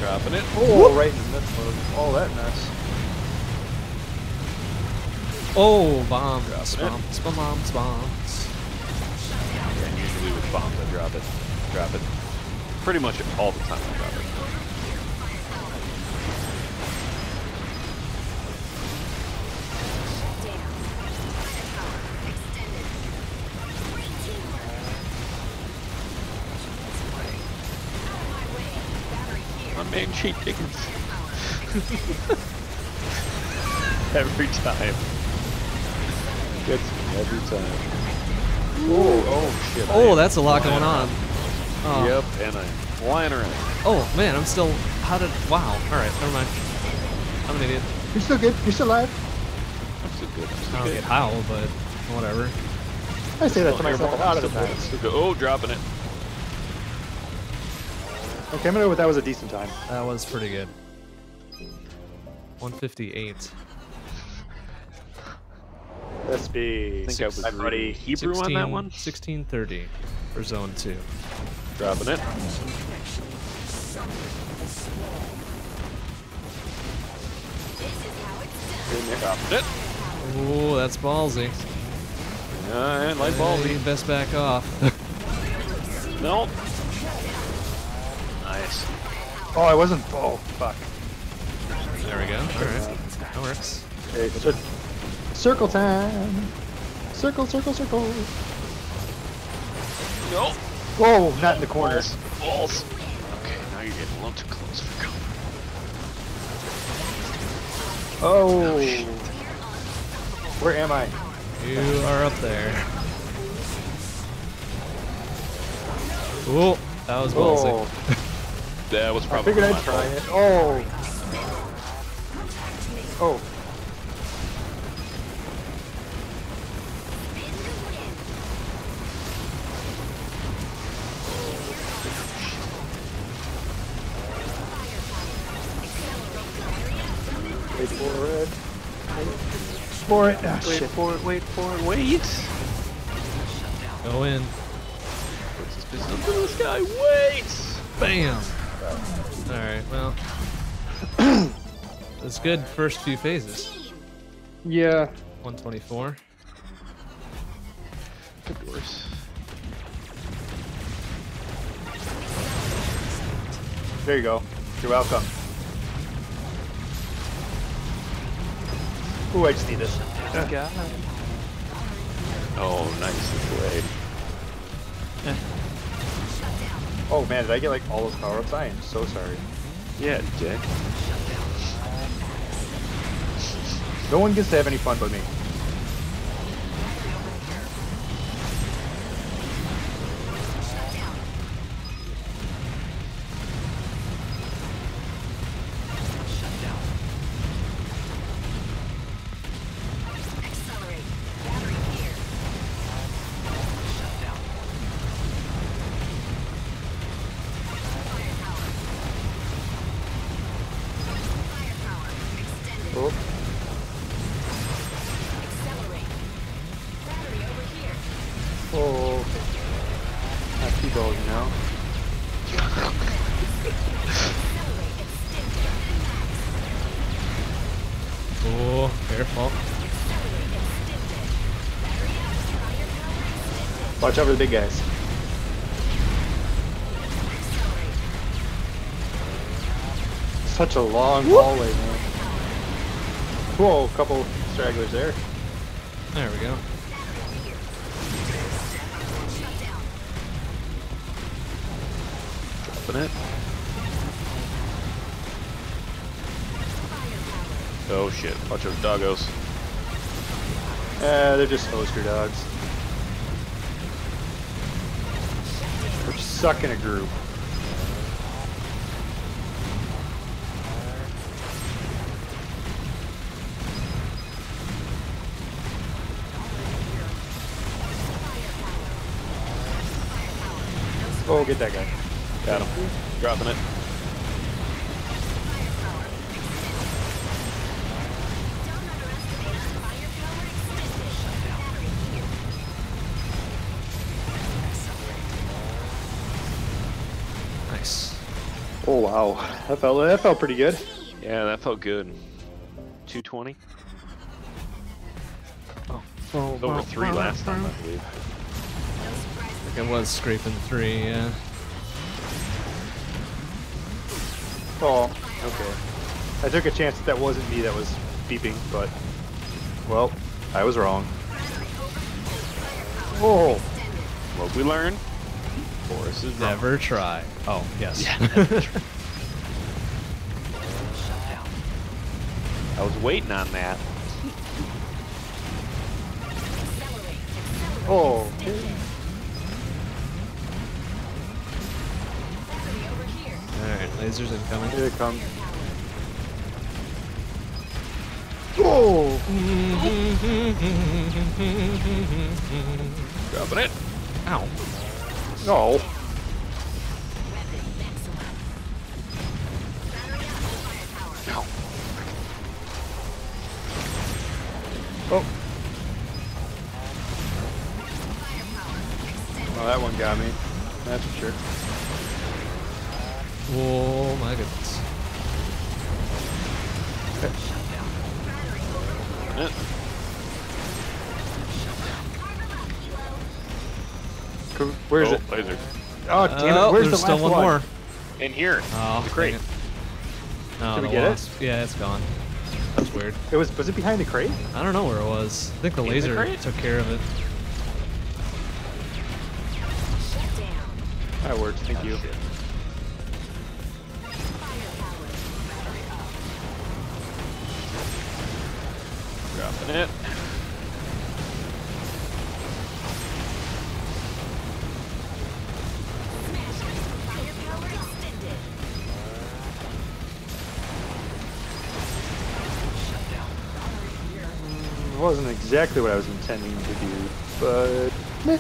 Dropping it. Oh, right in the midst of all that mess. oh, bombs, Dropping it. bombs, bombs, bombs. Yeah, usually with bombs I drop it. Drop it. Pretty much all the time I drop it. Cheat tickets. every time. Gets me every time. Oh, oh shit. Oh, am that's a lot going on. Oh. Yep, and I'm flying around. Oh man, I'm still. How did? Wow. All right, never mind. I'm an idiot. You're still good. You're still alive. I'm still good. I'm I don't good. get how, but whatever. I say that to myself a lot of I'm the time. good. Oh, dropping it. Okay, I'm gonna go with that was a decent time. That was pretty good. 158. Let's be. I think I was I'm reading ready. Hebrew on that one. 1630 for zone two. Dropping it. This is how it's done. Dropping it. Ooh, that's ballsy. Alright, light Hey, ballsy. best back off. Nope. Nice. Oh, I wasn't. Oh, fuck. there we go. All right, that works. Okay, cir- circle time. Circle, circle, circle. Nope. Whoa, not in the corners. Balls. Balls. Okay, now you're getting a little too close for cover. Oh. oh Where am I? You are up there. Ooh, that was ballsy. Oh. That was I probably figured my I'd try it. Oh. Oh. Wait for it. For it. Ah, Wait shit. for it, wait for it, wait! Go in. What's this business up in the sky? Wait! Bam. All right. Well, that's good. First few phases. Yeah. 124. Could be worse. There you go. You're welcome. Ooh, I just need this. Oh, nice blade. Oh man, did I get like all those power ups? I am so sorry. Yeah, dick. No one gets to have any fun but me. Watch out for the big guys. Such a long hallway, man. Whoa, a couple stragglers there. There we go. Dropping it. Oh shit, bunch of doggos. Eh, they're just toaster dogs. Stuck in a group. Oh, get that guy. Got him. Dropping it. That felt that felt pretty good. Yeah, that felt good. 220? Oh, Over three last time, I believe. No. It was scraping three. Yeah. Oh, okay. I took a chance that that wasn't me that was beeping, but well, I was wrong. Oh, What we learned? Forest is wrong. Never try. Oh, yes. I was waiting on that. Accelerate. Accelerate. oh. Battery over here. Alright, lasers incoming. Here it comes. Oh, Dropping it. Ow. no. Where's there's the still last one, more. In here. Oh, The crate. it. No, Did we the get it? Yeah, it's gone. That's weird. It was was it behind the crate? I don't know where it was. I think the In laser crate? took care of it. That works. Thank you. Firepower. Exactly what I was intending to do, but meh.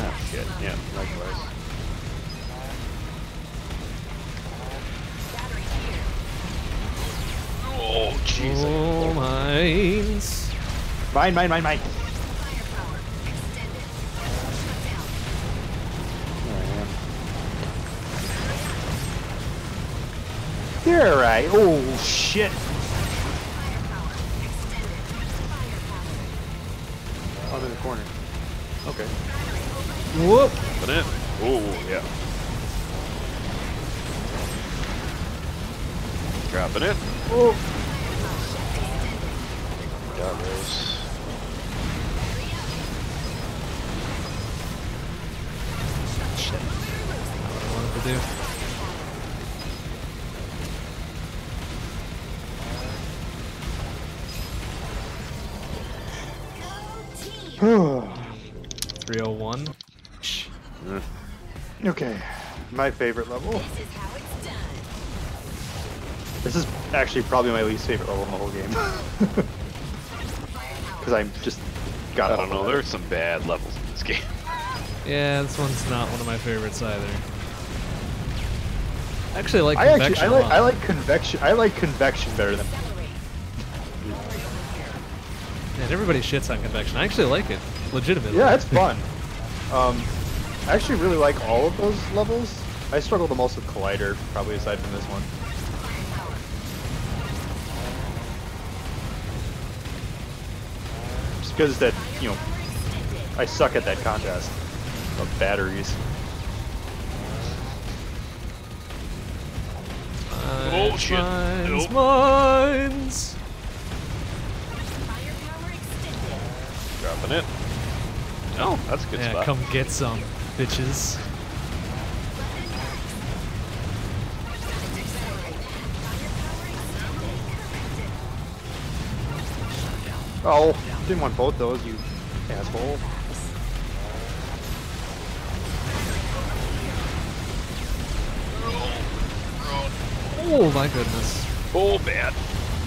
Ah, shit. Yeah, likewise. Oh, jeez. Oh, mines. mine, mine, mine, mine. Firepower extended. Shut down. There I am. You're right. Oh shit. Whoop. But it. Oh, yeah. Dropping it. Oh. Got this. Shit. Not what I wanted to do. Okay. My favorite level. This is how it's done. This is actually probably my least favorite level in the whole game. Because I'm just got I don't know. There's some bad levels in this game. Yeah, this one's not one of my favorites either. I actually like I convection actually I a like. I like convection I like convection better than Accelerate. Man, everybody shits on convection. I actually like it, legitimately. Yeah, it's fun. Um, I actually really like all of those levels. I struggle the most with Collider, probably aside from this one. Just because that, you know, I suck at that contest of batteries. Mines, Oh, shit. Mines, Nope. mines. Dropping it. Oh, that's a good Yeah, spot. come get some, bitches. Oh, didn't want both those, you asshole. Oh my goodness. Oh, bad.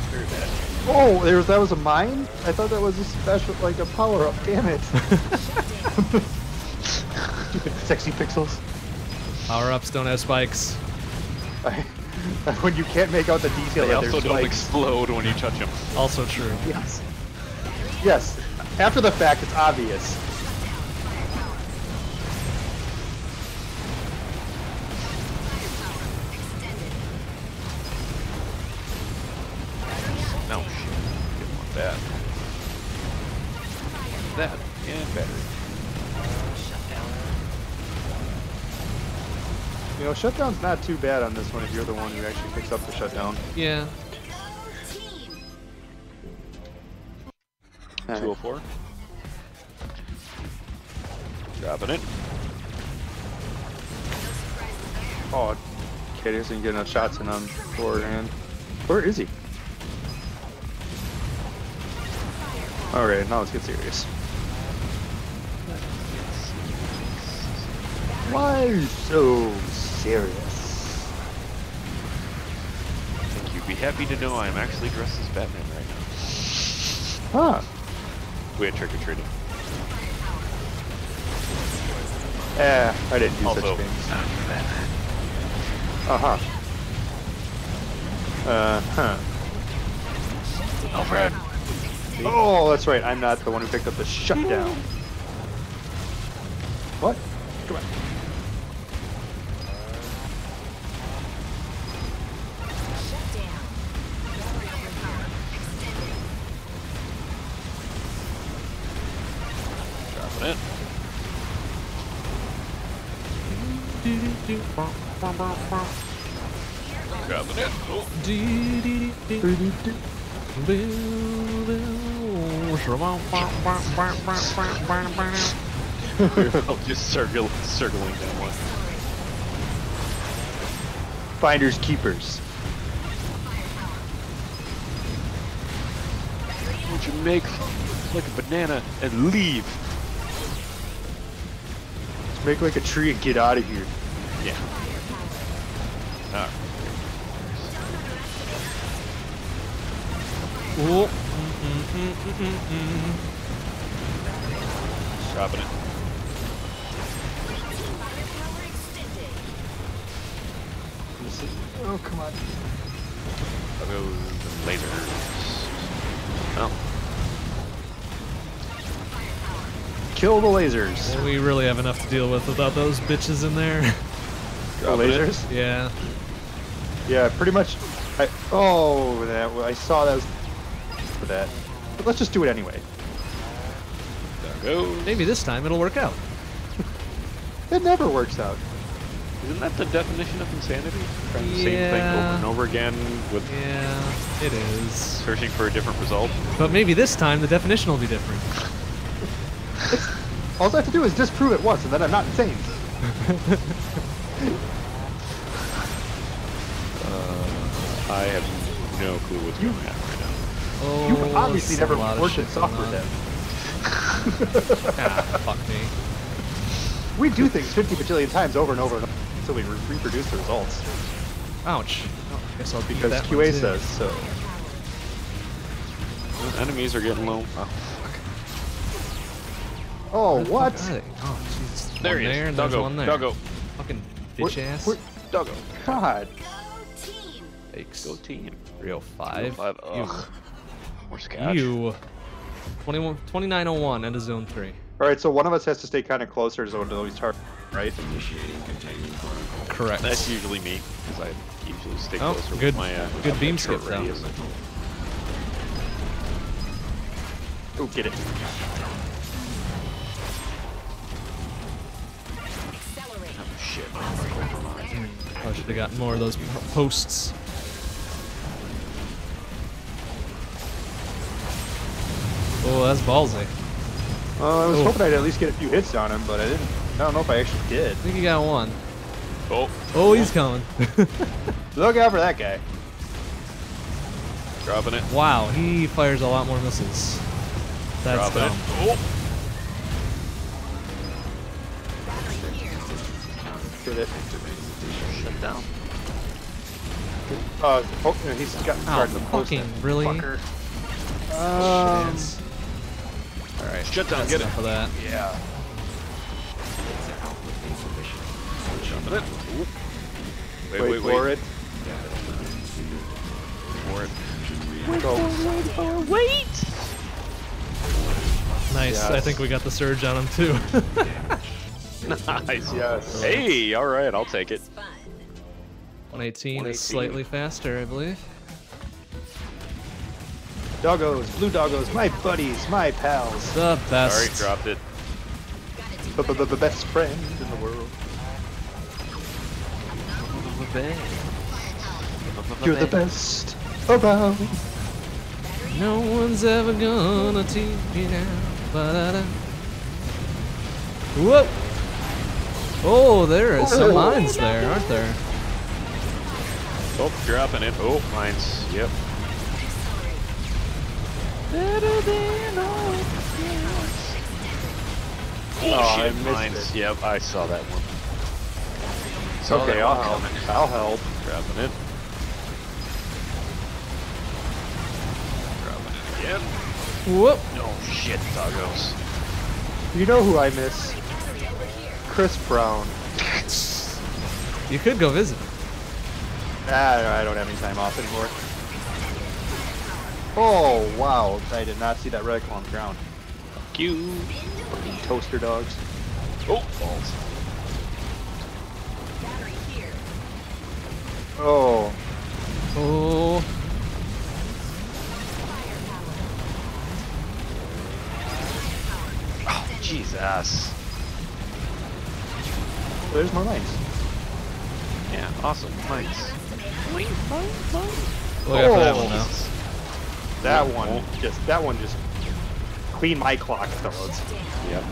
Very bad. Oh, there was that was a mine? I thought that was a special, like a power up. Damn it! Stupid sexy pixels. Power ups don't have spikes. When you can't make out the detail They that also don't spikes. explode when you touch them. Also true. Yes. Yes. After the fact, it's obvious. Shutdown's not too bad on this one if you're the one who actually picks up the shutdown. Yeah. 204. Dropping it. Oh, okay, doesn't get enough shots in on forehand. Where is he? Alright, now let's get serious. Why so serious? I think you'd be happy to know I'm actually dressed as Batman right now. Huh. We had trick or treating. Eh, I didn't do Also, such things. Batman. Uh huh. Uh huh. Alfred! Oh, that's right. I'm not the one who picked up the shutdown. What? Come on. Dropping it. I'm just circle, circling that one. Finders keepers. Would you make like a banana and leave? Let's make like a tree and get out of here. Yeah. Ooh. Mm, mm, mm, mm, mm. Dropping it. Oh, come on. Doggos and lasers. Oh, Kill the lasers. Well, we really have enough to deal with without those bitches in there. The lasers? yeah. Yeah, pretty much. I, oh, that I saw that was for that. But let's just do it anyway. Doggos. Maybe this time it'll work out. It never works out. Isn't that the definition of insanity? Trying the same thing over and over again with Yeah, it is. searching for a different result? But maybe this time the definition will be different. All I have to do is disprove it once, and then I'm not insane. Uh, I have no clue what's going on right now. Oh, You obviously never lot worked in software on. dev. Ah, fuck me. We do things 50 bajillion times over and over and over until we re- reproduce the results. Ouch. Oh, I guess I'll beat Because that QA says so. Enemies are getting low. Oh, Oh, Where the what? fuck are they? Oh, Jesus. there one he there is. and there's one there. Doggo. Fucking We're- bitch ass. we're- Doggo. God. Go team. Fakes. Go team. 305. 305, You. ugh. Where's Catch? You. 21, 2901, end of zone 3. Alright, so one of us has to stay kind of closer to one of these targets, right? initiating containment Correct. That's usually me, because I usually stay Oh, closer good- with my uh, good beam short skip, though. radius. Oh, get it. Accelerate. Oh shit. I should have gotten more of those posts. Oh, that's ballsy. Uh, I was Oh. hoping I'd at least get a few hits on him, but I didn't. I don't know if I actually did. I think you got one. Oh, Oh, he's coming. Look out for that guy. dropping it. wow, he fires a lot more missiles. That's dropping dumb. it. Oh, Get it. shut down. Uh, oh, he's got Oh, starting the post. fucking really? Fucker. Um, Alright, Shut down, that's get it. enough of that. yeah. Jumping it. Ooh. Wait, Wait, wait, for wait. it. For it. Go. Nice, I think we got the surge on him too. Nice. Yes. Hey, all right, I'll take it. Fun. 118 is slightly faster, I believe. Doggos, blue doggos, my buddies, my pals. The best. All right, dropped it. The best friend in the world. You're the best around. No one's ever gonna teach me now. Ba-da-da. Whoop! Oh, there is some mines there, aren't there? Oh, dropping it. Oh, mines. Yep. Oh, I missed mines. it. Yep, I saw that one. Saw Okay, that I'll one help. I'll help. Dropping it. Dropping it again. Whoop! Oh shit, doggos. You know who I miss? Chris Brown. You could go visit. Ah, I don't have any time off anymore. Oh, wow. I did not see that reticle on the ground. Fuck you. Fucking toaster dogs. Oh, balls. Battery here. Oh, Oh, Oh, Jesus. there's more lines. Yeah, awesome. Mines. look out for that one now. That one just, that one just clean my clock, fellas. Yep.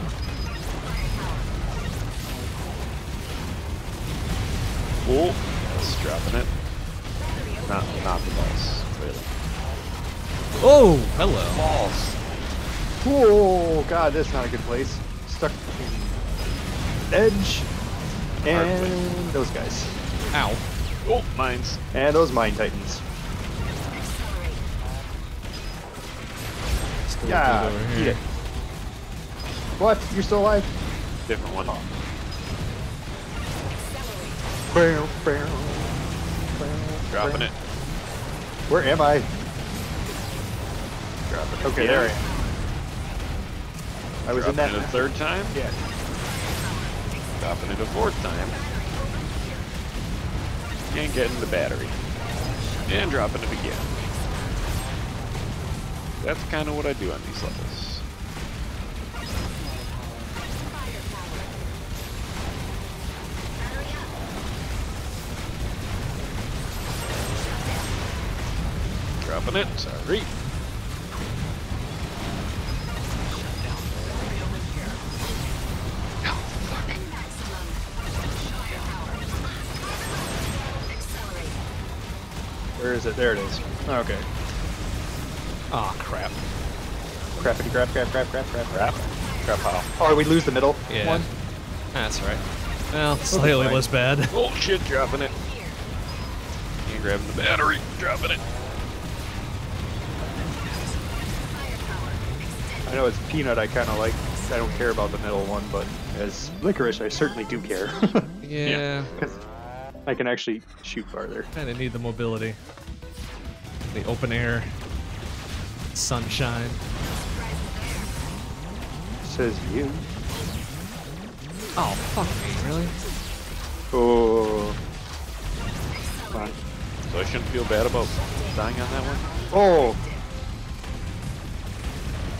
Oh, that's dropping it. Not, not the balls. Really. Oh, hello. Balls. Oh, God, that's not a good place. Stuck in edge. And those guys. Ow. Oh, mines. And those mine titans. Yeah, over eat it. What? You're still alive? Different one. Dropping it. Where am I? Dropping it. Okay, again. there I am. I was in that. it a third time. Yeah. Dropping it a fourth time. And getting the battery. And dropping it again. That's kind of what I do on these levels. Dropping it. Sorry. Where is it? There it is. Okay. Aw, crap. Crappity crap, crap, crap, crap, crap, crap. Crap how? Oh, we lose the middle Yeah. one? That's right. Well, slightly fine. less bad. Oh shit, dropping it. And grabbing the battery, dropping it. I know it's peanut I kind of like. I don't care about the middle one, but as licorice, I certainly do care. Yeah, Because I can actually shoot farther. kind of need the mobility. The open air, sunshine. Says you. Oh, fuck me, really? Oh. Come on. So I shouldn't feel bad about dying on that one? Oh.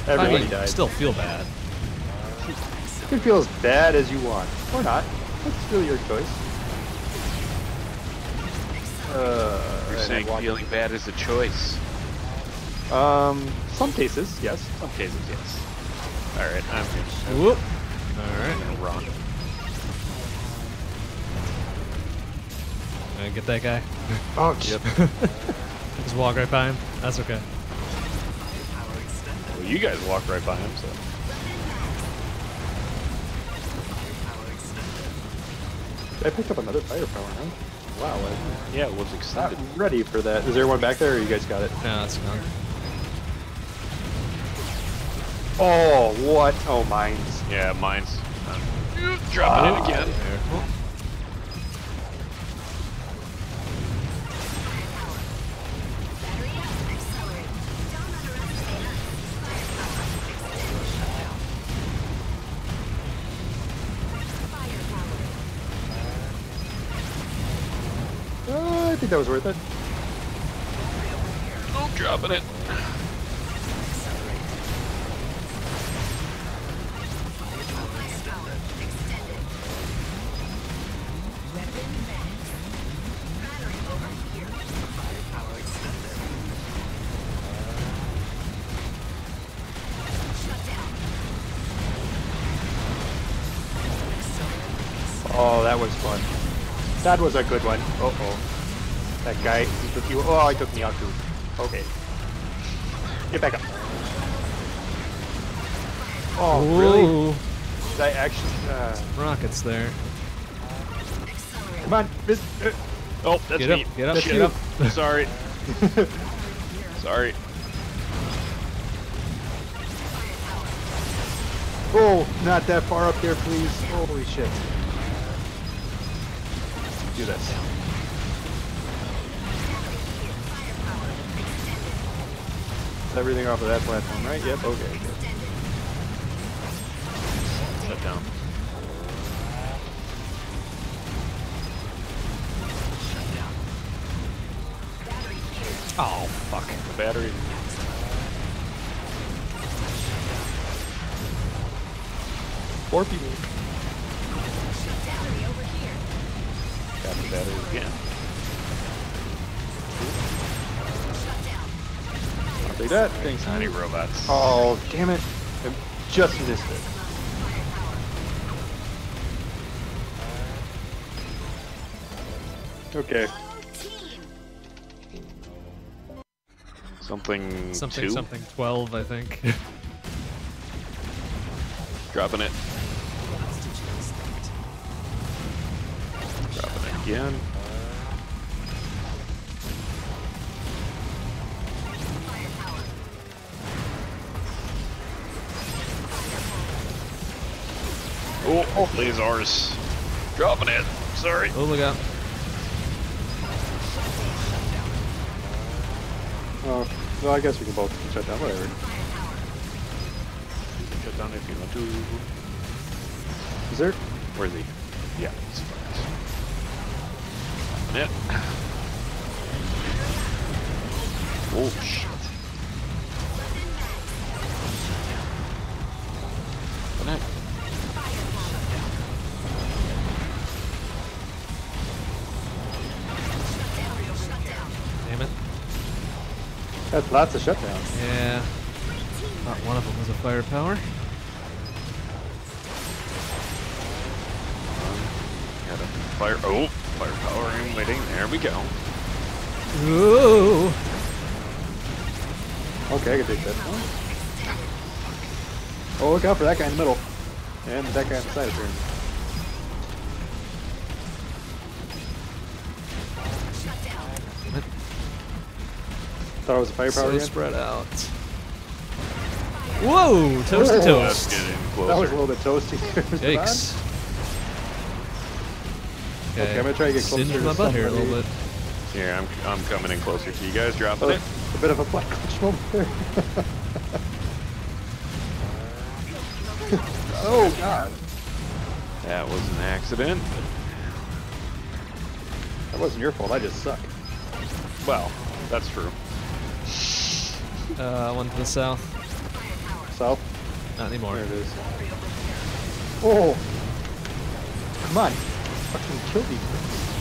I Everybody mean, died. still feel bad. You can feel as bad as you want. Or not. That's still your choice. Uh, You're saying feeling bad is a choice. Um, some cases, yes. Some cases, yes. Alright, I'm gonna, Whoop. I'm Alright. gonna run. Uh, get that guy. Ouch. Yep. Just walk right by him. That's okay. Well, you guys walked right by him, so. I picked up another firepower, huh? Wow, I'm Yeah, it was not ready for that. Is there one back there, or you guys got it? No, it's gone. Oh, what? Oh, mines. Yeah, mine's. Uh, dropping it again. Careful. Uh, I think that was worth it. Oh, dropping it. That was a good one. Uh oh. That guy, he took you. Oh, he took me out too. Okay. Get back up. Oh, really? Ooh, Did I actually? Uh, Rockets there. come on, Miss. Uh, Oh, that's Get up, me. get up, Shit. get up. Sorry. Sorry. oh, not that far up there, please. Holy shit. Do this. Everything off of that platform, right? Yep. Okay. Good. Set down. Oh, fuck. The battery. Four people. That. Thanks. Tiny robots. Oh, damn it. I just missed it. Okay. Something. Something, two? something. 12, I think. Dropping it. Dropping it again. Lasers. Dropping it. Sorry. Oh, look out. Oh, well, I guess we can both shut down. Whatever. Shut down if you want to. Is there? Where's he? Yeah, it's fine. Yeah. Oh That's lots of shutdowns. Yeah. Not one of them was a firepower. Got a fire. Oh, firepower and waiting. There we go. Ooh. Okay, I can take that. Oh, look out for that guy in the middle. And that guy on the side apparently. Thought it was a firepower So again? spread out. Whoa! Toast to Whoa. Toast. That was a little bit toasty. Mr. Bond. Yikes. Okay, I'm gonna try to get closer Singed to my butt here a little bit. Here, I'm I'm coming in closer to you guys. Dropping Oh, it. a bit of a black glitch moment there. oh god. That was an accident. That wasn't your fault, I just suck. Well, that's true. Uh, one to the south. South? Not anymore. There it is. Oh! Come on. Fucking kill these things.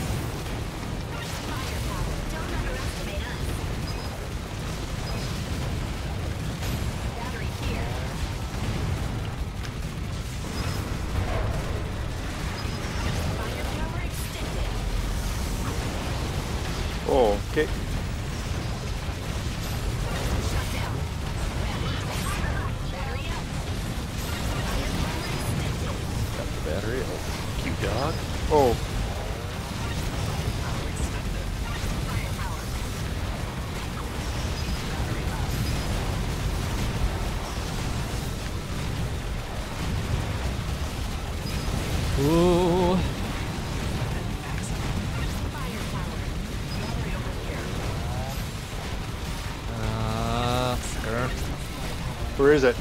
Where is it?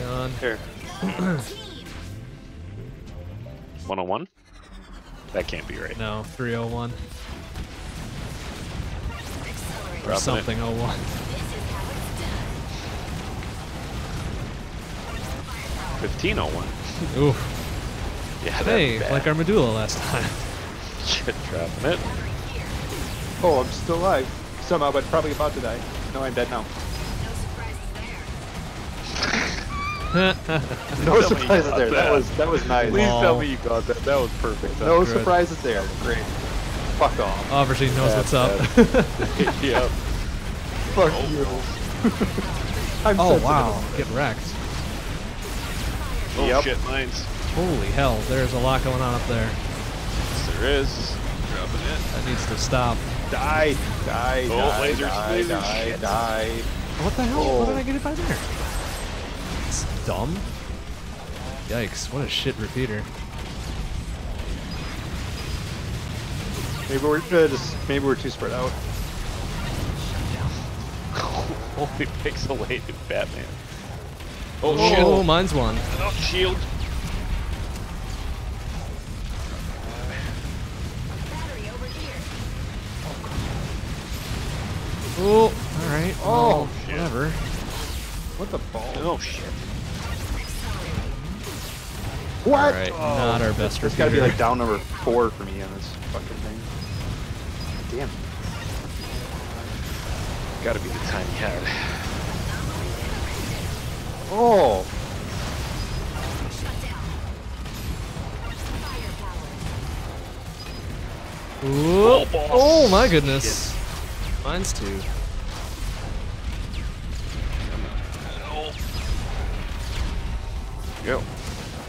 gone. Here. 101? That can't be right. No, 301 or something 01. Fifteen oh one. Ooh. Yeah, that'd Hey, bad. like our medulla last time. Shit, dropping it. Oh, I'm still alive. Somehow, but probably about to die. No, I'm dead now. No surprises there. No Tell me you surprises got there. That that. was that was nice. Please Lol. tell me you got that. That was perfect. No good. surprises there. Great. Fuck off. Obviously knows That's what's up. yep. Fuck oh. you. I'm oh wow, get wrecked. Oh Yep. shit, mines. Holy hell, there's a lot going on up there. Yes, there is. Dropping it. That needs to stop. Die, die, Oh, die, lasers, die, lasers, die, shit. die. What the hell? Oh. What did I get it by there? It's dumb. Yikes, what a shit repeater. Maybe we're uh, just maybe we're too spread out. Holy pixelated Batman. Oh, Oh, shit. mine's one. Oh, shield. Battery over here. Oh, alright. Oh, shit. whatever. What the ball? Oh shit. What? Alright, not our best It's gotta be like down number four for me on this fucking thing. Damn. Gotta be the tiny head. Oh, Shut down. Firepower. Ooh. boss. Oh my goodness. Mine's two. Oh. Go.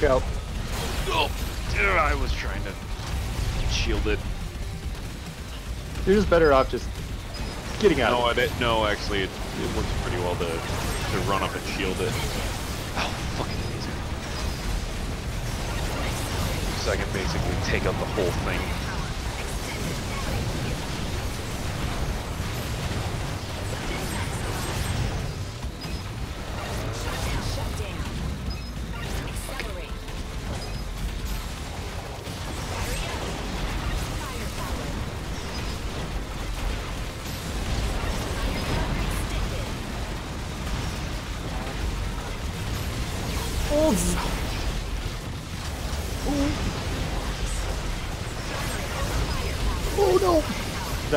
Firepower. Okay, I'll, oh, dude, I was trying to shield it. you're just better off just getting out. No, of I didn't. No, actually, it, it works pretty well to to run up and shield it. Oh, fucking amazing! So I can basically take out the whole thing.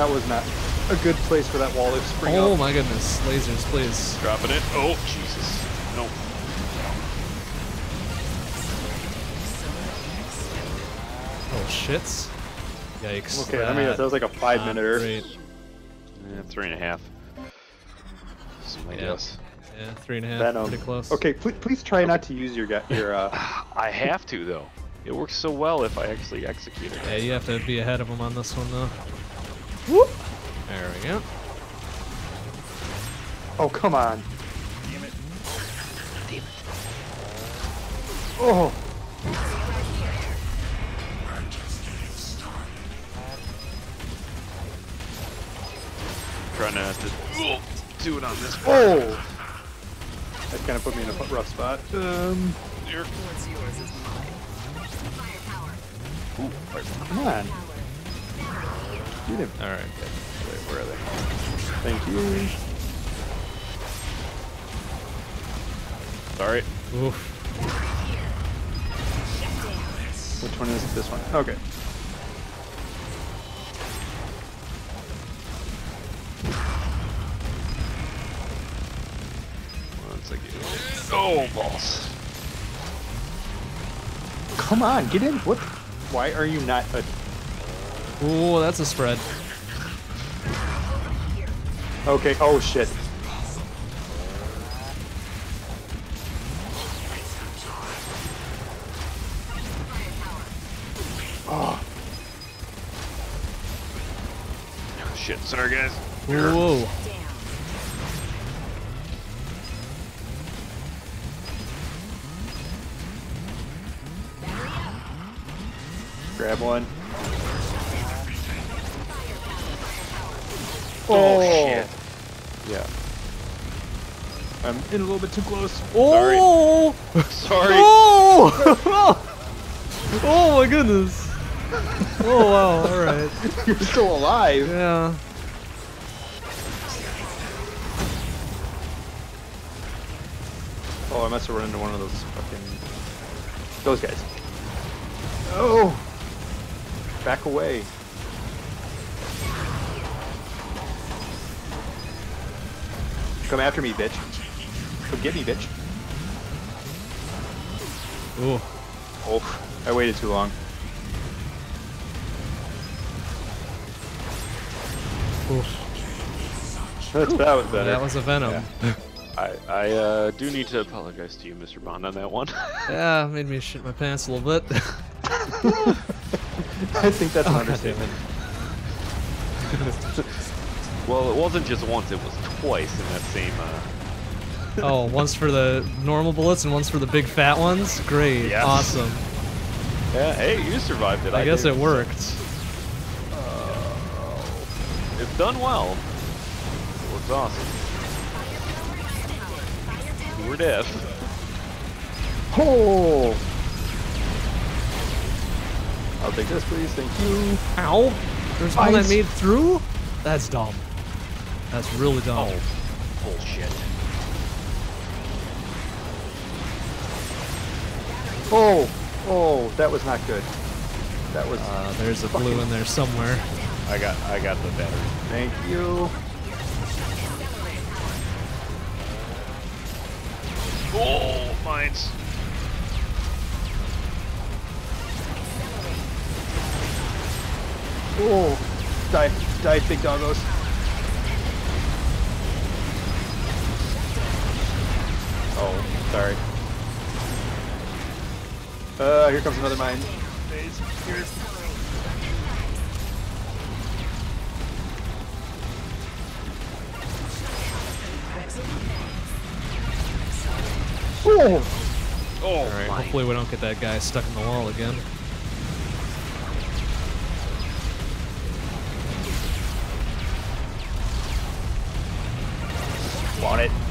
That was not a good place for that wall to spring Oh up. my goodness, lasers, please. Dropping it. Oh, Jesus. Nope. Oh shits. Yikes. Okay, I mean that was like a five minute Great. Yeah, three and a half. This Yeah. guess. Yeah, three and a half. Venom. Pretty close. Okay, please, please try not to use your ga- your. Uh, I have to though. It works so well if I actually execute it. Yeah, you have to be ahead of him on this one though. Whoop. There we go. oh come on! Damn it. Damn it. Oh, Trying not to do it on this part. oh! That kind of put me in a rough spot. Um, Here. Firepower. Ooh, come on, get him. All right. Wait, where are they? Thank you. Sorry. Oof. Which one is it? This one? Okay. Oh, balls. Come on, get in. What? Why are you not a? Ooh, that's a spread. Okay. Oh shit. Oh, Shit. Sorry, guys. Whoa. Down. Battery up. grab one. Oh. oh, shit. Yeah. I'm in a little bit too close. Oh. Sorry. Oh. Oh. oh my goodness. Oh wow. All right. You're still alive. Yeah. Oh, I must have run into one of those fucking those guys. Oh, back away. Come after me, bitch. Come get me, bitch. Ooh. Oh, I waited too long. Oof. That's, that was better. That was a venom. I, I uh, do need to apologize to you, Mr. Bond, on that one. Yeah, made me shit my pants a little bit. I think that's an Oh, God damn understatement. well, it wasn't just once; it was twice in that same. Uh, oh, one's for the normal bullets and one's for the big fat ones. Great. Yes. Awesome. yeah. Hey, you survived it. I, guess didn't. it worked. It's done well. It works awesome. You were dead. Oh. I'll take this, please. Thank you. Ow. There's one that made through? That's dumb. That's really dumb. Oh, bullshit. Oh, oh, that was not good. That was. Uh, there's a blue in there somewhere. I got, I got the battery. thank you. Oh, mines. Oh, die, die, big doggos. Oh, sorry. Uh, here comes another mine. Oh, Oh, Alright, hopefully we don't get that guy stuck in the wall again. Want it?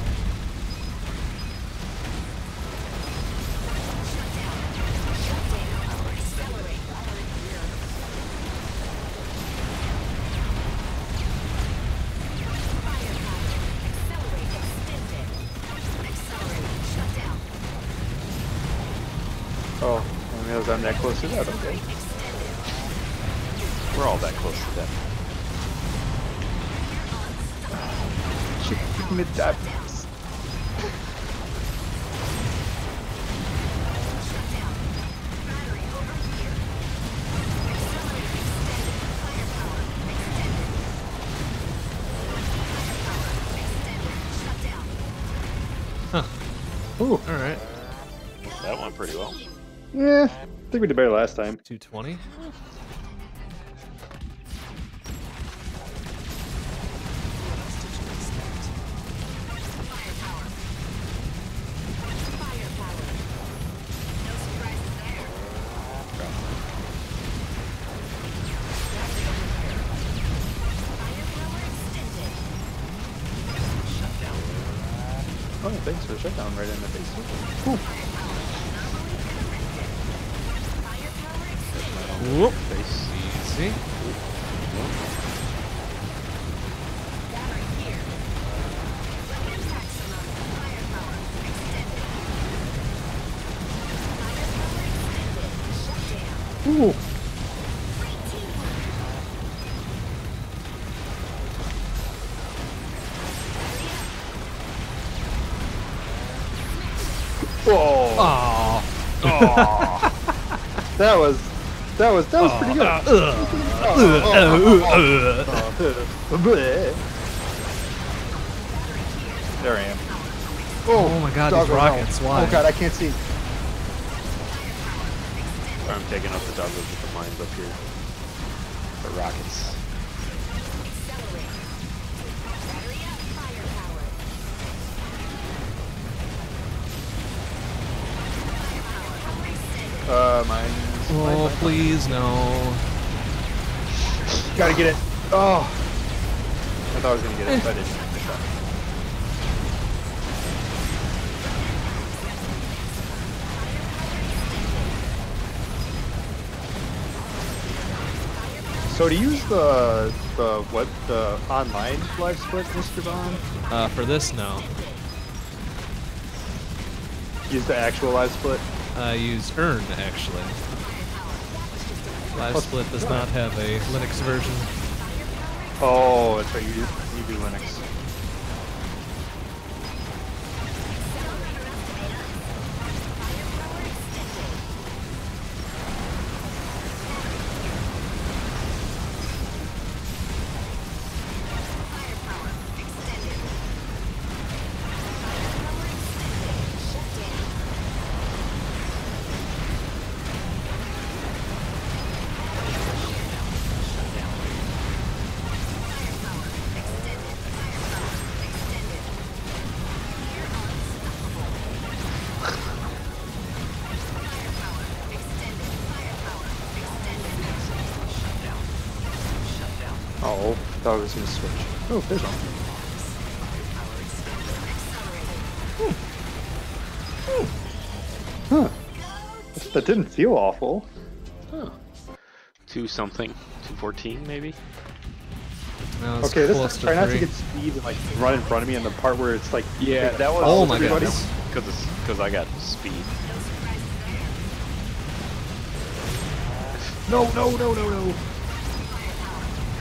That close to that. Think we did better last time. 220. Oh, thanks for the shutdown right in the face. Whoop. That was, that was, that was pretty good. There I am. Oh oh my god, these Doggo, no. rockets, why? Oh god, I can't see. I'm taking out the doggos with the mines up here. The rockets. Please, no. Gotta get it. Oh. I thought I was gonna get it, but I didn't. So to use the the what the online live split, Mr. Bond, Uh, for this, no. use the actual live split. I use Urn, actually. Live Split does not have a Linux version. Oh, that's right. You do, you do Linux. Thought I was gonna switch. Oh, fish on. Hmm. Hmm. Huh. That didn't feel awful. Two something. 214 maybe? No, Okay, this close time to try not to get speed and like run in front of me in the part where it's like Yeah, that was- Oh follows my everybody. goodness. Because because I got speed. No, no, no, no, no.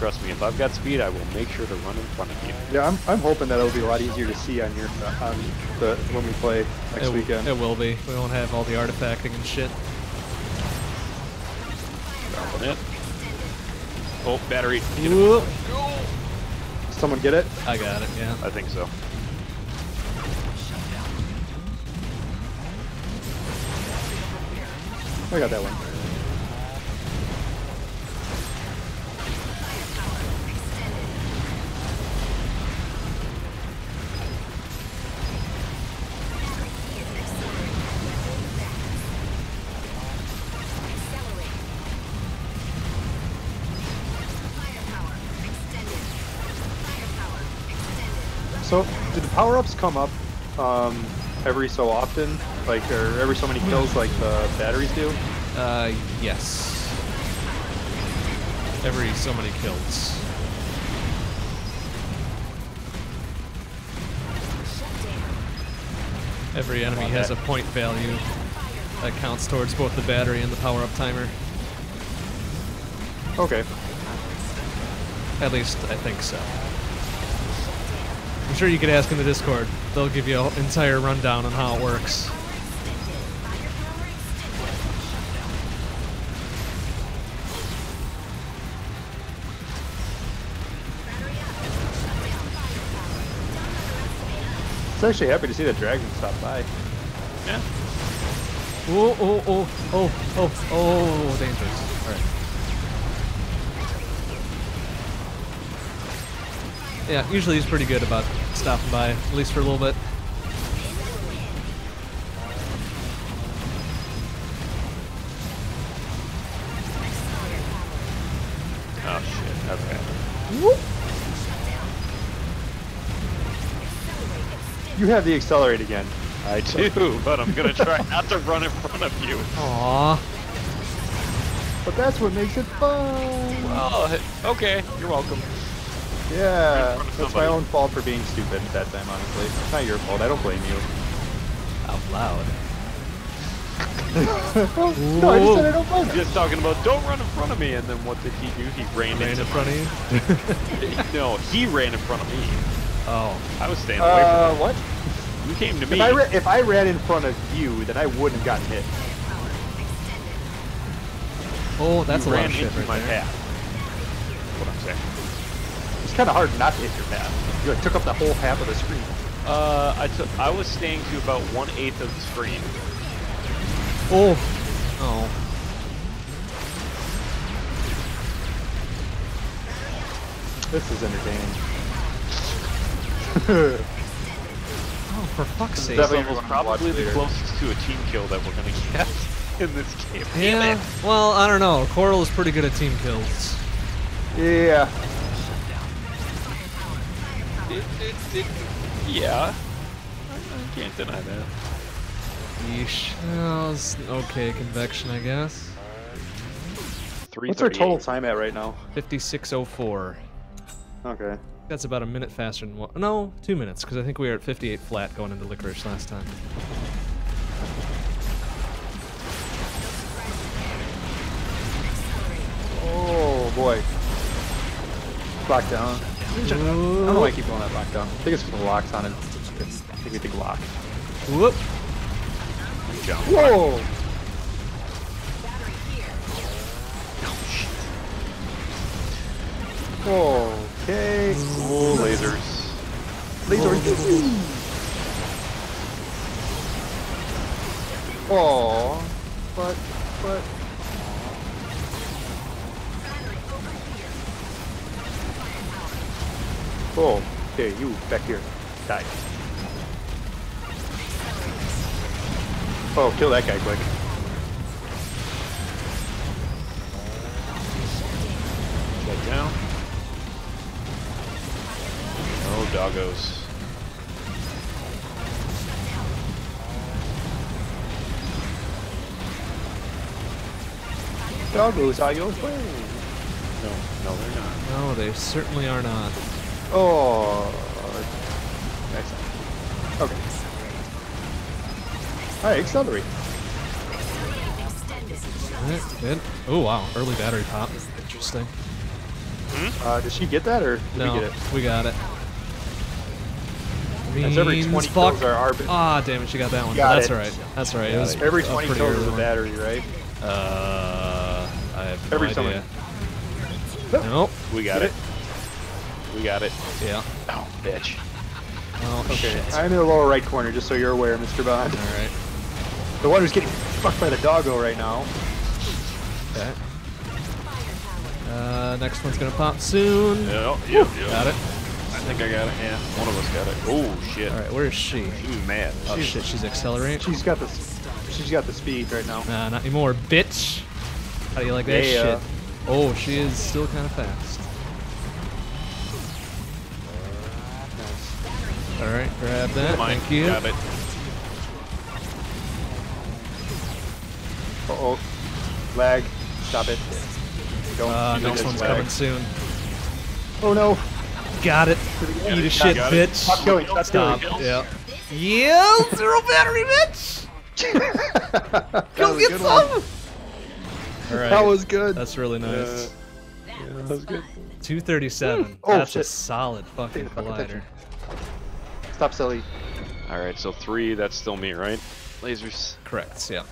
Trust me, if I've got speed, I will make sure to run in front of you. Yeah, I'm, I'm hoping that it'll be a lot easier to see on your on the when we play next it, weekend. it will be. We won't have all the artifacting and shit. Dropping it. Oh, battery. Whoop. Someone get it? I got it, yeah. I think so. I got that one. Power-ups come up um, every so often? Like, or every so many kills like the batteries do? Uh, yes. Every so many kills. Every enemy has a point value that counts towards both the battery and the power-up timer. Okay. At least, I think so. I'm sure you could ask in the Discord. They'll give you an entire rundown on how it works. It's actually happy to see the dragon stop by. Yeah. Oh, oh, oh, oh, oh, oh, dangerous. Yeah, usually he's pretty good about stopping by, at least for a little bit. Oh shit. Okay. You have the accelerate again. I do, but I'm gonna try not to run in front of you. Aww. But that's what makes it fun. Well, okay. You're welcome. Yeah, front that's my own fault for being stupid at that time, honestly. It's not your fault. I don't blame you. Out loud. No, I just said I don't blame you. Just talking about don't run in front of me, and then what did he do? He ran, Ran in front of you? No, he ran in front of me. Oh. I was staying away Uh, what? from him. You came to me. If I, ra- if I ran in front of you, then I wouldn't have gotten hit. Oh, that's you a lot ran of shit into right my there. path. It's kind of hard not to hit your path. You like, took up the whole half of the screen. Uh, I took. I was staying to about one eighth of the screen. Oh. Oh. This is entertaining. Oh, for fuck's sake. Definitely This level's everyone will watch probably the later. closest to a team kill that we're gonna get in this game. Damn Yeah. it. Well, I don't know. Coral is pretty good at team kills. yeah. Yeah. I, I can't deny that. Yeesh. Well, okay convection, I guess. What's our total time at right now? 5604. Okay. That's about a minute faster than what? No, two minutes, because I think we were at 58 flat going into licorice last time. Oh boy. Lockdown. I don't know why I keep going that lockdown. I think it's for the locks on it. I think we think lock. Whoop. Jump. Whoa! Okay. Cool lasers. Laser. Oh, but, but. Oh, okay, you back here. Die. Oh, kill that guy quick. Shut down. Oh, doggos. Doggos are your way. No, no, they're not. No, they certainly are not. Oh, excellent. Okay. Alright, accelerate. Alright, good. Oh, wow. Early battery pop. Interesting. Uh, did she get that or did no, we get it? we got it. That's every Means 20 fuck. kills are our. Ah, damn it, she got that one. Got but that's it. alright. That's alright. It Got was it. Every 20 pretty kills is a battery, right? Uh, I have no Every idea. summon. Nope. We got it. We got it. Yeah. Oh, bitch. Oh, Okay, shit. I'm in the lower right corner, just so you're aware, Mr. Bond. All right. The one who's getting fucked by the doggo right now. Okay. Uh, next one's gonna pop soon. Yeah, yep, yep. Got it. I think I got it. Yeah, one of us got it. Oh shit. All right, where is she? She's mad. Oh shit, she's accelerate. She's got the, she's got the speed right now. Nah, not anymore, bitch. How do you like that Yeah. shit? Oh, she is still kind of fast. All right, grab that. Mine. Thank you. Got it. Uh oh, lag. Stop it. Don't Uh, next this one's lag. coming soon. Oh no! Got it. Eat a shit, got it. bitch. Stop killing. Stop Stop. killing. Yeah. Yeah, zero battery, bitch. Go get some. All right. That was good. That's really nice. that was good. 237. Oh, That's a solid fucking Pay the fucking collider. Attention. Stop, silly. All right, so three. That's still me, right? Lasers. Correct. Yeah.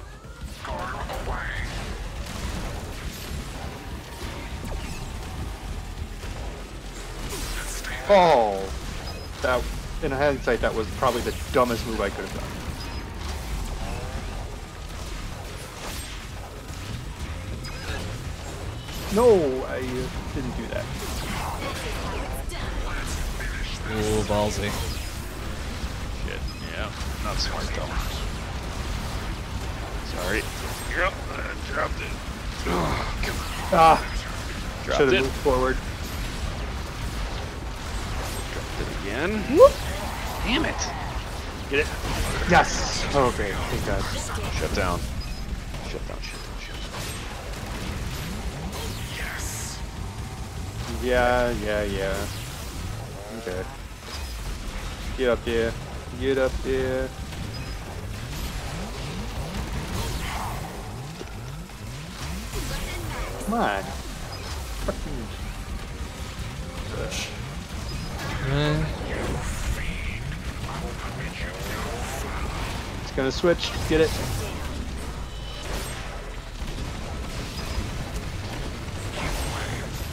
Oh, that. In hindsight, that was probably the dumbest move I could have done. No, I uh, didn't do that. Ooh, ballsy. Shit. Yeah. Not smart though. Sorry. Yep. I dropped it. Oh, come on. Ah, Dropped should it. have moved forward. Dropped it again. Damn it. Get it. Yes. Oh, great. Thank God. Shut down. Shut down. Shut down. Shut down. Yeah, yeah, yeah. Okay. Get up there. Get up there. Come on. It's gonna switch. Get it.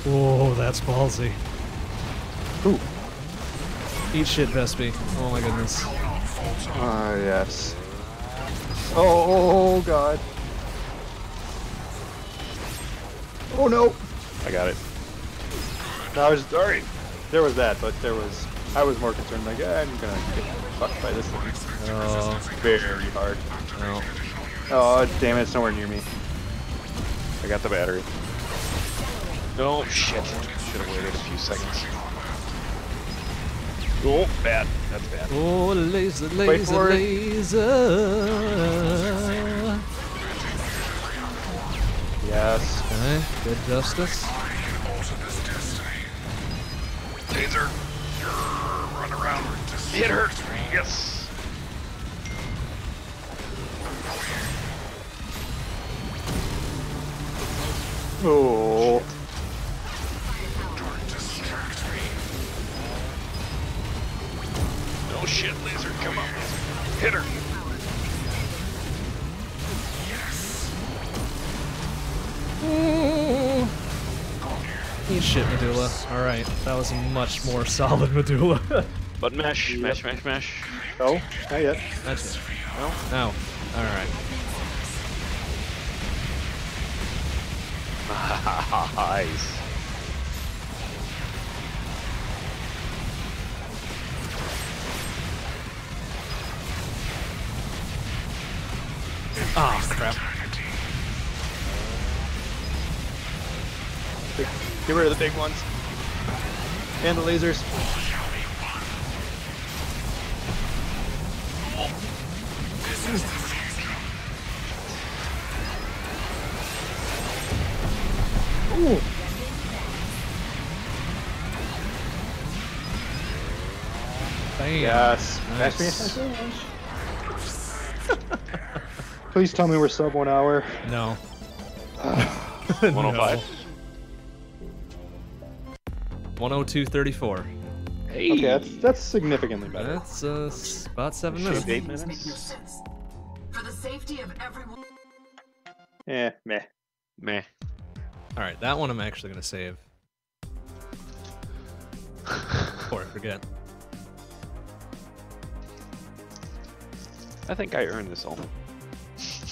Whoa, that's ballsy. Ooh. Eat shit, Vespi. Oh my goodness. Ah, yes. Oh, God. Oh, no. I got it. No, I was sorry. There was that, but there was. I was more concerned. Like, "Ah, I'm gonna get fucked by this thing. Oh, Very hard. no. Oh, damn it! It's nowhere near me. I got the battery. No shit. Should have waited a few seconds. Oh, bad. That's bad. Oh, laser, laser, laser. Yes. Okay, good justice. Laser. Run around. Hit her. Yes. Oh. No shit, laser. Come on. Hit her. Yes. Ooh. Eat shit, Medulla. Alright, that was a much more solid Medulla. But mesh, mesh, mesh, mesh. No, not yet. That's it. No? No. Alright. nice. Ah, crap. Get rid of the big ones. And the lasers. Ooh. Bam. Yes. Nice. Please tell me we're sub one hour. No. 105. 102.34. Hey. Okay, that's that's significantly better. That's uh, about seven minutes. eight minutes. For the safety of everyone. Eh, meh. Meh. Alright, that one I'm actually going to save. Before I forget. I think I earned this almost.